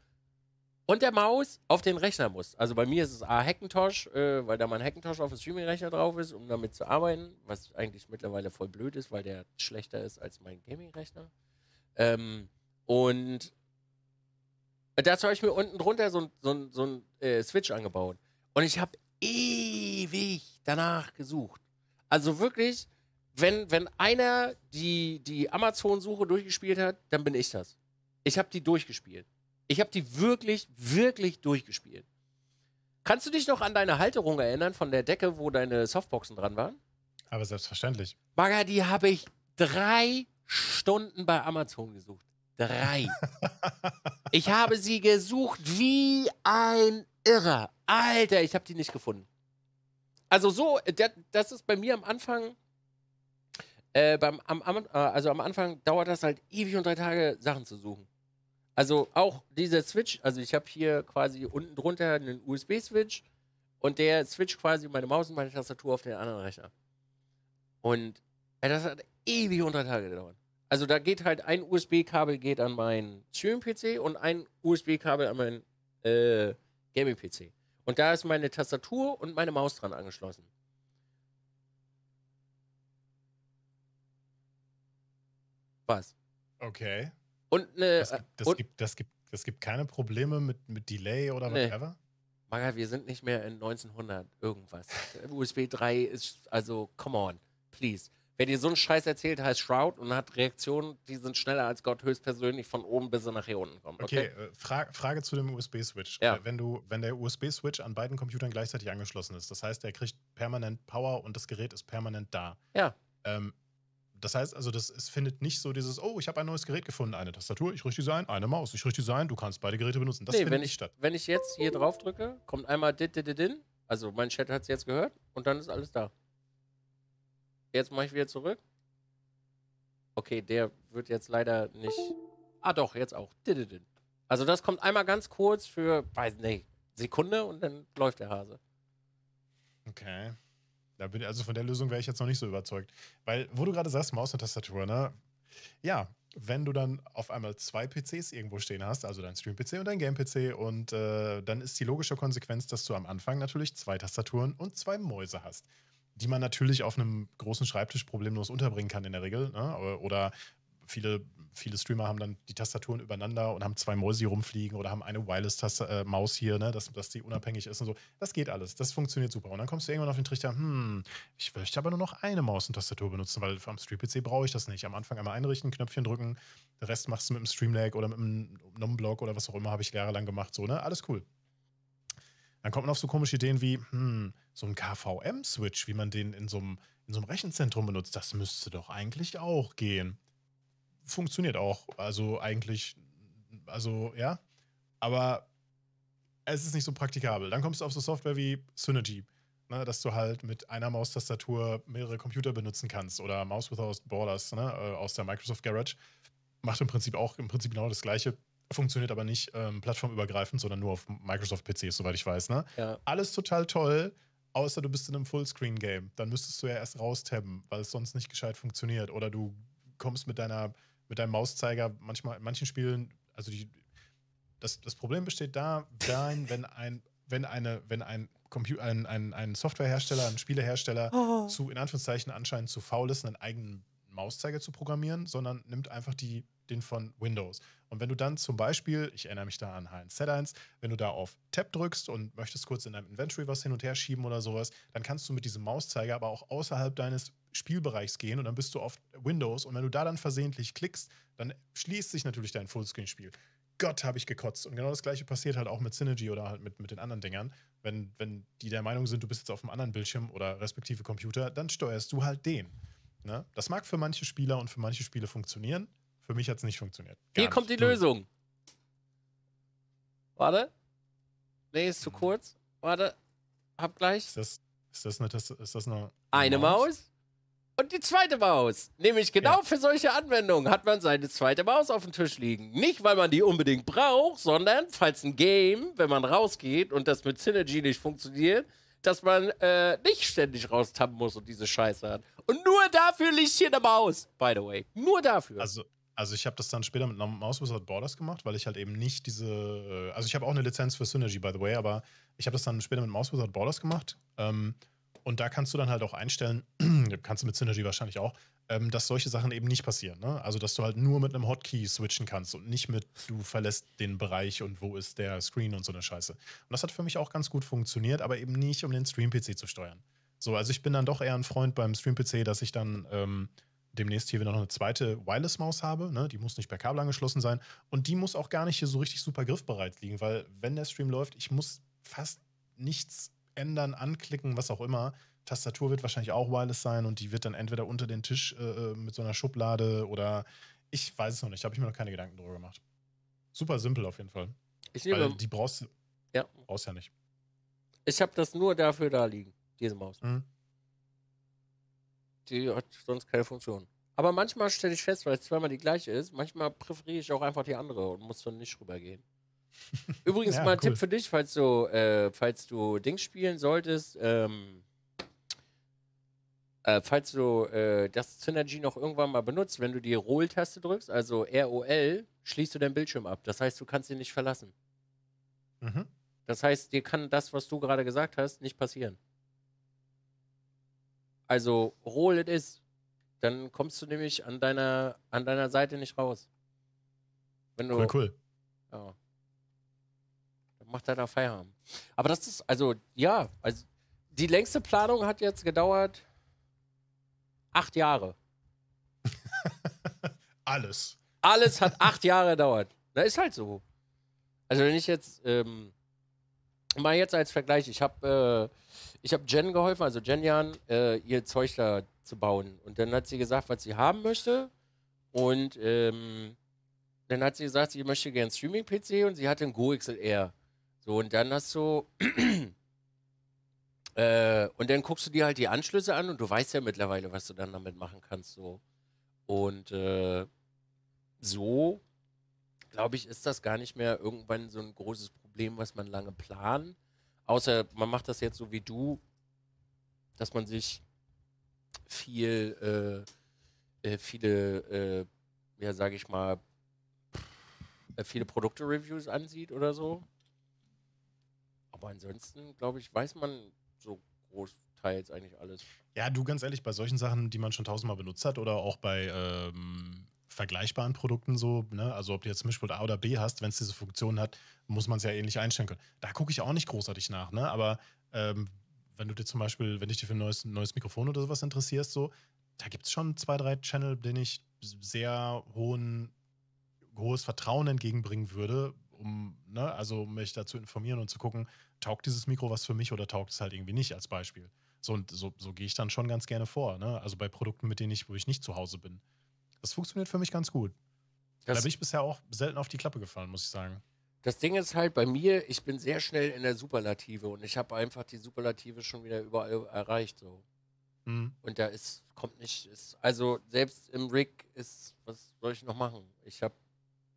und der Maus auf den Rechner musst. Also bei mir ist es A Hackintosh, äh, weil da mein Hackintosh auf dem Streaming-Rechner drauf ist, um damit zu arbeiten, was eigentlich mittlerweile voll blöd ist, weil der schlechter ist als mein Gaming-Rechner. Ähm, und dazu habe ich mir unten drunter so, so, so ein äh, Switch angebaut. Und ich habe ewig danach gesucht. Also wirklich, wenn, wenn einer die, die Amazon-Suche durchgespielt hat, dann bin ich das. Ich habe die durchgespielt. Ich habe die wirklich, wirklich durchgespielt. Kannst du dich noch an deine Halterung erinnern von der Decke, wo deine Softboxen dran waren? Aber selbstverständlich. Maga, die habe ich drei Stunden bei Amazon gesucht. Drei. ich habe sie gesucht wie ein Irrer. Alter, ich habe die nicht gefunden. Also so, das ist bei mir am Anfang, äh, beim, am, am, äh, also am Anfang dauert das halt ewig und drei Tage, Sachen zu suchen. Also auch dieser Switch, also ich habe hier quasi unten drunter einen USB-Switch und der switcht quasi meine Maus und meine Tastatur auf den anderen Rechner. Und äh, das hat ewig und drei Tage gedauert. Also da geht halt ein USB-Kabel geht an meinen Streaming-PC und ein USB-Kabel an meinen äh, Gaming-PC. Und da ist meine Tastatur und meine Maus dran angeschlossen. Was? Okay. Und eine. Das gibt, das, und, gibt, das, gibt, das gibt keine Probleme mit, mit Delay oder nee. whatever? Maga, wir sind nicht mehr in 1900 irgendwas. USB 3 ist, also, come on, please. Wer dir so einen Scheiß erzählt, heißt Shroud und hat Reaktionen, die sind schneller als Gott höchstpersönlich von oben bis nach hier unten kommen. Okay, okay äh, Fra Frage zu dem USB-Switch. Ja. Wenn, du, wenn der USB-Switch an beiden Computern gleichzeitig angeschlossen ist, das heißt, er kriegt permanent Power und das Gerät ist permanent da. Ja. Ähm, das heißt also, das, es findet nicht so dieses, oh, ich habe ein neues Gerät gefunden, eine Tastatur, ich richte sie ein, eine Maus, ich richte sie ein, du kannst beide Geräte benutzen. Das nee, findet wenn nicht ich, statt. Wenn ich jetzt hier drauf drücke, kommt einmal dit, dit, dit, din, also mein Chat hat es jetzt gehört und dann ist alles da. Jetzt mache ich wieder zurück. Okay, der wird jetzt leider nicht. Ah, doch, jetzt auch. Also, das kommt einmal ganz kurz für, weiß nicht, Sekunde und dann läuft der Hase. Okay. Da bin, also von der Lösung wäre ich jetzt noch nicht so überzeugt. Weil, wo du gerade sagst, Maus und Tastatur, ne? Ja, wenn du dann auf einmal zwei PCs irgendwo stehen hast, also dein Stream-PC und dein Game-PC, und äh, dann ist die logische Konsequenz, dass du am Anfang natürlich zwei Tastaturen und zwei Mäuse hast die man natürlich auf einem großen Schreibtisch problemlos unterbringen kann in der Regel. Ne? Oder viele, viele Streamer haben dann die Tastaturen übereinander und haben zwei Mäuse rumfliegen oder haben eine Wireless-Maus äh, hier, ne? dass, dass die unabhängig ist und so. Das geht alles. Das funktioniert super. Und dann kommst du irgendwann auf den Trichter, hm, ich möchte aber nur noch eine Maus und Tastatur benutzen, weil am Stream-PC brauche ich das nicht. Am Anfang einmal einrichten, Knöpfchen drücken, den Rest machst du mit dem Streamlag oder mit dem Numblock oder was auch immer, habe ich jahrelang gemacht. So, ne? Alles cool. Dann kommt man auf so komische Ideen wie, hm, so ein KVM-Switch, wie man den in so, einem, in so einem Rechenzentrum benutzt, das müsste doch eigentlich auch gehen. Funktioniert auch. Also eigentlich, also ja. Aber es ist nicht so praktikabel. Dann kommst du auf so Software wie Synergy, ne, dass du halt mit einer Maustastatur mehrere Computer benutzen kannst oder Mouse Without Borders ne, äh, aus der Microsoft Garage. Macht im Prinzip auch im Prinzip genau das Gleiche funktioniert aber nicht ähm, plattformübergreifend, sondern nur auf Microsoft-PCs, soweit ich weiß. Ne? Ja. Alles total toll, außer du bist in einem Fullscreen-Game. Dann müsstest du ja erst raustabben, weil es sonst nicht gescheit funktioniert. Oder du kommst mit deiner, mit deinem Mauszeiger manchmal in manchen Spielen, also die, das, das Problem besteht da, darin, wenn ein wenn, eine, wenn ein, Compu ein, ein, ein Softwarehersteller, ein Spielehersteller Oh. zu, in Anführungszeichen, anscheinend zu faul ist, einen eigenen Mauszeiger zu programmieren, sondern nimmt einfach die, den von Windows. Und wenn du dann zum Beispiel, ich erinnere mich da an H1Z1, wenn du da auf Tab drückst und möchtest kurz in deinem Inventory was hin und her schieben oder sowas, dann kannst du mit diesem Mauszeiger aber auch außerhalb deines Spielbereichs gehen und dann bist du auf Windows und wenn du da dann versehentlich klickst, dann schließt sich natürlich dein Fullscreen-Spiel. Gott, habe ich gekotzt. Und genau das gleiche passiert halt auch mit Synergy oder halt mit, mit den anderen Dingern. Wenn, wenn die der Meinung sind, du bist jetzt auf einem anderen Bildschirm oder respektive Computer, dann steuerst du halt den. Ne? Das mag für manche Spieler und für manche Spiele funktionieren. Für mich hat es nicht funktioniert. Gar Hier kommt die nicht. Lösung. Warte. Nee, ist zu Mhm. kurz. Warte. Hab gleich. Ist das, ist das, eine, das, ist das eine, Eine Maus und die zweite Maus. Nämlich genau Ja. für solche Anwendungen hat man seine zweite Maus auf dem Tisch liegen. Nicht, weil man die unbedingt braucht, sondern falls ein Game, wenn man rausgeht und das mit Synergy nicht funktioniert, dass man äh, nicht ständig raustappen muss und diese Scheiße hat. Und nur dafür liegt hier eine Maus, by the way. Nur dafür. Also, also ich habe das dann später mit Mouse Without Borders gemacht, weil ich halt eben nicht diese. äh, Also ich habe auch eine Lizenz für Synergy, by the way, aber ich habe das dann später mit Mouse Without Borders gemacht. Ähm, und da kannst du dann halt auch einstellen, kannst du mit Synergy wahrscheinlich auch, ähm, dass solche Sachen eben nicht passieren. Ne? Also dass du halt nur mit einem Hotkey switchen kannst und nicht mit, du verlässt den Bereich und wo ist der Screen und so eine Scheiße. Und das hat für mich auch ganz gut funktioniert, aber eben nicht, um den Stream-PC zu steuern. So, also ich bin dann doch eher ein Freund beim Stream-PC, dass ich dann ähm, demnächst hier wieder noch eine zweite Wireless-Maus habe. Ne? Die muss nicht per Kabel angeschlossen sein. Und die muss auch gar nicht hier so richtig super griffbereit liegen, weil wenn der Stream läuft, ich muss fast nichts ändern, anklicken, was auch immer. Tastatur wird wahrscheinlich auch wireless sein und die wird dann entweder unter den Tisch äh, äh, mit so einer Schublade oder ich weiß es noch nicht, habe ich mir noch keine Gedanken drüber gemacht. Super simpel auf jeden Fall. ich Weil nehme, die brauchst, Ja. brauchst ja nicht. ich habe das nur dafür da liegen, diese Maus. Mhm. Die hat sonst keine Funktion. Aber manchmal stelle ich fest, weil es zweimal die gleiche ist, manchmal präferiere ich auch einfach die andere und muss dann nicht rübergehen. Übrigens Ja, mal ein cool. Tipp für dich, falls du, äh, falls du Dings spielen solltest, ähm, äh, falls du äh, das Synergy noch irgendwann mal benutzt, wenn du die Roll-Taste drückst, also ROL, schließt du deinen Bildschirm ab. Das heißt, du kannst ihn nicht verlassen. Mhm. Das heißt, dir kann das, was du gerade gesagt hast, nicht passieren. Also, roll it is. Dann kommst du nämlich an deiner, an deiner Seite nicht raus. Wenn du, Cool, cool. Ja. Dann macht er da Feierabend. Aber das ist, also, ja, also die längste Planung hat jetzt gedauert acht Jahre. Alles. Alles hat acht Jahre gedauert. Na, ist halt so. Also wenn ich jetzt, ähm, mal jetzt als Vergleich, ich habe äh, hab Jen geholfen, also Jenjan, äh, ihr Zeug da zu bauen. Und dann hat sie gesagt, was sie haben möchte. Und ähm, dann hat sie gesagt, sie möchte gerne Streaming-PC und sie hatte einen Go XLR. So, und dann hast du. äh, und dann guckst du dir halt die Anschlüsse an und du weißt ja mittlerweile, was du dann damit machen kannst. So. Und äh, so, glaube ich, ist das gar nicht mehr irgendwann so ein großes Problem, was man lange plant. Außer man macht das jetzt so wie du, dass man sich viel, äh, äh, viele, äh, ja, sage ich mal, äh, viele Produkte-Reviews ansieht oder so. Aber ansonsten, glaube ich, weiß man so großteils eigentlich alles. Ja, du ganz ehrlich, bei solchen Sachen, die man schon tausendmal benutzt hat oder auch bei ähm, vergleichbaren Produkten so, ne, also ob du jetzt Mischpult A oder B hast, wenn es diese Funktion hat, muss man es ja ähnlich einstellen können. Da gucke ich auch nicht großartig nach, ne? Aber ähm, wenn du dir zum Beispiel, wenn dich für ein neues, neues Mikrofon oder sowas interessierst, so, da gibt es schon zwei, drei Channel, denen ich sehr hohen, hohes Vertrauen entgegenbringen würde, um, ne, also mich da zu informieren und zu gucken, taugt dieses Mikro was für mich oder taugt es halt irgendwie nicht als Beispiel. So, so, so gehe ich dann schon ganz gerne vor, ne? Also bei Produkten, mit denen ich, wo ich nicht zu Hause bin. Das funktioniert für mich ganz gut. da Das, bin ich bisher auch selten auf die Klappe gefallen, muss ich sagen. das Ding ist halt bei mir, ich bin sehr schnell in der Superlative und ich habe einfach die Superlative schon wieder überall erreicht. So. Hm. Und da ist, kommt nicht, ist, also selbst im Rig ist, was soll ich noch machen? Ich habe,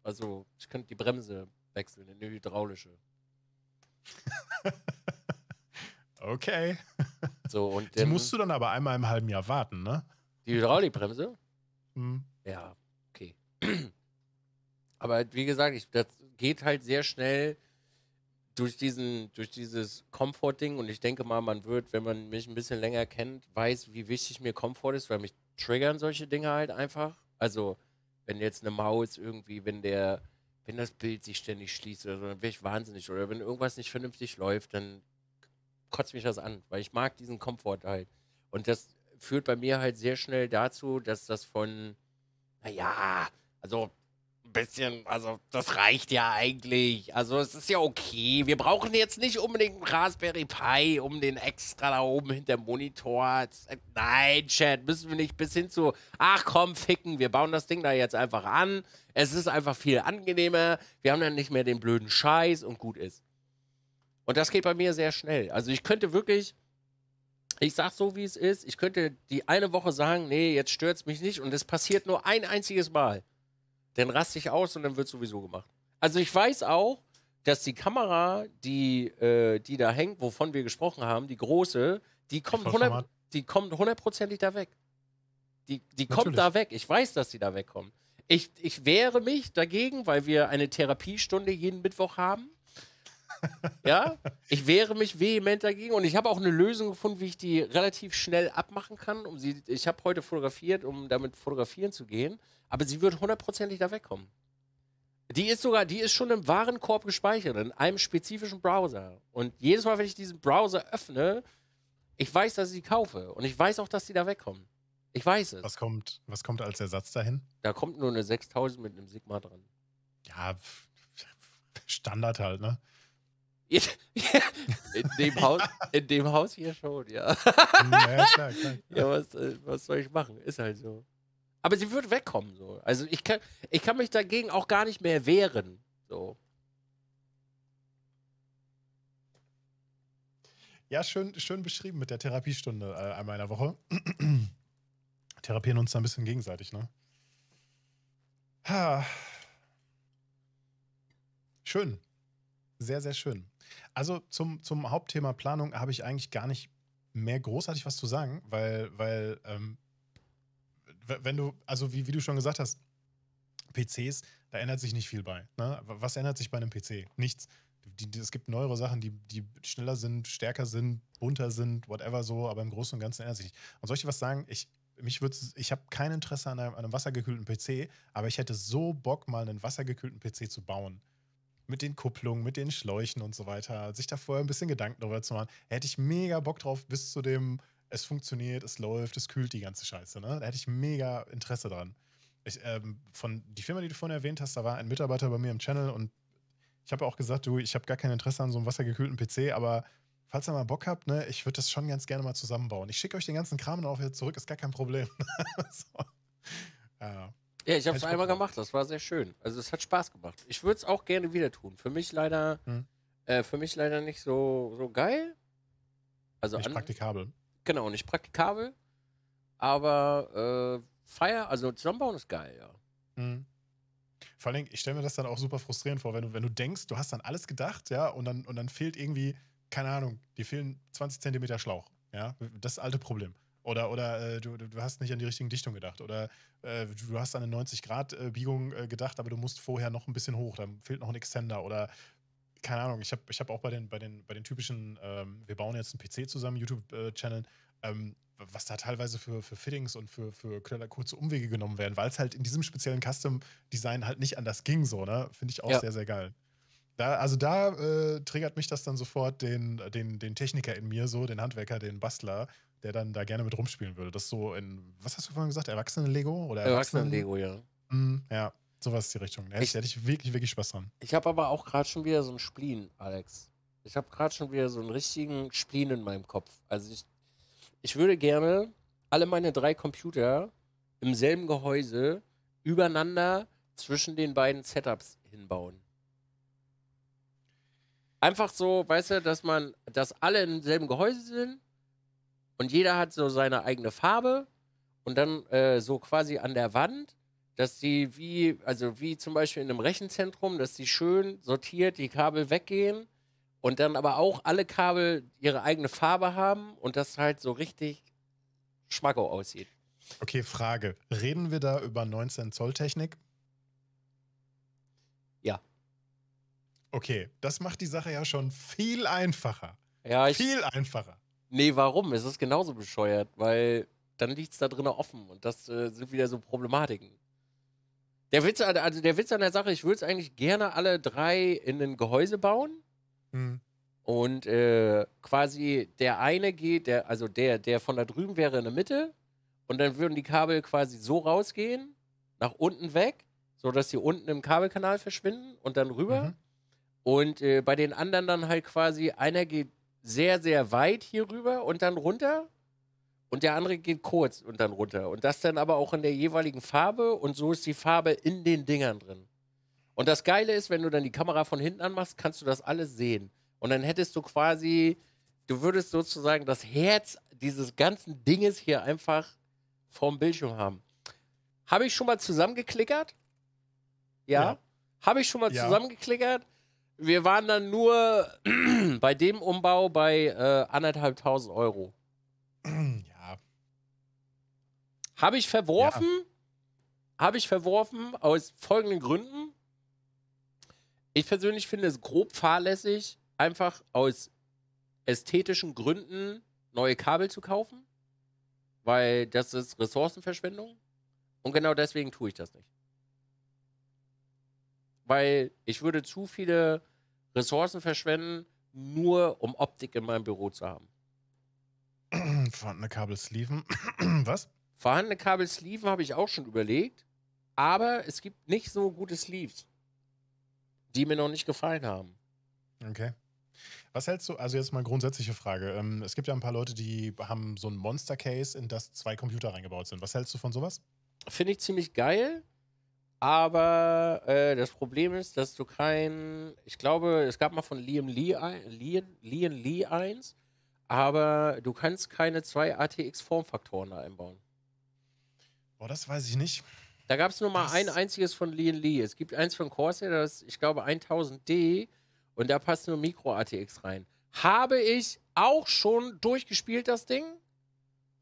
also ich könnte die Bremse wechseln in die hydraulische. Okay. So, und Die musst du dann aber einmal im halben Jahr warten, ne? die Hydraulikbremse? Hm. Ja, okay. Aber wie gesagt, ich, das geht halt sehr schnell. durch diesen, durch dieses Komfort-Ding und ich denke mal, man wird, wenn man mich ein bisschen länger kennt, weiß, wie wichtig mir Komfort ist, weil mich triggern solche Dinge halt einfach. Also, wenn jetzt eine Maus irgendwie, wenn der, wenn das Bild sich ständig schließt oder so, dann wäre ich wahnsinnig. Oder wenn irgendwas nicht vernünftig läuft, dann kotzt mich das an, weil ich mag diesen Komfort halt. Und das führt bei mir halt sehr schnell dazu, dass das von, naja, also bisschen, also das reicht ja eigentlich. Also es ist ja okay. Wir brauchen jetzt nicht unbedingt einen Raspberry Pi, um den extra da oben hinter dem Monitor. Nein, Chat, müssen wir nicht bis hin zu, ach komm, ficken, wir bauen das Ding da jetzt einfach an. Es ist einfach viel angenehmer. Wir haben dann nicht mehr den blöden Scheiß und gut ist. Und das geht bei mir sehr schnell. Also ich könnte wirklich, ich sag so, wie es ist, ich könnte die eine Woche sagen, nee, jetzt stört es mich nicht und es passiert nur ein einziges Mal dann raste ich aus und dann wird sowieso gemacht. Also ich weiß auch, dass die Kamera, die, äh, die da hängt, wovon wir gesprochen haben, die große, die kommt, 100, die kommt hundertprozentig da weg. Die, die kommt da weg. Ich weiß, dass die da wegkommt. Ich, ich wehre mich dagegen, weil wir eine Therapiestunde jeden Mittwoch haben. Ja, ich wehre mich vehement dagegen und ich habe auch eine Lösung gefunden, wie ich die relativ schnell abmachen kann. Um sie, ich habe heute fotografiert, um damit fotografieren zu gehen, aber sie wird hundertprozentig da wegkommen. Die ist sogar, die ist schon im Warenkorb gespeichert, in einem spezifischen Browser. Und jedes Mal, wenn ich diesen Browser öffne, ich weiß, dass ich sie kaufe. Und ich weiß auch, dass die da wegkommen. Ich weiß es. Was kommt, was kommt als Ersatz dahin? Da kommt nur eine 6000 mit einem Sigma dran. Ja, Standard halt, ne? in, dem Haus, in dem Haus hier schon, ja. ja, klar, klar. ja was, äh, was soll ich machen? Ist halt so. Aber sie wird wegkommen, so. Also ich kann, ich kann mich dagegen auch gar nicht mehr wehren. So. Ja, schön, schön beschrieben mit der Therapiestunde äh, einmal in der Woche. Therapieren uns da ein bisschen gegenseitig, ne? Ha. Schön. Sehr, sehr schön. Also zum, zum Hauptthema Planung habe ich eigentlich gar nicht mehr großartig was zu sagen, weil, weil ähm, wenn du, also wie, wie du schon gesagt hast, PCs, da ändert sich nicht viel bei. Ne? Was ändert sich bei einem PC? Nichts. Die, die, es gibt neuere Sachen, die, die schneller sind, stärker sind, bunter sind, whatever so, aber im Großen und Ganzen ändert sich nicht. Und soll ich was sagen? Ich, mich ich habe kein Interesse an einem, an einem wassergekühlten PC, aber ich hätte so Bock, mal einen wassergekühlten PC zu bauen mit den Kupplungen, mit den Schläuchen und so weiter, sich da vorher ein bisschen Gedanken darüber zu machen. hätte ich mega Bock drauf, bis zu dem, es funktioniert, es läuft, es kühlt die ganze Scheiße. Ne? Da hätte ich mega Interesse dran. Ich, ähm, von die Firma, die du vorhin erwähnt hast, da war ein Mitarbeiter bei mir im Channel und ich habe auch gesagt, du, ich habe gar kein Interesse an so einem wassergekühlten PC, aber falls ihr mal Bock habt, ne, ich würde das schon ganz gerne mal zusammenbauen. Ich schicke euch den ganzen Kram dann auch wieder zurück, ist gar kein Problem. so. ja. Ja, ich habe es einmal gemacht, das war sehr schön. Also es hat Spaß gemacht. Ich würde es auch gerne wieder tun. Für mich leider, hm. äh, für mich leider nicht so, so geil. Also nicht praktikabel. Genau, nicht praktikabel. Aber äh, Feier, also zusammenbauen ist geil, ja. Hm. Vor allem, ich stelle mir das dann auch super frustrierend vor, wenn du, wenn du denkst, du hast dann alles gedacht, ja, und dann, und dann fehlt irgendwie, keine Ahnung, dir fehlen 20 Zentimeter Schlauch. Ja, das alte Problem. Oder, oder äh, du, du hast nicht an die richtigen Dichtung gedacht. Oder äh, du hast an eine 90-Grad-Biegung äh, gedacht, aber du musst vorher noch ein bisschen hoch. Dann fehlt noch ein Extender. Oder keine Ahnung, ich habe ich hab auch bei den, bei den, bei den typischen, ähm, wir bauen jetzt einen PC zusammen, YouTube-Channel, ähm, was da teilweise für, für Fittings und für, für kurze Umwege genommen werden, weil es halt in diesem speziellen Custom-Design halt nicht anders ging, so, ne? Finde ich auch ja. sehr, sehr geil. Da, also da äh, triggert mich das dann sofort den, den, den Techniker in mir, so, den Handwerker, den Bastler, der dann da gerne mit rumspielen würde. Das so in, was hast du vorhin gesagt, Erwachsenen-Lego? Erwachsenen-Lego, ja. Mm, ja, sowas ist die Richtung. Da hätte ich wirklich, wirklich Spaß dran. Ich habe aber auch gerade schon wieder so einen Spleen, Alex. Ich habe gerade schon wieder so einen richtigen Spleen in meinem Kopf. Also ich, ich würde gerne alle meine drei Computer im selben Gehäuse übereinander zwischen den beiden Setups hinbauen. Einfach so, weißt du, dass man, dass alle im selben Gehäuse sind und jeder hat so seine eigene Farbe und dann äh, so quasi an der Wand, dass die wie, also wie zum Beispiel in einem Rechenzentrum, dass die schön sortiert die Kabel weggehen und dann aber auch alle Kabel ihre eigene Farbe haben und das halt so richtig schmacko aussieht. Okay, Frage. Reden wir da über 19 Zoll Technik? Ja. Okay, das macht die Sache ja schon viel einfacher. Ja, ich. Viel einfacher. Nee, warum? Es ist genauso bescheuert, weil dann liegt es da drinnen offen und das äh, sind wieder so Problematiken. Der Witz, an- also der Witz an der Sache, ich würde es eigentlich gerne alle drei in ein Gehäuse bauen. Hm. Und äh, quasi der eine geht, der, also der, der von da drüben wäre in der Mitte. Und dann würden die Kabel quasi so rausgehen, nach unten weg, sodass sie unten im Kabelkanal verschwinden und dann rüber. Mhm. Und äh, bei den anderen dann halt quasi, einer geht sehr, sehr weit hier rüber und dann runter. Und der andere geht kurz und dann runter. Und das dann aber auch in der jeweiligen Farbe. Und so ist die Farbe in den Dingern drin. Und das Geile ist, wenn du dann die Kamera von hinten anmachst, kannst du das alles sehen. Und dann hättest du quasi, du würdest sozusagen das Herz dieses ganzen Dinges hier einfach vorm Bildschirm haben. Habe ich schon mal zusammengeklickert? Ja. Ja. Habe ich schon mal Ja. zusammengeklickert? Wir waren dann nur bei dem Umbau bei äh, anderthalbtausend Euro. Ja, Habe ich verworfen? Habe ich verworfen aus folgenden Gründen. Ich persönlich finde es grob fahrlässig, einfach aus ästhetischen Gründen neue Kabel zu kaufen, weil das ist Ressourcenverschwendung. Und genau deswegen tue ich das nicht. Weil ich würde zu viele Ressourcen verschwenden, nur um Optik in meinem Büro zu haben. vorhandene Kabelsleeven. Was? Vorhandene Kabel-Sleeven habe ich auch schon überlegt, aber es gibt nicht so gute Sleeves, die mir noch nicht gefallen haben. Okay. Was hältst du, also jetzt mal grundsätzliche Frage. Ähm, es gibt ja ein paar Leute, die haben so ein Monster-Case, in das zwei Computer reingebaut sind. Was hältst du von sowas? Finde ich ziemlich geil, aber äh, das Problem ist, dass du kein, ich glaube, es gab mal von Liam Lee, ein, Liam, Liam Lee eins, aber du kannst keine zwei ATX-Formfaktoren da einbauen. Boah, das weiß ich nicht. Da gab es nur mal Das- ein einziges von Lian Lee. Es gibt eins von Corsair, das ist, ich glaube, 1000D und da passt nur Micro-ATX rein. Habe ich auch schon durchgespielt, das Ding.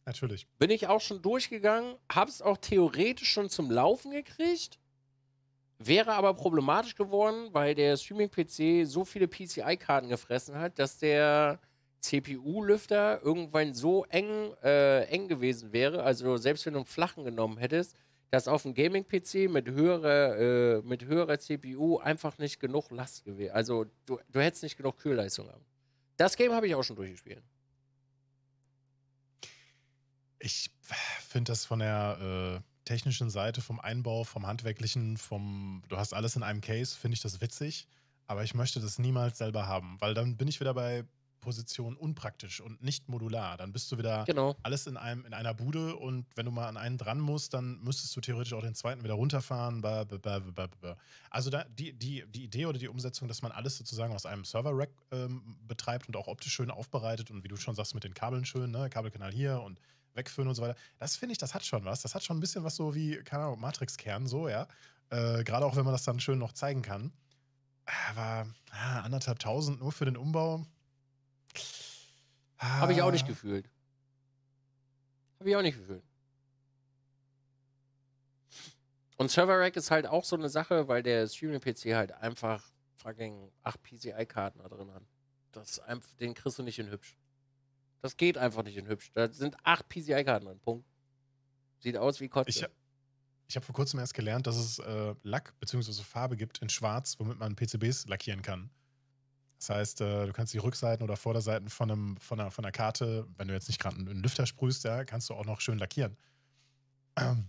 Natürlich. Bin ich auch schon durchgegangen. Habe es auch theoretisch schon zum Laufen gekriegt. Wäre aber problematisch geworden, weil der Streaming-PC so viele PCI-Karten gefressen hat, dass der CPU-Lüfter irgendwann so eng, äh, eng gewesen wäre, also selbst wenn du einen flachen genommen hättest, dass auf dem Gaming-PC mit höherer, äh, mit höherer CPU einfach nicht genug Last gewesen Also du, du hättest nicht genug Kühlleistung haben. Das Game habe ich auch schon durchgespielt. Ich finde das von der äh, technischen Seite, vom Einbau, vom handwerklichen, vom, du hast alles in einem Case, finde ich das witzig. Aber ich möchte das niemals selber haben, weil dann bin ich wieder bei Position unpraktisch und nicht modular. Dann bist du wieder Genau. alles in, einem, in einer Bude und wenn du mal an einen dran musst, dann müsstest du theoretisch auch den zweiten wieder runterfahren. Ba, ba, ba. Also da, die, die, die Idee oder die Umsetzung, dass man alles sozusagen aus einem Server-Rack ähm, betreibt und auch optisch schön aufbereitet und wie du schon sagst, mit den Kabeln schön, ne? Kabelkanal hier und wegführen und so weiter. Das finde ich, das hat schon was. Das hat schon ein bisschen was so wie, keine Ahnung, Matrix-Kern, so, ja. Äh, Gerade auch, wenn man das dann schön noch zeigen kann. Aber ah, anderthalb tausend nur für den Umbau. Habe ich auch nicht Ah. gefühlt. Habe ich auch nicht gefühlt. Und Server Rack ist halt auch so eine Sache, weil der Streaming-PC halt einfach fucking 8 PCI-Karten da drin hat. Das den kriegst du nicht in hübsch. Das geht einfach nicht in hübsch. Da sind 8 PCI-Karten drin. Punkt. Sieht aus wie Kotze. Ich, ich habe vor kurzem erst gelernt, dass es äh, Lack bzw. Farbe gibt in Schwarz, womit man PCBs lackieren kann. Das heißt, äh, du kannst die Rückseiten oder Vorderseiten von, einem, von, einer, von einer Karte, wenn du jetzt nicht gerade einen, einen Lüfter sprühst, ja, kannst du auch noch schön lackieren. Ähm,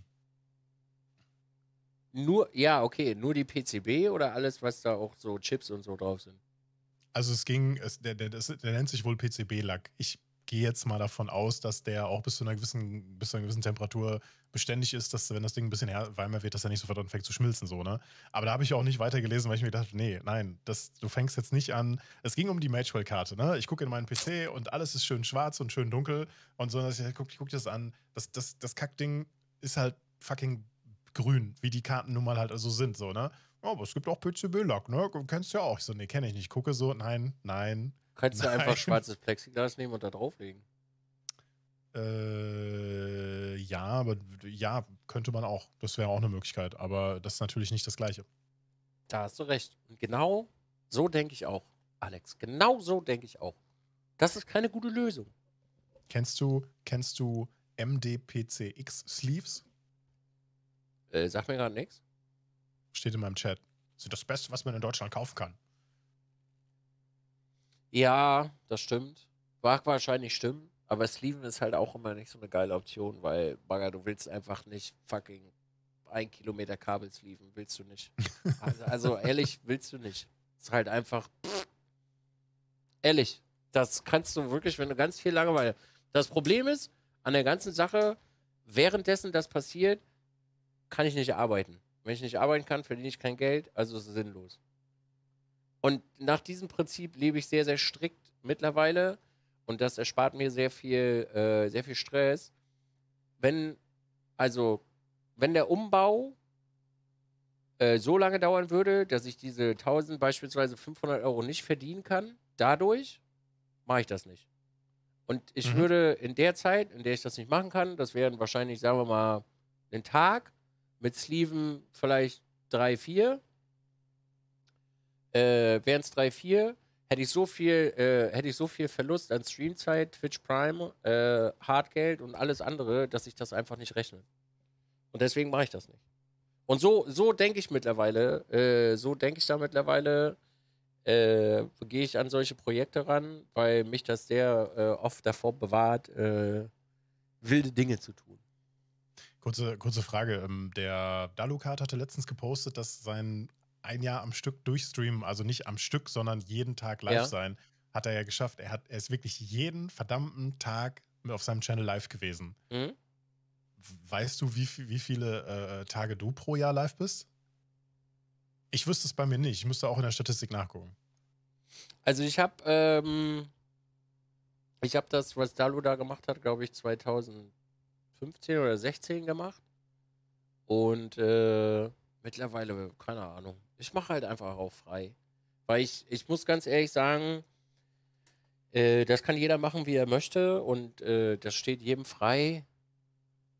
nur, ja, okay, nur die PCB oder alles, was da auch so Chips und so drauf sind? Also es ging, es, der, der, das, der nennt sich wohl PCB-Lack. Ich gehe jetzt mal davon aus, dass der auch bis zu einer gewissen, bis zu einer gewissen Temperatur beständig ist, dass wenn das Ding ein bisschen wärmer wird, dass er nicht sofort anfängt zu schmilzen, so, ne? Aber da habe ich auch nicht weitergelesen, weil ich mir gedacht, nee, nein, das, du fängst jetzt nicht an. Es ging um die Magewell-Karte, ne? Ich gucke in meinen PC und alles ist schön schwarz und schön dunkel und so, dass ich gucke ich guck das an. Das, das, das Kackding ist halt fucking grün, wie die Karten nun mal halt also sind, so, ne? Oh, aber es gibt auch PCB-Lack, ne? Kennst du ja auch. Ich so, nee, kenne ich nicht. Gucke so, nein, nein, Kannst du Nein. einfach schwarzes Plexiglas nehmen und da drauflegen. Äh, ja, aber ja, könnte man auch. Das wäre auch eine Möglichkeit, aber das ist natürlich nicht das Gleiche. Da hast du recht. Und genau So denke ich auch, Alex. Genau so denke ich auch. Das ist keine gute Lösung. Kennst du, kennst du MDPCX Sleeves? Äh, sag mir gerade nichts. Steht in meinem Chat. Sind das Beste, was man in Deutschland kaufen kann. Ja, das stimmt. Mag wahrscheinlich stimmen. Aber Sleeven ist halt auch immer nicht so eine geile Option, weil, Bagger, du willst einfach nicht fucking ein Kilometer Kabel sleeven. Willst du nicht. Also, also ehrlich, willst du nicht. Ist halt einfach. Pff. Ehrlich, das kannst du wirklich, wenn du ganz viel Langeweile. Das Problem ist, an der ganzen Sache, währenddessen das passiert, kann ich nicht arbeiten. Wenn ich nicht arbeiten kann, verdiene ich kein Geld, also ist es sinnlos. Und nach diesem Prinzip lebe ich sehr, sehr strikt mittlerweile und das erspart mir sehr viel, äh, sehr viel Stress. Wenn, also, wenn der Umbau äh, so lange dauern würde, dass ich diese 1000, beispielsweise 500 Euro nicht verdienen kann, dadurch mache ich das nicht. Und ich Mhm. würde in der Zeit, in der ich das nicht machen kann, das wären wahrscheinlich, sagen wir mal, einen Tag mit Sleeven vielleicht drei, vier. Äh, wären es drei, vier, hätte ich so viel, äh, hätte ich so viel Verlust an Streamzeit, Twitch Prime, äh, Hartgeld und alles andere, dass ich das einfach nicht rechne. Und deswegen mache ich das nicht. Und so, so denke ich mittlerweile, äh, so denke ich da mittlerweile, äh, gehe ich an solche Projekte ran, weil mich das sehr äh, oft davor bewahrt, äh, wilde Dinge zu tun. Kurze, kurze Frage. ähm, Der Dalukat hatte letztens gepostet, dass sein ein Jahr am Stück durchstreamen, also nicht am Stück, sondern jeden Tag live Ja. sein, hat er ja geschafft. Er, hat, er ist wirklich jeden verdammten Tag auf seinem Channel live gewesen. Mhm. Weißt du, wie, wie viele äh, Tage du pro Jahr live bist? Ich wüsste es bei mir nicht. Ich müsste auch in der Statistik nachgucken. Also ich habe ähm, ich habe das, was Dalu da gemacht hat, glaube ich 2015 oder 16 gemacht. Und äh, mittlerweile, keine Ahnung. Ich mache halt einfach auch frei. Weil ich, ich muss ganz ehrlich sagen, äh, das kann jeder machen, wie er möchte. Und äh, das steht jedem frei.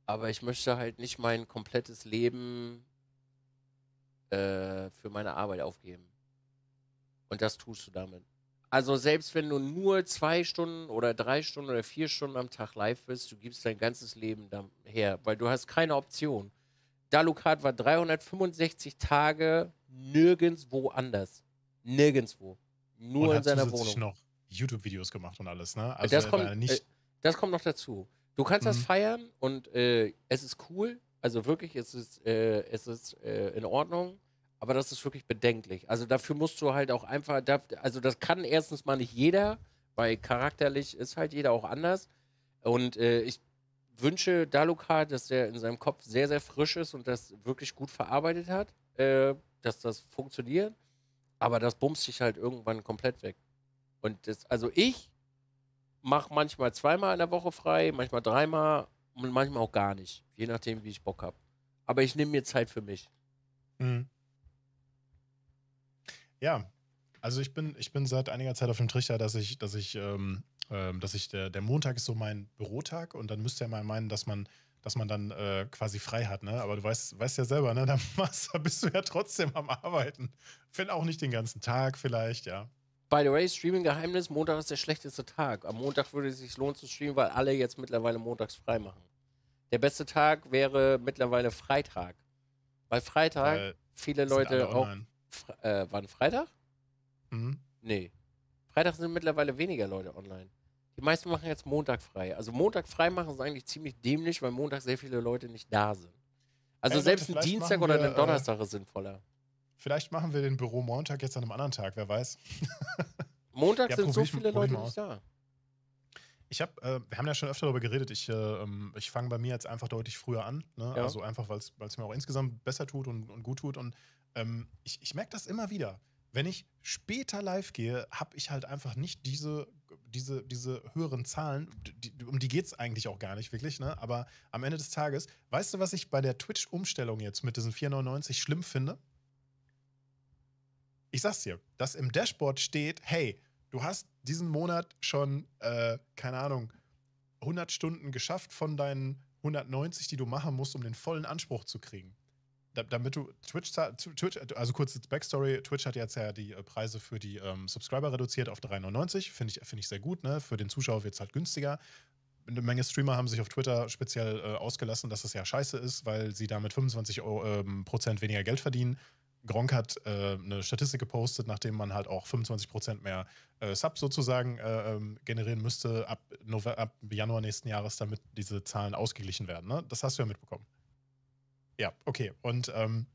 Aber ich möchte halt nicht mein komplettes Leben äh, für meine Arbeit aufgeben. Und das tust du damit. Also selbst wenn du nur zwei Stunden oder drei Stunden oder vier Stunden am Tag live bist, du gibst dein ganzes Leben her, weil du hast keine Option. Dalukat war 365 Tage nirgendwo anders. Nirgendwo. Nur und in seiner Wohnung. noch YouTube-Videos gemacht und alles, ne? Also das, kommt, nicht. äh, das kommt noch dazu. Du kannst das Mhm. feiern und äh, es ist cool. Also wirklich, es ist, äh, es ist äh, in Ordnung. Aber das ist wirklich bedenklich. Also dafür musst du halt auch einfach, also das kann erstens mal nicht jeder, weil charakterlich ist halt jeder auch anders. Und äh, ich wünsche Daluka, dass der in seinem Kopf sehr, sehr frisch ist und das wirklich gut verarbeitet hat, äh, dass das funktioniert. Aber das bumst sich halt irgendwann komplett weg. Und das, also ich mache manchmal zweimal in der Woche frei, manchmal dreimal und manchmal auch gar nicht. Je nachdem, wie ich Bock habe. Aber ich nehme mir Zeit für mich. Mhm. Ja, also ich bin, ich bin seit einiger Zeit auf dem Trichter, dass ich, dass ich, ähm, ähm, dass ich, der, der Montag ist so mein Bürotag und dann müsste ja mal meinen, dass man, dass man dann äh, quasi frei hat, ne? Aber du weißt, weißt ja selber, ne? Da, bist du ja trotzdem am Arbeiten. Wenn auch nicht den ganzen Tag vielleicht, ja. By the way, Streaming-Geheimnis, Montag ist der schlechteste Tag. Am Montag würde es sich lohnen zu streamen, weil alle jetzt mittlerweile montags frei machen. Der beste Tag wäre mittlerweile Freitag. Weil Freitag Weil viele Leute auch. Fre äh, wann Freitag? Mhm. Nee. Freitag sind mittlerweile weniger Leute online. Die meisten machen jetzt Montag frei. Also Montag frei machen ist eigentlich ziemlich dämlich, weil Montag sehr viele Leute nicht da sind. Also Ey, Leute, selbst ein Dienstag oder wir, ein äh, Donnerstag ist sinnvoller. Vielleicht machen wir den Büro-Montag jetzt an einem anderen Tag, wer weiß. Montag ja, sind so viele Leute nicht da. Ich habe, äh, wir haben ja schon öfter darüber geredet, ich, äh, ähm, ich fange bei mir jetzt einfach deutlich früher an. Ne? Ja. Also einfach, weil es mir auch insgesamt besser tut und, und gut tut. Und ähm, ich, ich merke das immer wieder. Wenn ich später live gehe, habe ich halt einfach nicht diese, diese, diese höheren Zahlen. Die, um die geht es eigentlich auch gar nicht wirklich. Ne? Aber am Ende des Tages, weißt du, was ich bei der Twitch-Umstellung jetzt mit diesen 4,99 schlimm finde? Ich sag's dir, dass im Dashboard steht, hey, du hast diesen Monat schon, äh, keine Ahnung, 100 Stunden geschafft von deinen 190, die du machen musst, um den vollen Anspruch zu kriegen. Da, damit du Twitch, Twitch, also kurz Backstory, Twitch hat jetzt ja die äh, Preise für die ähm, Subscriber reduziert auf 3,99. Finde ich, find ich sehr gut, ne? Für den Zuschauer wird es halt günstiger. Eine Menge Streamer haben sich auf Twitter speziell äh, ausgelassen, dass das ja scheiße ist, weil sie damit 25 Euro, ähm, Prozent weniger Geld verdienen. Gronk hat äh, eine Statistik gepostet, nachdem man halt auch 25 Prozent mehr äh, Subs sozusagen äh, ähm, generieren müsste ab, November, ab Januar nächsten Jahres, damit diese Zahlen ausgeglichen werden. Ne? Das hast du ja mitbekommen. Ja, okay. Und ähm,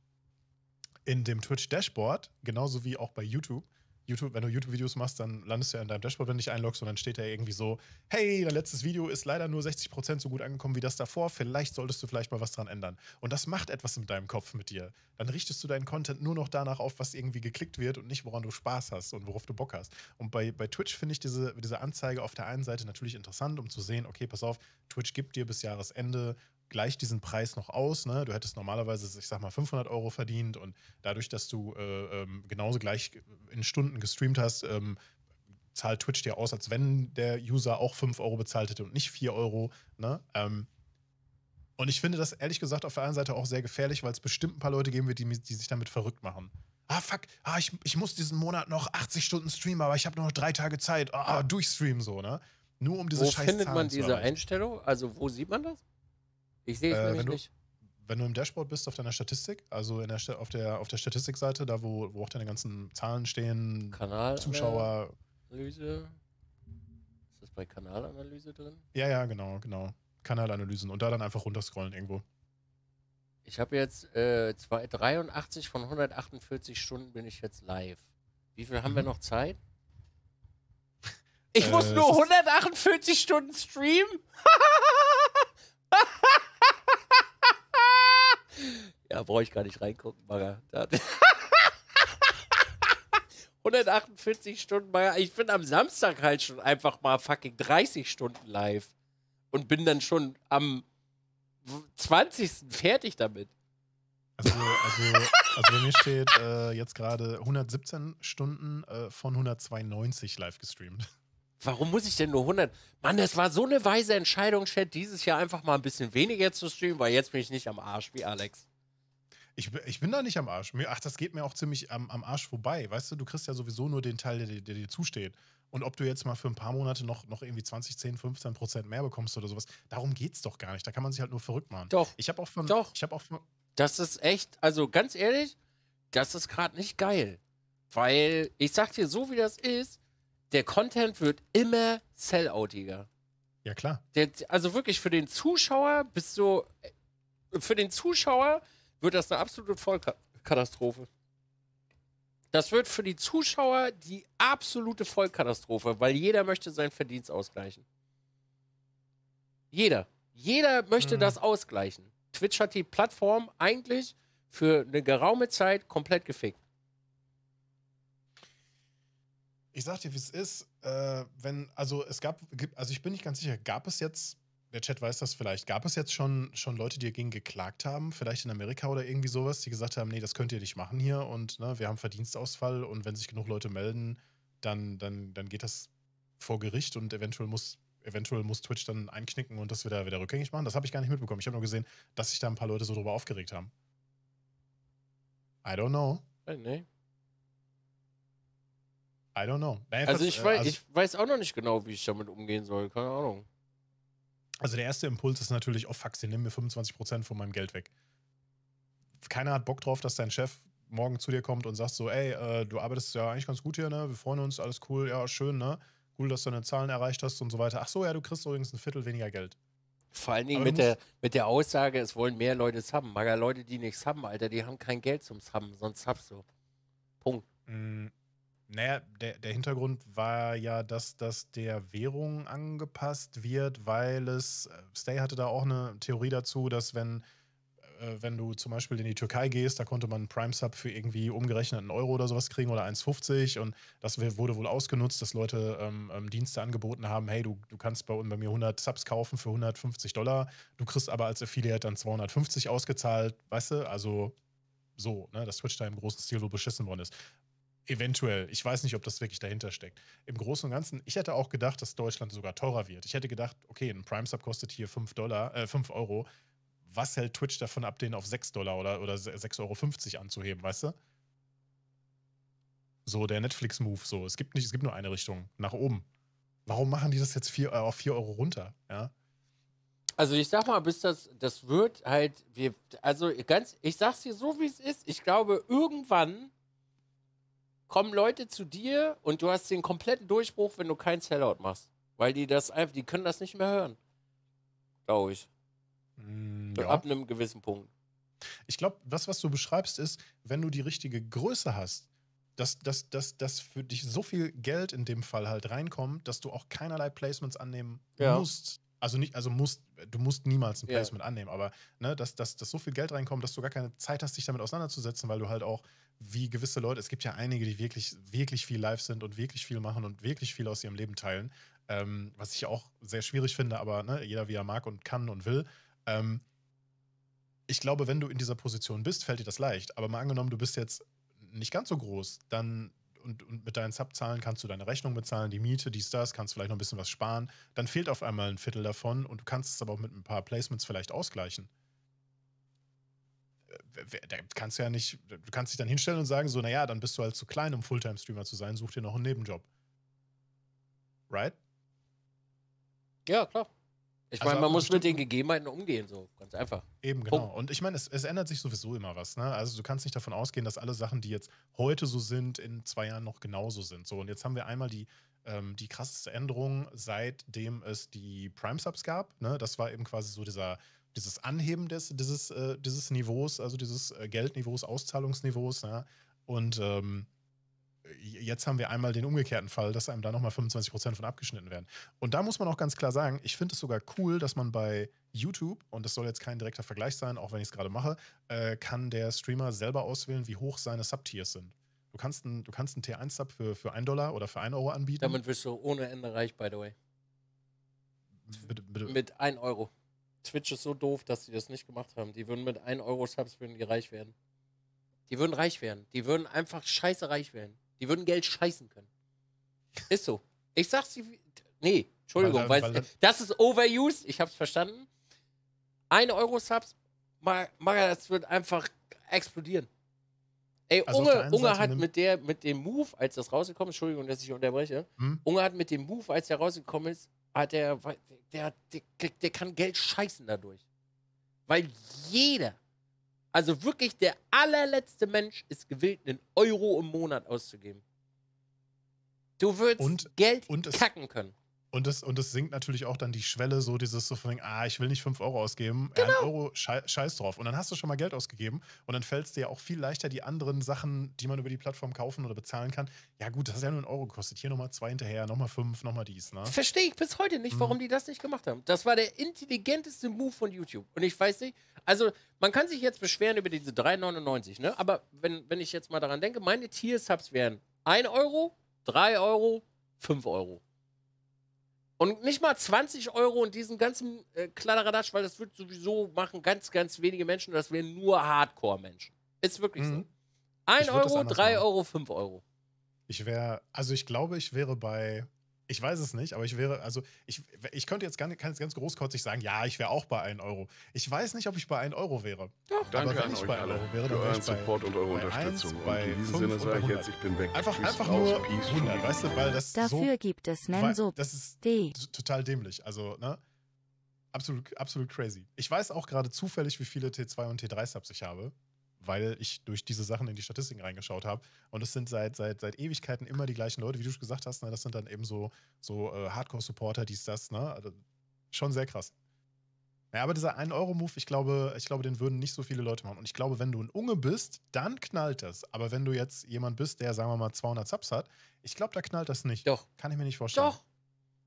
in dem Twitch-Dashboard, genauso wie auch bei YouTube, YouTube, wenn du YouTube-Videos machst, dann landest du ja in deinem Dashboard, wenn du dich einloggst und dann steht da irgendwie so, hey, dein letztes Video ist leider nur 60% so gut angekommen wie das davor, vielleicht solltest du vielleicht mal was dran ändern. Und das macht etwas mit deinem Kopf mit dir. Dann richtest du deinen Content nur noch danach auf, was irgendwie geklickt wird und nicht, woran du Spaß hast und worauf du Bock hast. Und bei, bei Twitch finde ich diese, diese Anzeige auf der einen Seite natürlich interessant, um zu sehen, okay, pass auf, Twitch gibt dir bis Jahresende gleicht diesen Preis noch aus. Ne? Du hättest normalerweise, ich sag mal, 500 Euro verdient und dadurch, dass du äh, ähm, genauso gleich in Stunden gestreamt hast, ähm, zahlt Twitch dir aus, als wenn der User auch 5 Euro bezahlt hätte und nicht 4 Euro. Ne? Ähm, und ich finde das ehrlich gesagt auf der einen Seite auch sehr gefährlich, weil es bestimmt ein paar Leute geben wird, die, die sich damit verrückt machen. Ah, fuck, ah, ich, ich muss diesen Monat noch 80 Stunden streamen, aber ich habe nur noch drei Tage Zeit. Ah, durchstreamen so, ne? Nur um diese Wo scheiß findet Zahlen man diese. Einstellung? Also, wo sieht man das? Ich sehe es Äh, nämlich wenn du- nicht. Wenn du im Dashboard bist auf deiner Statistik, also in der, auf der, auf der Statistikseite, da wo, wo auch deine ganzen Zahlen stehen, Kanal. Zuschauer. Analyse. Ist das bei Kanalanalyse drin? Ja, ja, genau, genau. Kanalanalysen und da dann einfach runterscrollen irgendwo. Ich habe jetzt äh, zwei, 83 von 148 Stunden bin ich jetzt live. Wie viel haben wir Mhm. noch Zeit? Ich Äh, muss nur ist- 148 Stunden streamen? ja, brauche ich gar nicht reingucken. Da- 148 Stunden, Bagger. Ich bin am Samstag halt schon einfach mal fucking 30 Stunden live. Und bin dann schon am 20. fertig damit. Also, also, also bei mir steht äh, jetzt gerade 117 Stunden äh, von 192 live gestreamt. Warum muss ich denn nur 100? Mann, das war so eine weise Entscheidung, Chat, dieses Jahr einfach mal ein bisschen weniger zu streamen, weil jetzt bin ich nicht am Arsch wie Alex. Ich, bin- ich bin da nicht am Arsch. Ach, das geht mir auch ziemlich am, am Arsch vorbei. Weißt du, du kriegst ja sowieso nur den Teil, der, dir- der dir zusteht. Und ob du jetzt mal für ein paar Monate noch, noch irgendwie 20, 10, 15 Prozent mehr bekommst oder sowas, darum geht's doch gar nicht. Da kann man sich halt nur verrückt machen. Doch, Ich habe auch von. Doch. Ich habe auch von. das ist echt, also ganz ehrlich, das ist gerade nicht geil. Weil, ich sag dir, so wie das ist, der Content wird immer selloutiger. Ja, klar. Der, also wirklich für den Zuschauer bist du. Für den Zuschauer wird das eine absolute Vollkatastrophe. Das wird für die Zuschauer die absolute Vollkatastrophe, weil jeder möchte seinen Verdienst ausgleichen. Jeder. Jeder möchte Mhm. das ausgleichen. Twitch hat die Plattform eigentlich für eine geraume Zeit komplett gefickt. Ich sag dir, wie es ist. Äh, wenn, also es gab, also ich bin nicht ganz sicher, gab es jetzt, der Chat weiß das vielleicht, gab es jetzt schon, schon Leute, die dagegen geklagt haben, vielleicht in Amerika oder irgendwie sowas, die gesagt haben, nee, das könnt ihr nicht machen hier und ne, wir haben Verdienstausfall und wenn sich genug Leute melden, dann, dann, dann geht das vor Gericht und eventuell muss, eventuell muss Twitch dann einknicken und das wieder, wieder rückgängig machen. Das habe ich gar nicht mitbekommen. Ich habe nur gesehen, dass sich da ein paar Leute so drüber aufgeregt haben. I don't know. Äh, Nee. I don't know. Also ich äh, weiß, ich weiß auch noch nicht genau, wie ich damit umgehen soll. Keine Ahnung. Also der erste Impuls ist natürlich, oh fuck, sie nehmen mir 25% von meinem Geld weg. Keiner hat Bock drauf, dass dein Chef morgen zu dir kommt und sagt so, ey, äh, du arbeitest ja eigentlich ganz gut hier, ne? Wir freuen uns, alles cool, ja, schön, ne? Cool, dass du deine Zahlen erreicht hast und so weiter. Ach so, ja, du kriegst übrigens ein Viertel weniger Geld. Vor allen Dingen mit der, mit der Aussage, es wollen mehr Leute subben. Mager Leute, die nichts haben, Alter, die haben kein Geld zum Subben, sonst subst du. Punkt. Mm, naja, der, der Hintergrund war ja, dass das der Währung angepasst wird, weil es, äh, Stay hatte da auch eine Theorie dazu, dass wenn, äh, wenn du zum Beispiel in die Türkei gehst, da konnte man einen Prime-Sub für irgendwie umgerechnet einen Euro oder sowas kriegen oder 1,50 und das wurde wohl ausgenutzt, dass Leute ähm, ähm, Dienste angeboten haben, hey, du, du kannst bei, bei mir 100 Subs kaufen für 150 Dollar, du kriegst aber als Affiliate dann 250 ausgezahlt, weißt du, also so, ne, dass Twitch da im großen Stil so beschissen worden ist. Eventuell. Ich weiß nicht, ob das wirklich dahinter steckt. Im Großen und Ganzen, ich hätte auch gedacht, dass Deutschland sogar teurer wird. Ich hätte gedacht, okay, ein Prime-Sub kostet hier 5 Dollar, äh, 5 Euro. was hält Twitch davon ab, den auf 6 Dollar oder, oder 6,50 Euro anzuheben, weißt du? So der Netflix-Move, so. Es gibt nicht, es gibt nur eine Richtung, nach oben. Warum machen die das jetzt vier, äh, auf 4 Euro runter? Ja. Also ich sag mal, bis das, das wird halt, wir, also ganz, ich sag's dir so, wie es ist. Ich glaube, irgendwann kommen Leute zu dir und du hast den kompletten Durchbruch, wenn du keinen Sellout machst. Weil die das einfach, die können das nicht mehr hören. Glaube ich. Mm, ja. Ab einem gewissen Punkt. Ich glaube, das, was du beschreibst, ist, wenn du die richtige Größe hast, dass, dass, dass, dass für dich so viel Geld in dem Fall halt reinkommt, dass du auch keinerlei Placements annehmen Ja. musst. Also nicht, also musst, du musst niemals ein Ja. Placement annehmen, aber ne, dass, dass, dass so viel Geld reinkommt, dass du gar keine Zeit hast, dich damit auseinanderzusetzen, weil du halt auch, wie gewisse Leute, es gibt ja einige, die wirklich, wirklich viel live sind und wirklich viel machen und wirklich viel aus ihrem Leben teilen. Ähm, was ich auch sehr schwierig finde, aber ne, jeder wie er mag und kann und will. Ähm, ich glaube, wenn du in dieser Position bist, fällt dir das leicht. Aber mal angenommen, du bist jetzt nicht ganz so groß, dann und, und mit deinen Subzahlen kannst du deine Rechnung bezahlen, die Miete, dies, das, kannst vielleicht noch ein bisschen was sparen. Dann fehlt auf einmal ein Viertel davon und du kannst es aber auch mit ein paar Placements vielleicht ausgleichen. Da kannst du ja nicht, du kannst dich dann hinstellen und sagen, so, naja, dann bist du halt zu klein, um Fulltime-Streamer zu sein, such dir noch einen Nebenjob. Right? Ja, klar. Ich Also meine, man ab muss mit den Gegebenheiten umgehen, so ganz einfach. Eben, genau. Punkt. Und ich meine, es, es ändert sich sowieso immer was. Ne? Also du kannst nicht davon ausgehen, dass alle Sachen, die jetzt heute so sind, in zwei Jahren noch genauso sind. So, und jetzt haben wir einmal die, ähm, die krasseste Änderung, seitdem es die Prime-Subs gab. Ne? Das war eben quasi so dieser, dieses Anheben des, dieses, äh, dieses Niveaus, also dieses äh, Geldniveaus, Auszahlungsniveaus. Ja? Und ähm, jetzt haben wir einmal den umgekehrten Fall, dass einem da nochmal 25% von abgeschnitten werden. Und da muss man auch ganz klar sagen, ich finde es sogar cool, dass man bei YouTube, und das soll jetzt kein direkter Vergleich sein, auch wenn ich es gerade mache, äh, kann der Streamer selber auswählen, wie hoch seine Subtiers sind. Du kannst einen, du kannst einen T1-Sub für, für 1 Dollar oder für 1 Euro anbieten. Damit wirst du ohne Ende reich, by the way. bitte, bitte. Mit 1 Euro. Twitch ist so doof, dass sie das nicht gemacht haben. Die würden mit 1 Euro Subs würden die reich werden. Die würden reich werden. Die würden einfach scheiße reich werden. Die würden Geld scheißen können. Ist so. Ich sag's dir. wie- Nee, Entschuldigung, Weil weil, weil das ist overused. Ich hab's verstanden. 1 Euro Subs, Ma- Maga, das wird einfach explodieren. Ey, Also Unge, Unge hat mit, der, mit dem Move, als das rausgekommen ist, Entschuldigung, dass ich unterbreche, Hm? Unge hat mit dem Move, als der rausgekommen ist, der, der, der, der kann Geld scheißen dadurch. Weil jeder, also wirklich der allerletzte Mensch ist gewillt, einen Euro im Monat auszugeben. Du würdest Und- Geld und kacken können. Und das, und das sinkt natürlich auch dann die Schwelle, so dieses so von, wegen, ah, ich will nicht 5 Euro ausgeben, Genau. ja, Euro, schei scheiß drauf. Und dann hast du schon mal Geld ausgegeben und dann fällt es dir auch viel leichter, die anderen Sachen, die man über die Plattform kaufen oder bezahlen kann. Ja, gut, das hat ja nur ein Euro gekostet. Hier nochmal zwei hinterher, nochmal fünf, nochmal dies, ne? Verstehe ich bis heute nicht, Mhm. warum die das nicht gemacht haben. Das war der intelligenteste Move von YouTube. Und ich weiß nicht, also man kann sich jetzt beschweren über diese 3,99, ne? Aber wenn, wenn ich jetzt mal daran denke, meine Tier-Subs wären 1 Euro, 3 Euro, 5 Euro. Und nicht mal 20 Euro und diesen ganzen äh, Kladderadatsch, weil das wird sowieso machen ganz, ganz wenige Menschen das wären nur Hardcore-Menschen. Ist wirklich Mhm. so. 1 Ich würd das Euro, anders 3 machen. Euro, 5 Euro. Ich wäre, also ich glaube, ich wäre bei, ich weiß es nicht, aber ich wäre, also ich, ich könnte jetzt ganz, ganz, ganz großkotzig sagen, ja, ich wäre auch bei 1 Euro. Ich weiß nicht, ob ich bei 1 Euro wäre. Doch. Danke wenn an ich euch bei alle Euro wäre, dann wäre euren ich bei- Support und eure bei Unterstützung. eins, bei und in diesem Sinne sage bei ich jetzt, ich bin weg. Einfach, einfach nur Peace, 100, weißt du, weil das Dafür so, gibt es Menso das ist D. total dämlich. Also, ne? Absolut, absolut crazy. Ich weiß auch gerade zufällig, wie viele T2 und T3-Subs ich habe, weil ich durch diese Sachen in die Statistiken reingeschaut habe. Und es sind seit, seit, seit Ewigkeiten immer die gleichen Leute, wie du schon gesagt hast. Ne? Das sind dann eben so, so äh, Hardcore-Supporter, dies, das. Ne? Also, schon sehr krass. Ja, aber dieser 1-Euro-Move, ich glaube, ich glaube, den würden nicht so viele Leute machen. Und ich glaube, wenn du ein Unge bist, dann knallt das. Aber wenn du jetzt jemand bist, der, sagen wir mal, 200 Subs hat, ich glaube, da knallt das nicht. Doch. Kann ich mir nicht vorstellen. Doch.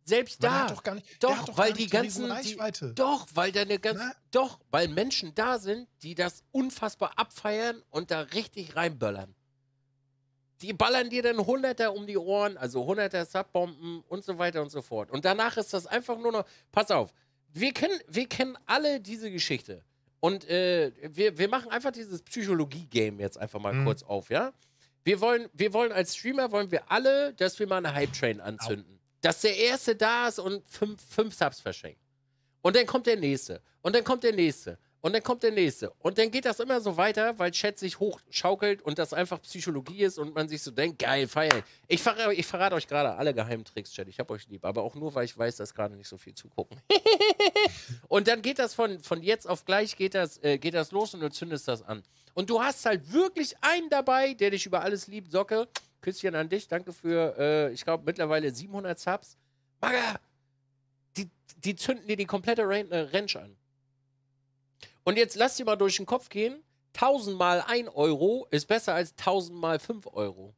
Selbst der da. doch nicht, Doch, doch weil gar die ganzen- die-. Doch, weil da eine ganz, Na? doch, weil Menschen da sind, die das unfassbar abfeiern und da richtig reinböllern. Die ballern dir dann Hunderter um die Ohren, also Hunderter Subbomben und so weiter und so fort. Und danach ist das einfach nur noch, pass auf, wir kennen, wir kennen alle diese Geschichte. Und äh, wir, wir machen einfach dieses Psychologie-Game jetzt einfach mal Mhm. kurz auf, ja? Wir wollen, wir wollen als Streamer, wollen wir alle, dass wir mal eine Hype-Train anzünden. Dass der Erste da ist und fünf, fünf Subs verschenkt. Und dann kommt der Nächste. Und dann kommt der Nächste. Und dann kommt der nächste. Und dann geht das immer so weiter, weil Chat sich hochschaukelt und das einfach Psychologie ist und man sich so denkt, geil, feiern. Ich, verrate, ich verrate euch gerade alle geheimen Tricks, Chat. Ich hab euch lieb. Aber auch nur, weil ich weiß, dass gerade nicht so viel zugucken. und dann geht das von, von jetzt auf gleich geht das, äh, geht das los und du zündest das an. Und du hast halt wirklich einen dabei, der dich über alles liebt. Socke, Küsschen an dich. Danke für, äh, ich glaube, mittlerweile 700 Subs. Maga, die, die zünden dir die komplette Range an. Und jetzt lass dir mal durch den Kopf gehen: 1000 mal 1 Euro ist besser als 1000 mal 5 Euro.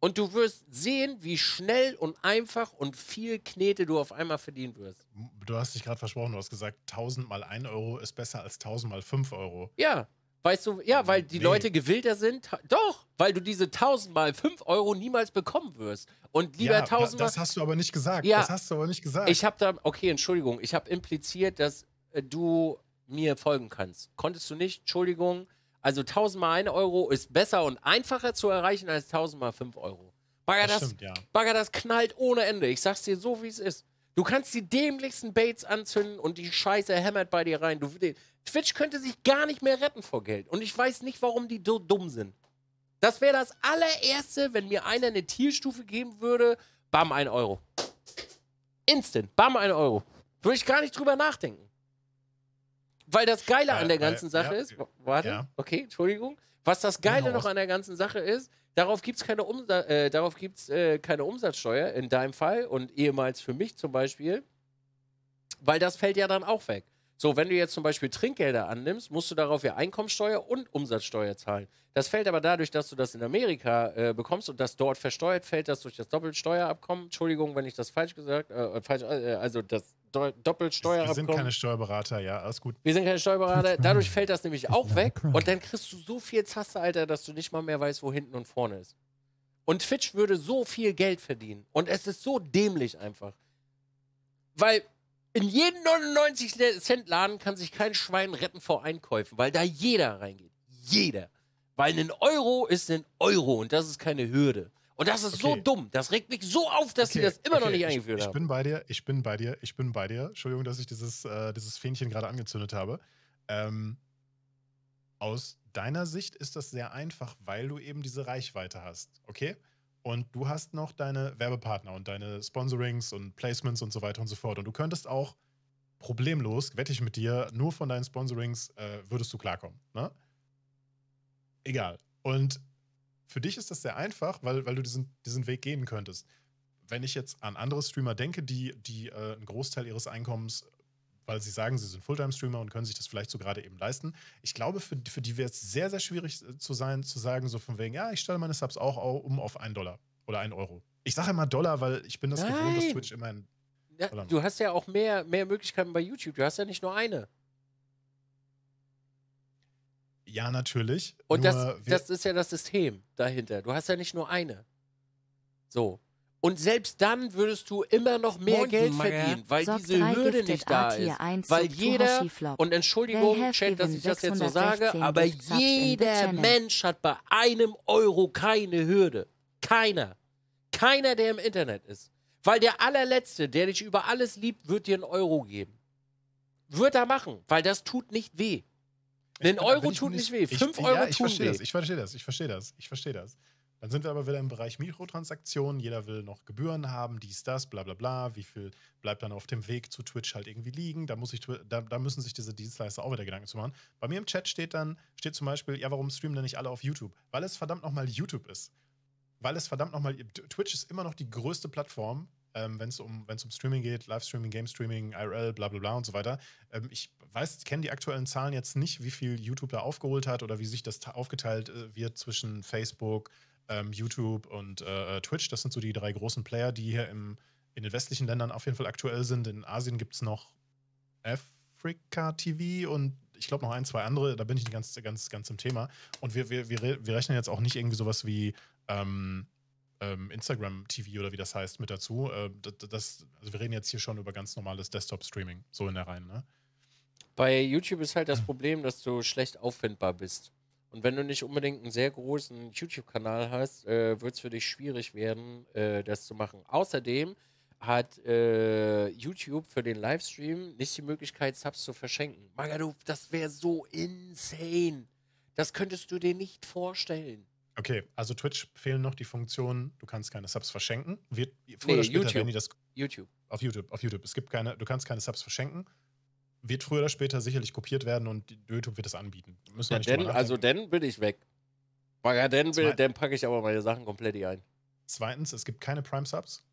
Und du wirst sehen, wie schnell und einfach und viel Knete du auf einmal verdienen wirst. Du hast dich gerade versprochen, du hast gesagt, 1000 mal 1 Euro ist besser als 1000 mal 5 Euro. Ja, weißt du, ja, weil die Nee. Leute gewillter sind. Doch, weil du diese 1000 mal 5 Euro niemals bekommen wirst. Und lieber ja, 1000 mal. das hast du aber nicht gesagt. Ja. Das hast du aber nicht gesagt. Ich habe da, okay, Entschuldigung, ich habe impliziert, dass äh, du mir folgen kannst. Konntest du nicht? Entschuldigung. Also 1000 mal 1 Euro ist besser und einfacher zu erreichen als 1000 mal 5 Euro. Bagger, das das, stimmt, ja. Bagger, das knallt ohne Ende. Ich sag's dir so, wie es ist. Du kannst die dämlichsten Baits anzünden und die Scheiße hämmert bei dir rein. Du, Twitch könnte sich gar nicht mehr retten vor Geld. Und ich weiß nicht, warum die so dumm sind. Das wäre das allererste, wenn mir einer eine Tierstufe geben würde. Bam, 1 Euro. Instant. Bam, 1 Euro. Würde ich gar nicht drüber nachdenken. Weil das Geile an der äh, ganzen Sache ja, ist, warte, ja. okay, Entschuldigung. Was das Geile noch an der ganzen Sache ist, darauf gibt es keine, Umsa äh, darauf gibt's, äh, keine Umsatzsteuer, in deinem Fall und ehemals für mich zum Beispiel, weil das fällt ja dann auch weg. So, wenn du jetzt zum Beispiel Trinkgelder annimmst, musst du darauf ja Einkommensteuer und Umsatzsteuer zahlen. Das fällt aber dadurch, dass du das in Amerika äh, bekommst und das dort versteuert, fällt das durch das Doppelsteuerabkommen. Entschuldigung, wenn ich das falsch gesagt äh, falsch, äh, also das Do wir Doppelsteuerabkommen. sind keine Steuerberater, ja, alles gut. Wir sind keine Steuerberater. Dadurch fällt das nämlich auch weg. Und dann kriegst du so viel Zasse, Alter, dass du nicht mal mehr weißt, wo hinten und vorne ist. Und Twitch würde so viel Geld verdienen. Und es ist so dämlich einfach. Weil in jedem 99-Cent-Laden kann sich kein Schwein retten vor Einkäufen, weil da jeder reingeht. Jeder. Weil ein Euro ist ein Euro und das ist keine Hürde. Und das ist so Okay. dumm. Das regt mich so auf, dass sie Okay, das immer noch okay, nicht eingeführt ich, ich haben. bin bei dir, ich bin bei dir, ich bin bei dir. Entschuldigung, dass ich dieses, äh, dieses Fähnchen gerade angezündet habe. Ähm, aus deiner Sicht ist das sehr einfach, weil du eben diese Reichweite hast, okay? Und du hast noch deine Werbepartner und deine Sponsorings und Placements und so weiter und so fort. Und du könntest auch problemlos, wette ich mit dir, nur von deinen Sponsorings äh, würdest du klarkommen. Ne? Egal. Und für dich ist das sehr einfach, weil, weil du diesen, diesen Weg gehen könntest. Wenn ich jetzt an andere Streamer denke, die, die äh, einen Großteil ihres Einkommens, weil sie sagen, sie sind Fulltime-Streamer und können sich das vielleicht so gerade eben leisten, ich glaube, für, für die wäre es sehr, sehr schwierig äh, zu sein, zu sagen, so von wegen, ja, ich stelle meine Subs auch au- um auf einen Dollar oder einen Euro. Ich sage immer Dollar, weil ich bin das gewohnt, dass Nein. Twitch immer ein Ja, du hast ja auch mehr, mehr Möglichkeiten bei YouTube. Du hast ja nicht nur eine. Ja, natürlich. Und das, das ist ja das System dahinter. Du hast ja nicht nur eine. So. Und selbst dann würdest du immer noch mehr Moin, Geld Maga. verdienen, weil Sock diese 3 Hürde nicht da ist. 1 Weil jeder, und Entschuldigung, Chat, dass ich das jetzt so 616 sage, aber jeder. Mensch hat bei einem Euro keine Hürde. Keiner. Keiner, der im Internet ist. Weil der allerletzte, der dich über alles liebt, wird dir einen Euro geben. Wird er machen, weil das tut nicht weh. Ich Ein bin- da Euro ich tut mir nicht weh. ich- Fünf ja, Euro ich tun verstehe weh. Das, ich verstehe das, ich verstehe das, ich verstehe das. Dann sind wir aber wieder im Bereich Mikrotransaktionen. Jeder will noch Gebühren haben, dies, das, bla bla bla. Wie viel bleibt dann auf dem Weg zu Twitch halt irgendwie liegen? Da, muss ich, da, da müssen sich diese Dienstleister auch wieder Gedanken zu machen. Bei mir im Chat steht dann, steht zum Beispiel, ja, warum streamen denn nicht alle auf YouTube? Weil es verdammt nochmal YouTube ist. Weil es verdammt nochmal, Twitch ist immer noch die größte Plattform, ähm, wenn es um, um Streaming geht, Livestreaming, Game Streaming, IRL, bla bla bla und so weiter. Ähm, ich weiß, kenne die aktuellen Zahlen jetzt nicht, wie viel YouTube da aufgeholt hat oder wie sich das aufgeteilt äh, wird zwischen Facebook, ähm, YouTube und äh, äh, Twitch. Das sind so die drei großen Player, die hier im, in den westlichen Ländern auf jeden Fall aktuell sind. In Asien gibt es noch Africa TV und ich glaube noch ein, zwei andere. Da bin ich nicht ganz, ganz, ganz im Thema. Und wir, wir, wir, wir rechnen jetzt auch nicht irgendwie sowas wie ähm, ähm, Instagram TV oder wie das heißt mit dazu. Äh, das, also wir reden jetzt hier schon über ganz normales Desktop-Streaming, so in der Reihe. Ne? Bei YouTube ist halt das Problem, dass du schlecht auffindbar bist. Und wenn du nicht unbedingt einen sehr großen YouTube-Kanal hast, äh, wird es für dich schwierig werden, äh, das zu machen. Außerdem hat äh, YouTube für den Livestream nicht die Möglichkeit, Subs zu verschenken. Magaduf, das wäre so insane. Das könntest du dir nicht vorstellen. Okay, also Twitch fehlen noch die Funktionen, du kannst keine Subs verschenken. Wird, früher Nee, oder später YouTube. werden die das YouTube. auf YouTube, auf YouTube. Es gibt keine, du kannst keine Subs verschenken. Wird früher oder später sicherlich kopiert werden und YouTube wird es anbieten. Müssen wir Ja, nicht denn, also dann bin ich weg. Maga, dann, dann packe ich aber meine Sachen komplett ein. Zweitens, es gibt keine Prime-Subs.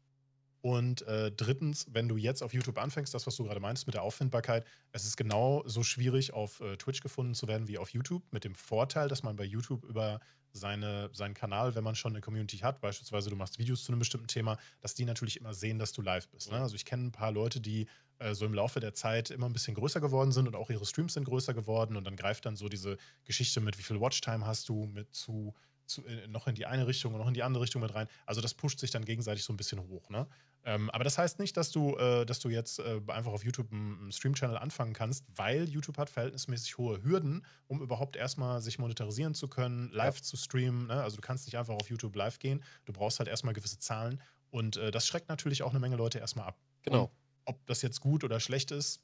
Und äh, drittens, wenn du jetzt auf YouTube anfängst, das, was du gerade meintest mit der Auffindbarkeit, es ist genau so schwierig, auf äh, Twitch gefunden zu werden wie auf YouTube, mit dem Vorteil, dass man bei YouTube über seine, seinen Kanal, wenn man schon eine Community hat, beispielsweise du machst Videos zu einem bestimmten Thema, dass die natürlich immer sehen, dass du live bist. Ne? Also ich kenne ein paar Leute, die äh, so im Laufe der Zeit immer ein bisschen größer geworden sind und auch ihre Streams sind größer geworden und dann greift dann so diese Geschichte mit, wie viel Watchtime hast du, mit zu, zu äh, noch in die eine Richtung und noch in die andere Richtung mit rein. Also das pusht sich dann gegenseitig so ein bisschen hoch. Ne? Ähm, aber das heißt nicht, dass du, äh, dass du jetzt äh, einfach auf YouTube einen, Stream-Channel anfangen kannst, weil YouTube hat verhältnismäßig hohe Hürden, um überhaupt erstmal sich monetarisieren zu können, live zu streamen. Ne? Also du kannst nicht einfach auf YouTube live gehen. Du brauchst halt erstmal gewisse Zahlen. Und äh, das schreckt natürlich auch eine Menge Leute erstmal ab. Genau. Und ob das jetzt gut oder schlecht ist,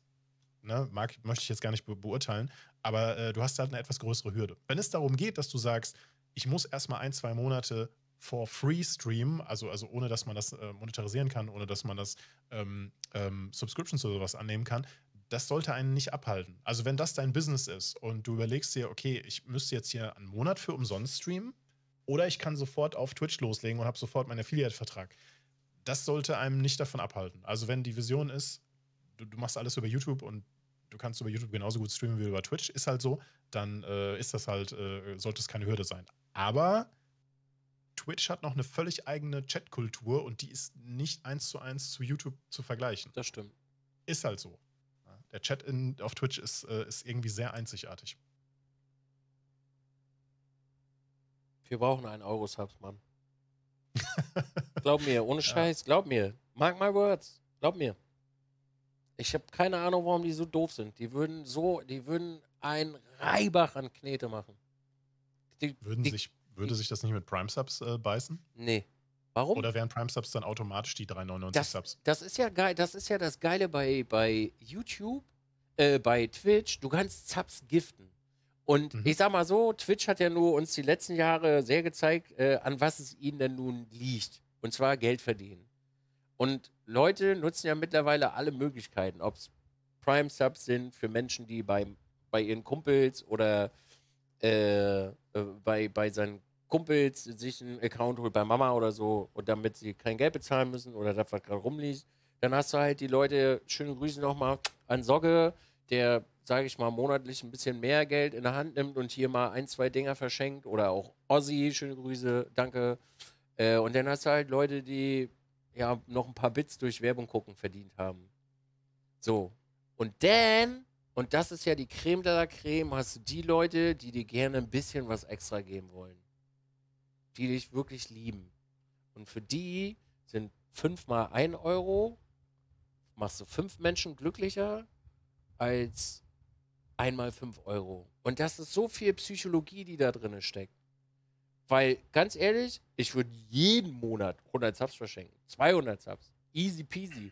ne, mag, möchte ich jetzt gar nicht be beurteilen, aber äh, du hast halt eine etwas größere Hürde. Wenn es darum geht, dass du sagst, ich muss erstmal ein, zwei Monate for free streamen, also, also ohne dass man das äh, monetarisieren kann, ohne dass man das ähm, ähm, Subscriptions oder sowas annehmen kann, das sollte einen nicht abhalten. Also wenn das dein Business ist und du überlegst dir, okay, ich müsste jetzt hier einen Monat für umsonst streamen oder ich kann sofort auf Twitch loslegen und habe sofort meinen Affiliate-Vertrag. Das sollte einem nicht davon abhalten. Also wenn die Vision ist, du, du machst alles über YouTube und du kannst über YouTube genauso gut streamen wie über Twitch, ist halt so, dann äh, ist das halt, äh, sollte es keine Hürde sein. Aber Twitch hat noch eine völlig eigene Chatkultur und die ist nicht eins zu eins zu YouTube zu vergleichen. Das stimmt. Ist halt so. Der Chat in, auf Twitch ist, äh, ist irgendwie sehr einzigartig. Wir brauchen einen Euro-Subs, Mann. glaub mir, ohne Scheiß, glaub mir. Mark my words. Glaub mir. Ich habe keine Ahnung, warum die so doof sind. Die würden so, die würden einen Reibach an Knete machen. Die, Würden die, sich, würde sich das nicht mit Prime Subs äh, beißen? Nee. Warum? Oder wären Prime Subs dann automatisch die 3,99 das, Subs? das ist ja geil, das ist ja das Geile bei, bei YouTube, äh, bei Twitch, du kannst Subs giften. Und Mhm. ich sag mal so, Twitch hat ja nur uns die letzten Jahre sehr gezeigt, äh, an was es ihnen denn nun liegt. Und zwar Geld verdienen. Und Leute nutzen ja mittlerweile alle Möglichkeiten, ob es Prime-Subs sind für Menschen, die bei, bei ihren Kumpels oder äh, äh, bei, bei seinen Kumpels sich einen Account holt bei Mama oder so und damit sie kein Geld bezahlen müssen oder das, was gerade rumliegt. Dann hast du halt die Leute, schöne Grüße nochmal an Sogge, der, sage ich mal, monatlich ein bisschen mehr Geld in der Hand nimmt und hier mal ein, zwei Dinger verschenkt. Oder auch Ossi, schöne Grüße, danke. Äh, und dann hast du halt Leute, die ja noch ein paar Bits durch Werbung gucken verdient haben. So. Und dann, und das ist ja die Creme de la Creme, hast du die Leute, die dir gerne ein bisschen was extra geben wollen. Die dich wirklich lieben. Und für die sind fünfmal ein Euro, machst du fünf Menschen glücklicher als einmal fünf Euro. Und das ist so viel Psychologie, die da drin steckt. Weil, ganz ehrlich, ich würde jeden Monat 100 Subs verschenken. 200 Subs. Easy peasy.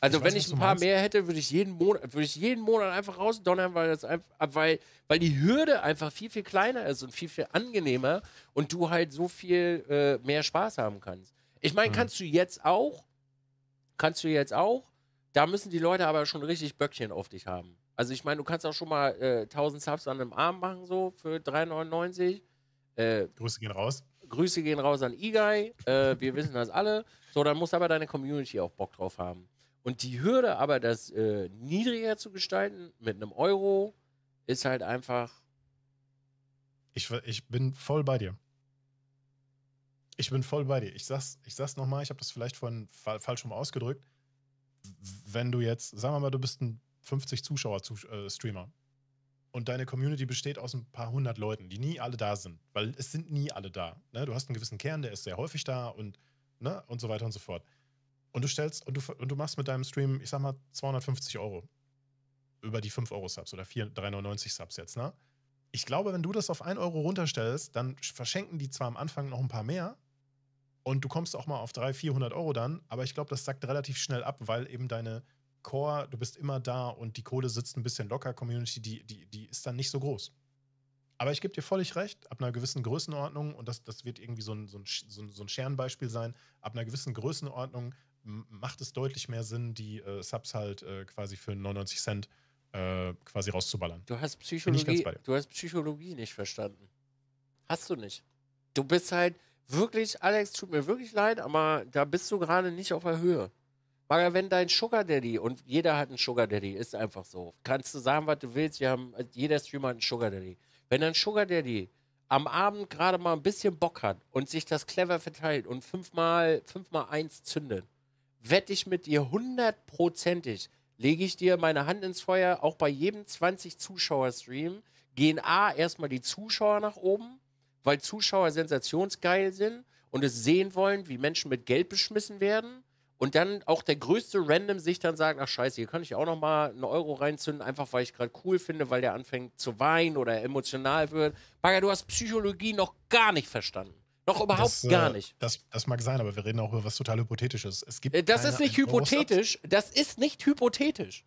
Also, Ich weiß, wenn was ich ein paar meinst. mehr hätte, würde ich jeden Monat, würde ich jeden Monat einfach rausdonnern, weil das einfach, weil, weil die Hürde einfach viel, viel kleiner ist und viel, viel angenehmer und du halt so viel äh, mehr Spaß haben kannst. Ich meine, Mhm. kannst du jetzt auch, kannst du jetzt auch, da müssen die Leute aber schon richtig Böckchen auf dich haben. Also ich meine, du kannst auch schon mal äh, 1000 Subs an einem Arm machen, so für 3,99. Äh, Grüße gehen raus. Grüße gehen raus an Igai. Äh, wir wissen das alle. So, dann muss aber deine Community auch Bock drauf haben. Und die Hürde, aber das äh, niedriger zu gestalten mit einem Euro, ist halt einfach. Ich, ich bin voll bei dir. Ich bin voll bei dir. Ich sag's, ich sag's nochmal, ich habe das vielleicht vorhin fa falsch rum ausgedrückt. Wenn du jetzt, sagen wir mal, du bist ein 50 Zuschauer-Streamer und deine Community besteht aus ein paar hundert Leuten, die nie alle da sind, weil es sind nie alle da. Ne? Du hast einen gewissen Kern, der ist sehr häufig da und, ne? und so weiter und so fort. Und du stellst und du, und du machst mit deinem Stream, ich sag mal, 250 Euro. Über die 5 Euro Subs oder 4, 3,99 Subs jetzt, ne? Ich glaube, wenn du das auf 1 Euro runterstellst, dann verschenken die zwar am Anfang noch ein paar mehr, Und du kommst auch mal auf 300, 400 Euro dann, aber ich glaube, das sackt relativ schnell ab, weil eben deine Core, du bist immer da und die Kohle sitzt ein bisschen locker. Community, die, die, die ist dann nicht so groß. Aber ich gebe dir völlig recht, ab einer gewissen Größenordnung, und das, das wird irgendwie so ein, so, ein, so ein Scherenbeispiel sein, ab einer gewissen Größenordnung macht es deutlich mehr Sinn, die äh, Subs halt äh, quasi für 99 Cent äh, quasi rauszuballern. Du hast Psychologie, du hast Psychologie nicht verstanden. Hast du nicht. Du bist halt wirklich, Alex, tut mir wirklich leid, aber da bist du gerade nicht auf der Höhe. Weil wenn dein Sugar Daddy, und jeder hat einen Sugar Daddy, ist einfach so. Kannst du sagen, was du willst, wir haben, jeder Streamer hat einen Sugar Daddy. Wenn dein Sugar Daddy am Abend gerade mal ein bisschen Bock hat und sich das clever verteilt und fünfmal, fünfmal eins zündet, wette ich mit dir hundertprozentig, lege ich dir meine Hand ins Feuer, auch bei jedem 20 Zuschauer-Stream gehen A, erstmal die Zuschauer nach oben, weil Zuschauer sensationsgeil sind und es sehen wollen, wie Menschen mit Geld beschmissen werden. Und dann auch der größte Random sich dann sagt, ach scheiße, hier kann ich auch noch mal einen Euro reinzünden, einfach weil ich gerade cool finde, weil der anfängt zu weinen oder emotional wird. Bagger, du hast Psychologie noch gar nicht verstanden. Noch überhaupt das, äh, gar nicht. Das, das mag sein, aber wir reden auch über was total Hypothetisches. Es gibt Äh, Das ist nicht hypothetisch. Das ist nicht hypothetisch.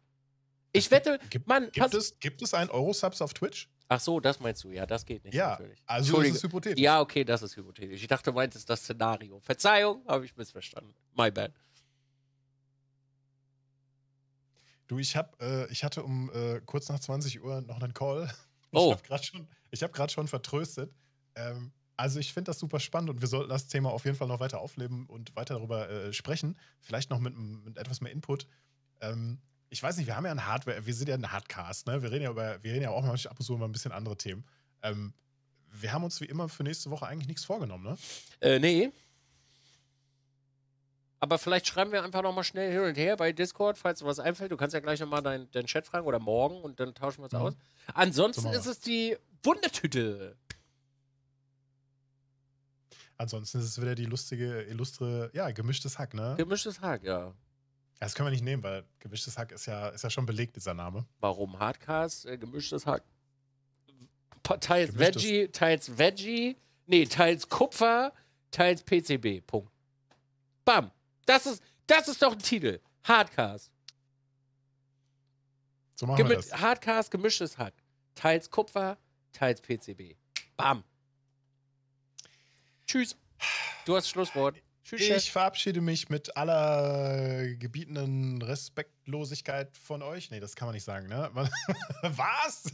Ich wette, Gibt, Mann, gibt, es, gibt es einen Euro-Subs auf Twitch? Ach so, das meinst du. Ja, das geht nicht. Ja, natürlich. also ist es hypothetisch. Ja, okay, das ist hypothetisch. Ich dachte, du meintest das Szenario. Verzeihung, habe ich missverstanden. My bad. Du, ich, hab, äh, ich hatte um äh, kurz nach 20 Uhr noch einen Call. Oh. Ich habe gerade schon, ich hab grad schon vertröstet. Ähm, also ich finde das super spannend und wir sollten das Thema auf jeden Fall noch weiter aufleben und weiter darüber äh, sprechen. Vielleicht noch mit, mit etwas mehr Input. Ähm, ich weiß nicht, wir haben ja ein Hardware, wir sind ja ein Hardcast, ne? Wir reden ja über, wir reden ja auch manchmal ab und zu über ein bisschen andere Themen. Ähm, wir haben uns wie immer für nächste Woche eigentlich nichts vorgenommen, ne? Äh, nee. Aber vielleicht schreiben wir einfach nochmal schnell hin und her bei Discord, falls dir was einfällt. Du kannst ja gleich nochmal deinen dein Chat fragen oder morgen und dann tauschen wir uns Mhm. aus. Ansonsten ist es die Wundertüte. Ansonsten ist es wieder die lustige, illustre, ja, gemischtes Hack, ne? Gemischtes Hack, ja. Das können wir nicht nehmen, weil gemischtes Hack ist ja, ist ja schon belegt, dieser Name. Warum Hardcast? Äh, gemischtes Hack. Teils Gemischtes- Veggie, teils Veggie, nee, teils Kupfer, teils PCB. Punkt. Bam. Das ist, das ist doch ein Titel. Hardcast. So machen wir Gemi das. Hardcast, gemischtes Hack. Teils Kupfer, teils PCB. Bam. Tschüss. Du hast Schlusswort. Tschüss, Chef. Ich verabschiede mich mit aller gebietenden Respektlosigkeit von euch. Nee, das kann man nicht sagen, ne? Was?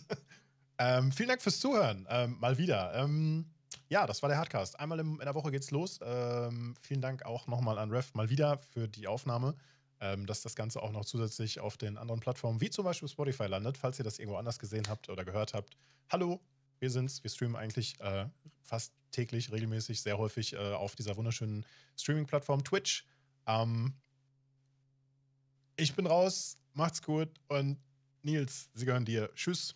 ähm, vielen Dank fürs Zuhören. Ähm, mal wieder. Ähm, ja, das war der Hardcast. Einmal in der Woche geht's los. Ähm, vielen Dank auch nochmal an Rev mal wieder für die Aufnahme. Ähm, dass das Ganze auch noch zusätzlich auf den anderen Plattformen, wie zum Beispiel Spotify, landet, falls ihr das irgendwo anders gesehen habt oder gehört habt. Hallo, wir sind's. Wir streamen eigentlich äh, fast täglich, regelmäßig, sehr häufig äh, auf dieser wunderschönen Streaming-Plattform Twitch. Ähm, ich bin raus, macht's gut und Nils, sie gehören dir. Tschüss.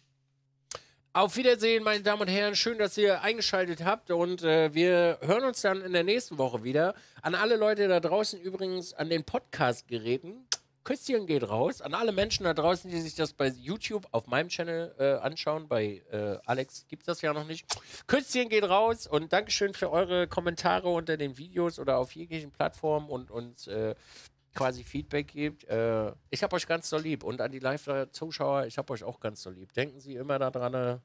Auf Wiedersehen, meine Damen und Herren. Schön, dass ihr eingeschaltet habt und äh, wir hören uns dann in der nächsten Woche wieder. An alle Leute da draußen übrigens an den Podcast-Geräten. Küsschen geht raus. An alle Menschen da draußen, die sich das bei YouTube auf meinem Channel äh, anschauen. Bei äh, Alex gibt es das ja noch nicht. Küsschen geht raus und Dankeschön für eure Kommentare unter den Videos oder auf jeglichen Plattformen und uns äh, quasi Feedback gibt. Äh, ich habe euch ganz so lieb. Und an die Live-Zuschauer, ich habe euch auch ganz so lieb. Denken Sie immer daran. Äh,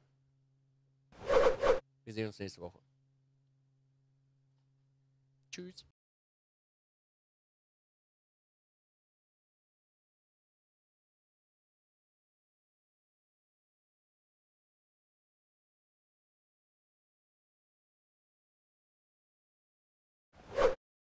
wir sehen uns nächste Woche. Tschüss.